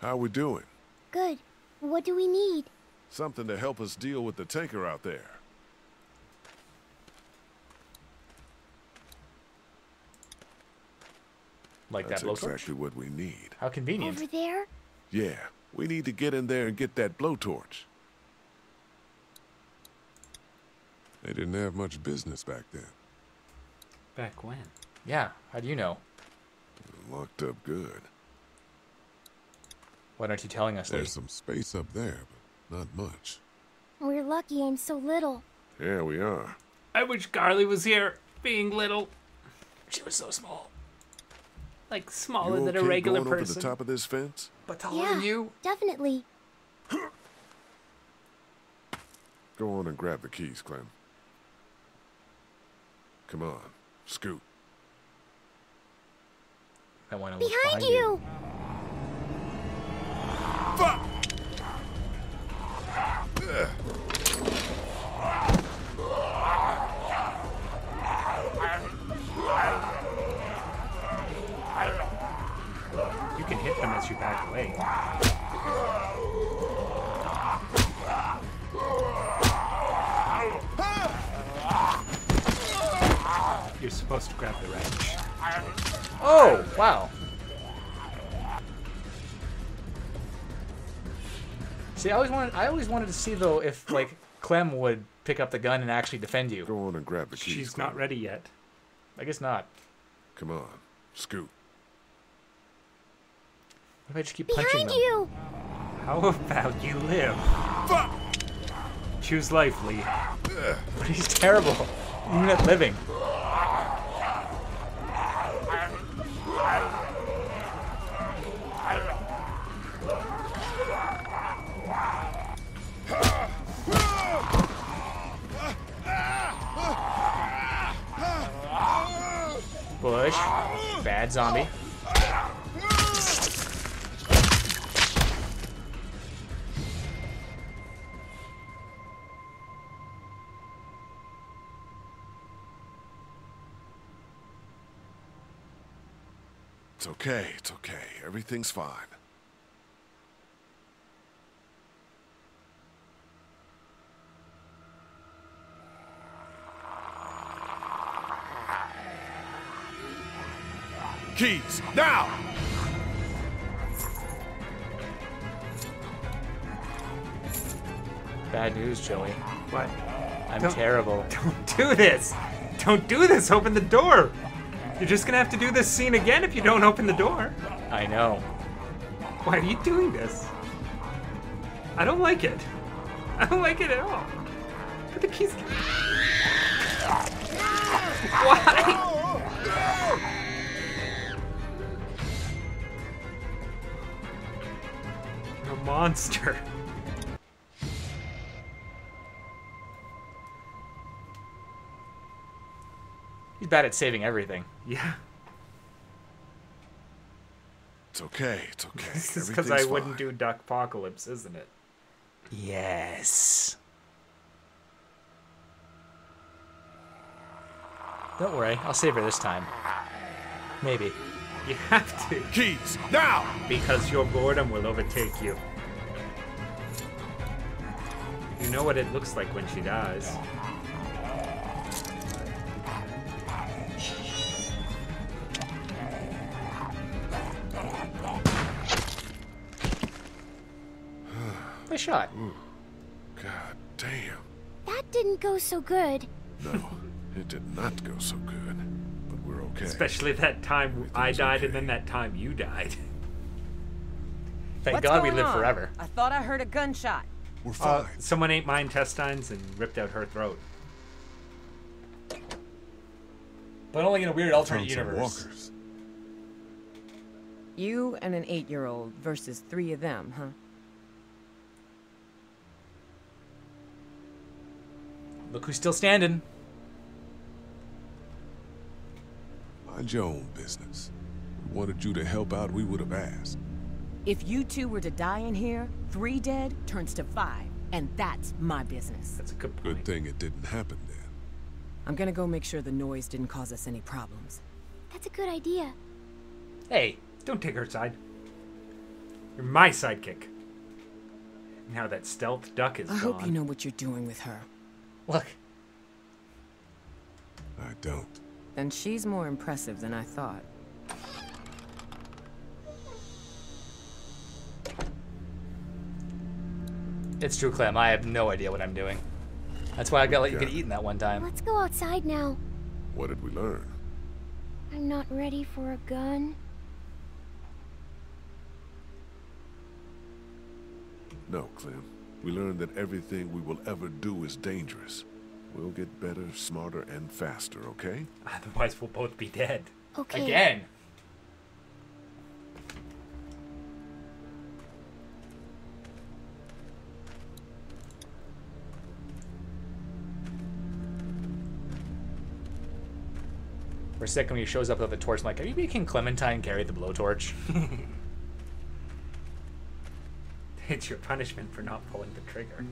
How we doing? Good. What do we need? Something to help us deal with the tanker out there. Like That's that blowtorch? exactly what we need. How convenient. Over there? Yeah, we need to get in there and get that blowtorch. They didn't have much business back then. Back when? Yeah, how do you know? Locked up good. Why aren't you telling us There's this? some space up there, but not much. We're lucky I'm so little. Yeah, we are. I wish Carley was here, being little. She was so small. Like smaller you than okay a regular going person. over the top of this fence? But taller yeah, than you? definitely. Go on and grab the keys, Clem. Come on, scoot. That one Behind, was behind you! You can hit them as you back away. You're supposed to grab the wrench. Oh, wow. See, I always wanted I always wanted to see though if like Clem would pick up the gun and actually defend you. Go on and grab the keys. She's Clem. not ready yet. I guess not. Come on, scoot. What if I just keep punching Behind them? you! How about you live? Fuck. Choose life, Lee. But he's terrible. Even at living. Bush. Bad zombie. It's okay, it's okay. Everything's fine. Keys, now! Bad news, Joey. What? I'm Don't- terrible. Don't do this! Don't do this! Open the door! You're just gonna have to do this scene again if you don't open the door. I know. Why are you doing this? I don't like it. I don't like it at all. Put the keys. Why? Monster. He's bad at saving everything. Yeah. It's okay, it's okay. This is because I Everything's wouldn't do Duck Apocalypse, isn't it? Yes. Don't worry, I'll save her this time. Maybe. You have to. Keys, now! Because your boredom will overtake you know what it looks like when she dies. Nice shot. Ooh. God damn. That didn't go so good. No, it did not go so good. But we're okay. Especially that time I died okay. and then that time you died. Thank What's God we live on? forever. I thought I heard a gunshot. We're Uh, someone ate my intestines and ripped out her throat. But only in a weird alternate Found universe. walkers. You and an eight-year-old versus three of them, huh? Look who's still standing. Mind your own business. We wanted you to help out, we would have asked. If you two were to die in here, three dead turns to five, and that's my business. That's a good point. Good thing it didn't happen then. I'm gonna go make sure the noise didn't cause us any problems. That's a good idea. Hey, Don't take her side. You're my sidekick. Now that stealth duck is I gone. hope you know what you're doing with her. look. I don't. Then she's more impressive than I thought. It's true, Clem. I have no idea what I'm doing. That's why I got let you get eaten that one time. Let's go outside now. What did we learn? I'm not ready for a gun. No, Clem. We learned that everything we will ever do is dangerous. We'll get better, smarter, and faster, okay? Otherwise, we'll both be dead. Okay. Again. For a second, when he shows up with the torch, I'm like, are you making Clementine carry the blowtorch? It's your punishment for not pulling the trigger.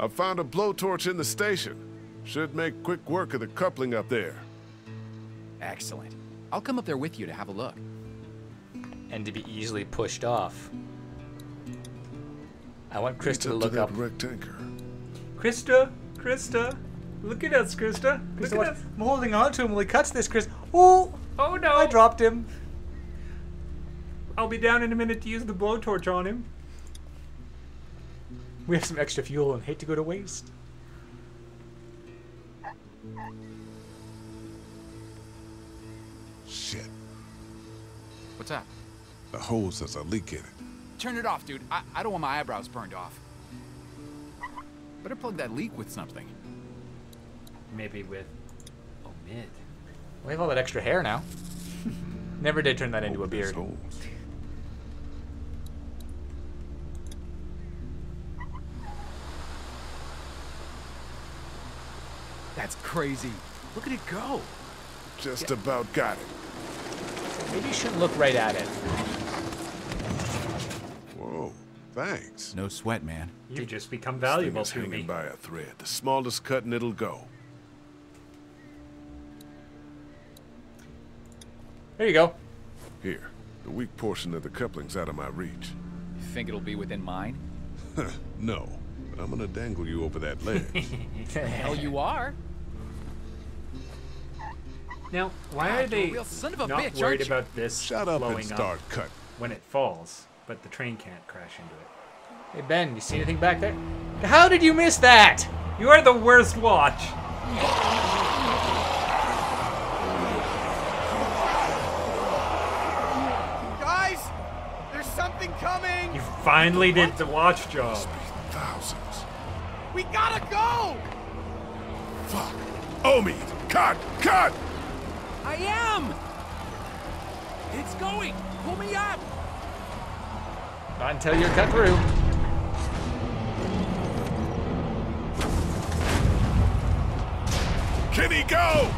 I found a blowtorch in the station. Should make quick work of the coupling up there. Excellent. I'll come up there with you to have a look. and to be easily pushed off. I want Christa Reach to up look up. wrecked tanker. Christa, Christa, look at us, Christa. Look at what- us. I'm holding on to him while he cuts this, Chris. Oh! Oh no! I dropped him. I'll be down in a minute to use the blowtorch on him. We have some extra fuel and hate to go to waste. Shit. What's up? The hose has a leak in it. Turn it off, dude. I, I don't want my eyebrows burned off. Better plug that leak with something. Maybe with omid. We have all that extra hair now. Never did turn that into a beard. That's crazy. Look at it go. Just about got it. Maybe you shouldn't look right at it. Whoa, thanks. No sweat, man. You've just become valuable is to hanging me. by a thread. The smallest cut and it'll go. There you go. Here, the weak portion of the coupling's out of my reach. You think it'll be within mine? no, but I'm gonna dangle you over that ledge. Hell, you are. Now, why God, are they real son of a not bitch, worried aren't you? about this Shut up and start up cutting. when it falls, but the train can't crash into it? Hey Ben, you see anything back there? How did you miss that? You are the worst watch. Finally did the watch job. Thousands. We gotta go. Fuck. Omid! Cut! Cut! I am. It's going. Pull me up. Not until you're cut through. Can he go?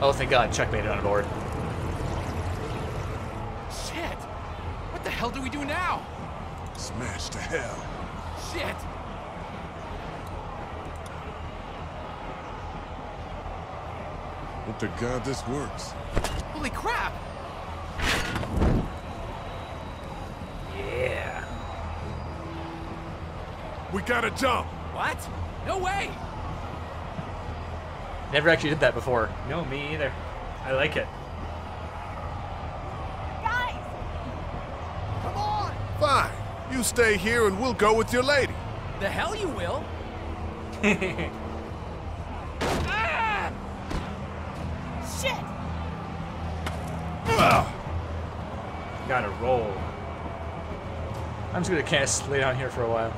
Oh, thank God, Chuck made it on board. What the hell do we do now? Smash to hell. Shit. Hope to God this works. Holy crap. Yeah. We gotta jump. What? No way. Never actually did that before. No, me either. I like it. You stay here and we'll go with your lady. The hell you will. Ah! Shit! Gotta roll. I'm just gonna cast lay down here for a while.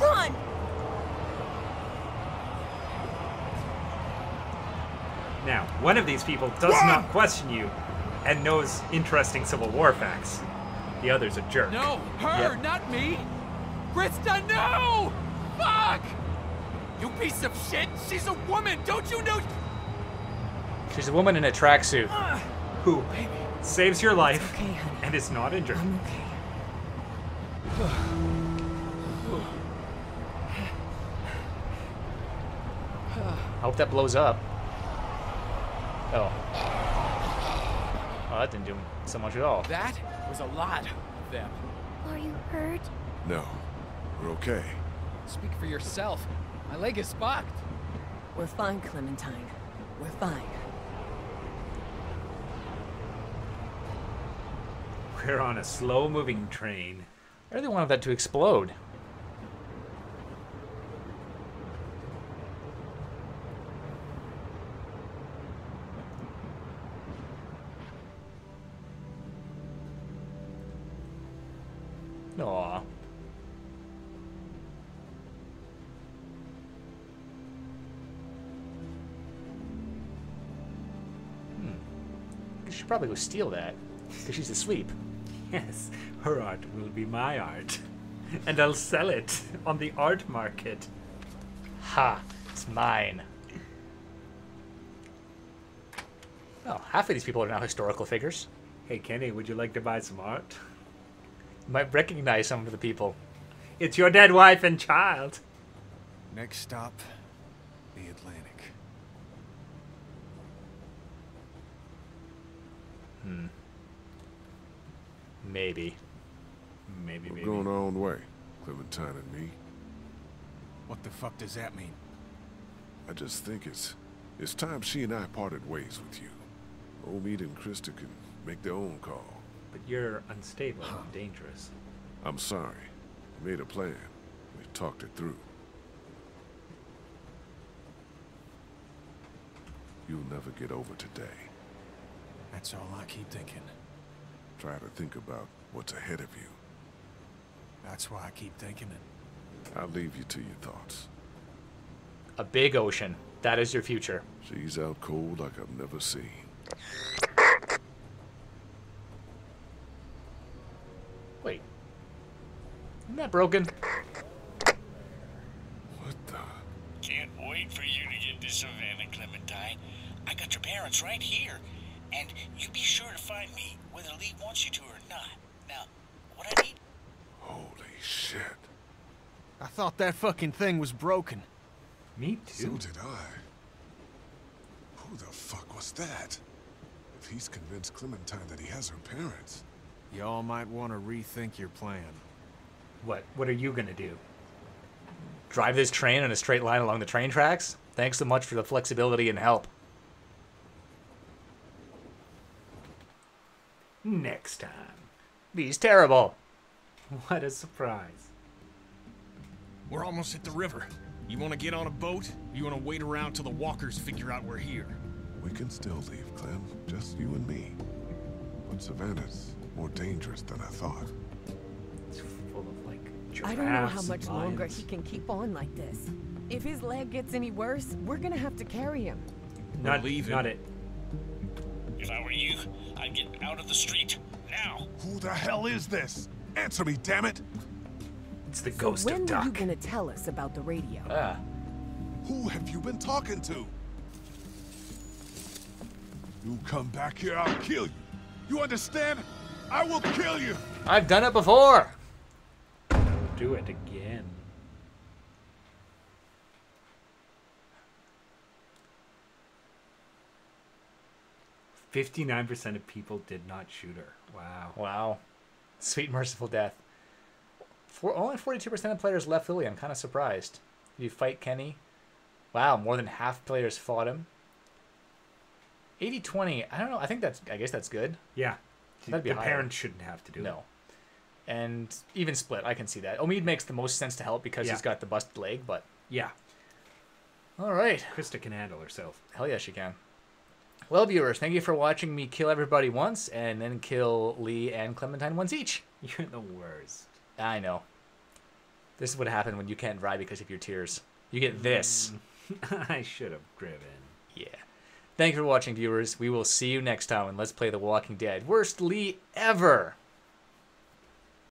Run! Now, one of these people does not question you and knows interesting Civil War facts. The other's a jerk. No, her, Yep. not me. Christa, no! Fuck! You piece of shit! She's a woman! Don't you know? She's a woman in a tracksuit. Uh, Who saves your life and is not injured. I hope that blows up. Oh. Oh, that didn't do so much at all. That was a lot of them. Are you hurt? No, we're okay. Speak for yourself. My leg is fucked. We're fine, Clementine. We're fine. We're on a slow moving train. I really wanted that to explode. Aw. Hmm. Should probably go steal that. Because she's asleep. Yes, her art will be my art. And I'll sell it on the art market. Ha! It's mine. Oh, half of these people are now historical figures. Hey, Kenny, would you like to buy some art? You might recognize some of the people. It's your dead wife and child. Next stop, the Atlantic. Hmm. Maybe. Maybe, We're going our own way, Clementine and me. What the fuck does that mean? I just think it's it's time she and I parted ways with you. Omid and Christa can make their own call. But you're unstable and dangerous. I'm sorry. We made a plan. We talked it through. You'll never get over today. That's all I keep thinking. Try to think about what's ahead of you. That's why I keep thinking it. I'll leave you to your thoughts. A big ocean. That is your future. She's out cold like I've never seen. Wait. Isn't that broken? What the? Can't wait for you to get to Savannah, Clementine. I got your parents right here. And you be sure to find me, whether Lee wants you to or not. Now, what I need Holy shit. I thought that fucking thing was broken. Me So did I. Who the fuck was that? If he's convinced Clementine that he has her parents. Y'all might want to rethink your plan. What? What are you gonna do? Drive this train in a straight line along the train tracks? Thanks so much for the flexibility and help. Next time. He's terrible. What a surprise. We're almost at the river. You want to get on a boat? You want to wait around till the walkers figure out we're here? We can still leave, Clem. Just you and me. But Savannah's more dangerous than I thought. I don't know how much longer he can keep on like this. If his leg gets any worse, we're gonna have to carry him. Not leaving. Not it. If I were you, I'd get out of the street now. Who the hell is this? Answer me, damn it! It's the So ghost when of were are you gonna tell us about the radio? Ah. Who have you been talking to? You come back here, I'll kill you. You understand? I will kill you! I've done it before. Do it again. Fifty-nine percent of people did not shoot her. Wow. Wow. Sweet merciful death. For only 42% of players left Lily. I'm kind of surprised. Did you fight Kenny? Wow, more than half players fought him. 80-20. I don't know. I think that's I guess that's good. Yeah. That'd be the higher. parents shouldn't have to do it. No. And even split, I can see that. Omid makes the most sense to help because Yeah. he's got the busted leg, but Yeah. all right. Christa can handle herself. Hell yeah, she can. Well, viewers, thank you for watching me kill everybody once and then kill Lee and Clementine once each. You're the worst. I know. This is what happened when you can't drive because of your tears. You get this. Mm. I should have driven. Yeah. Thank you for watching, viewers. We will see you next time and let's play The Walking Dead. Worst Lee ever.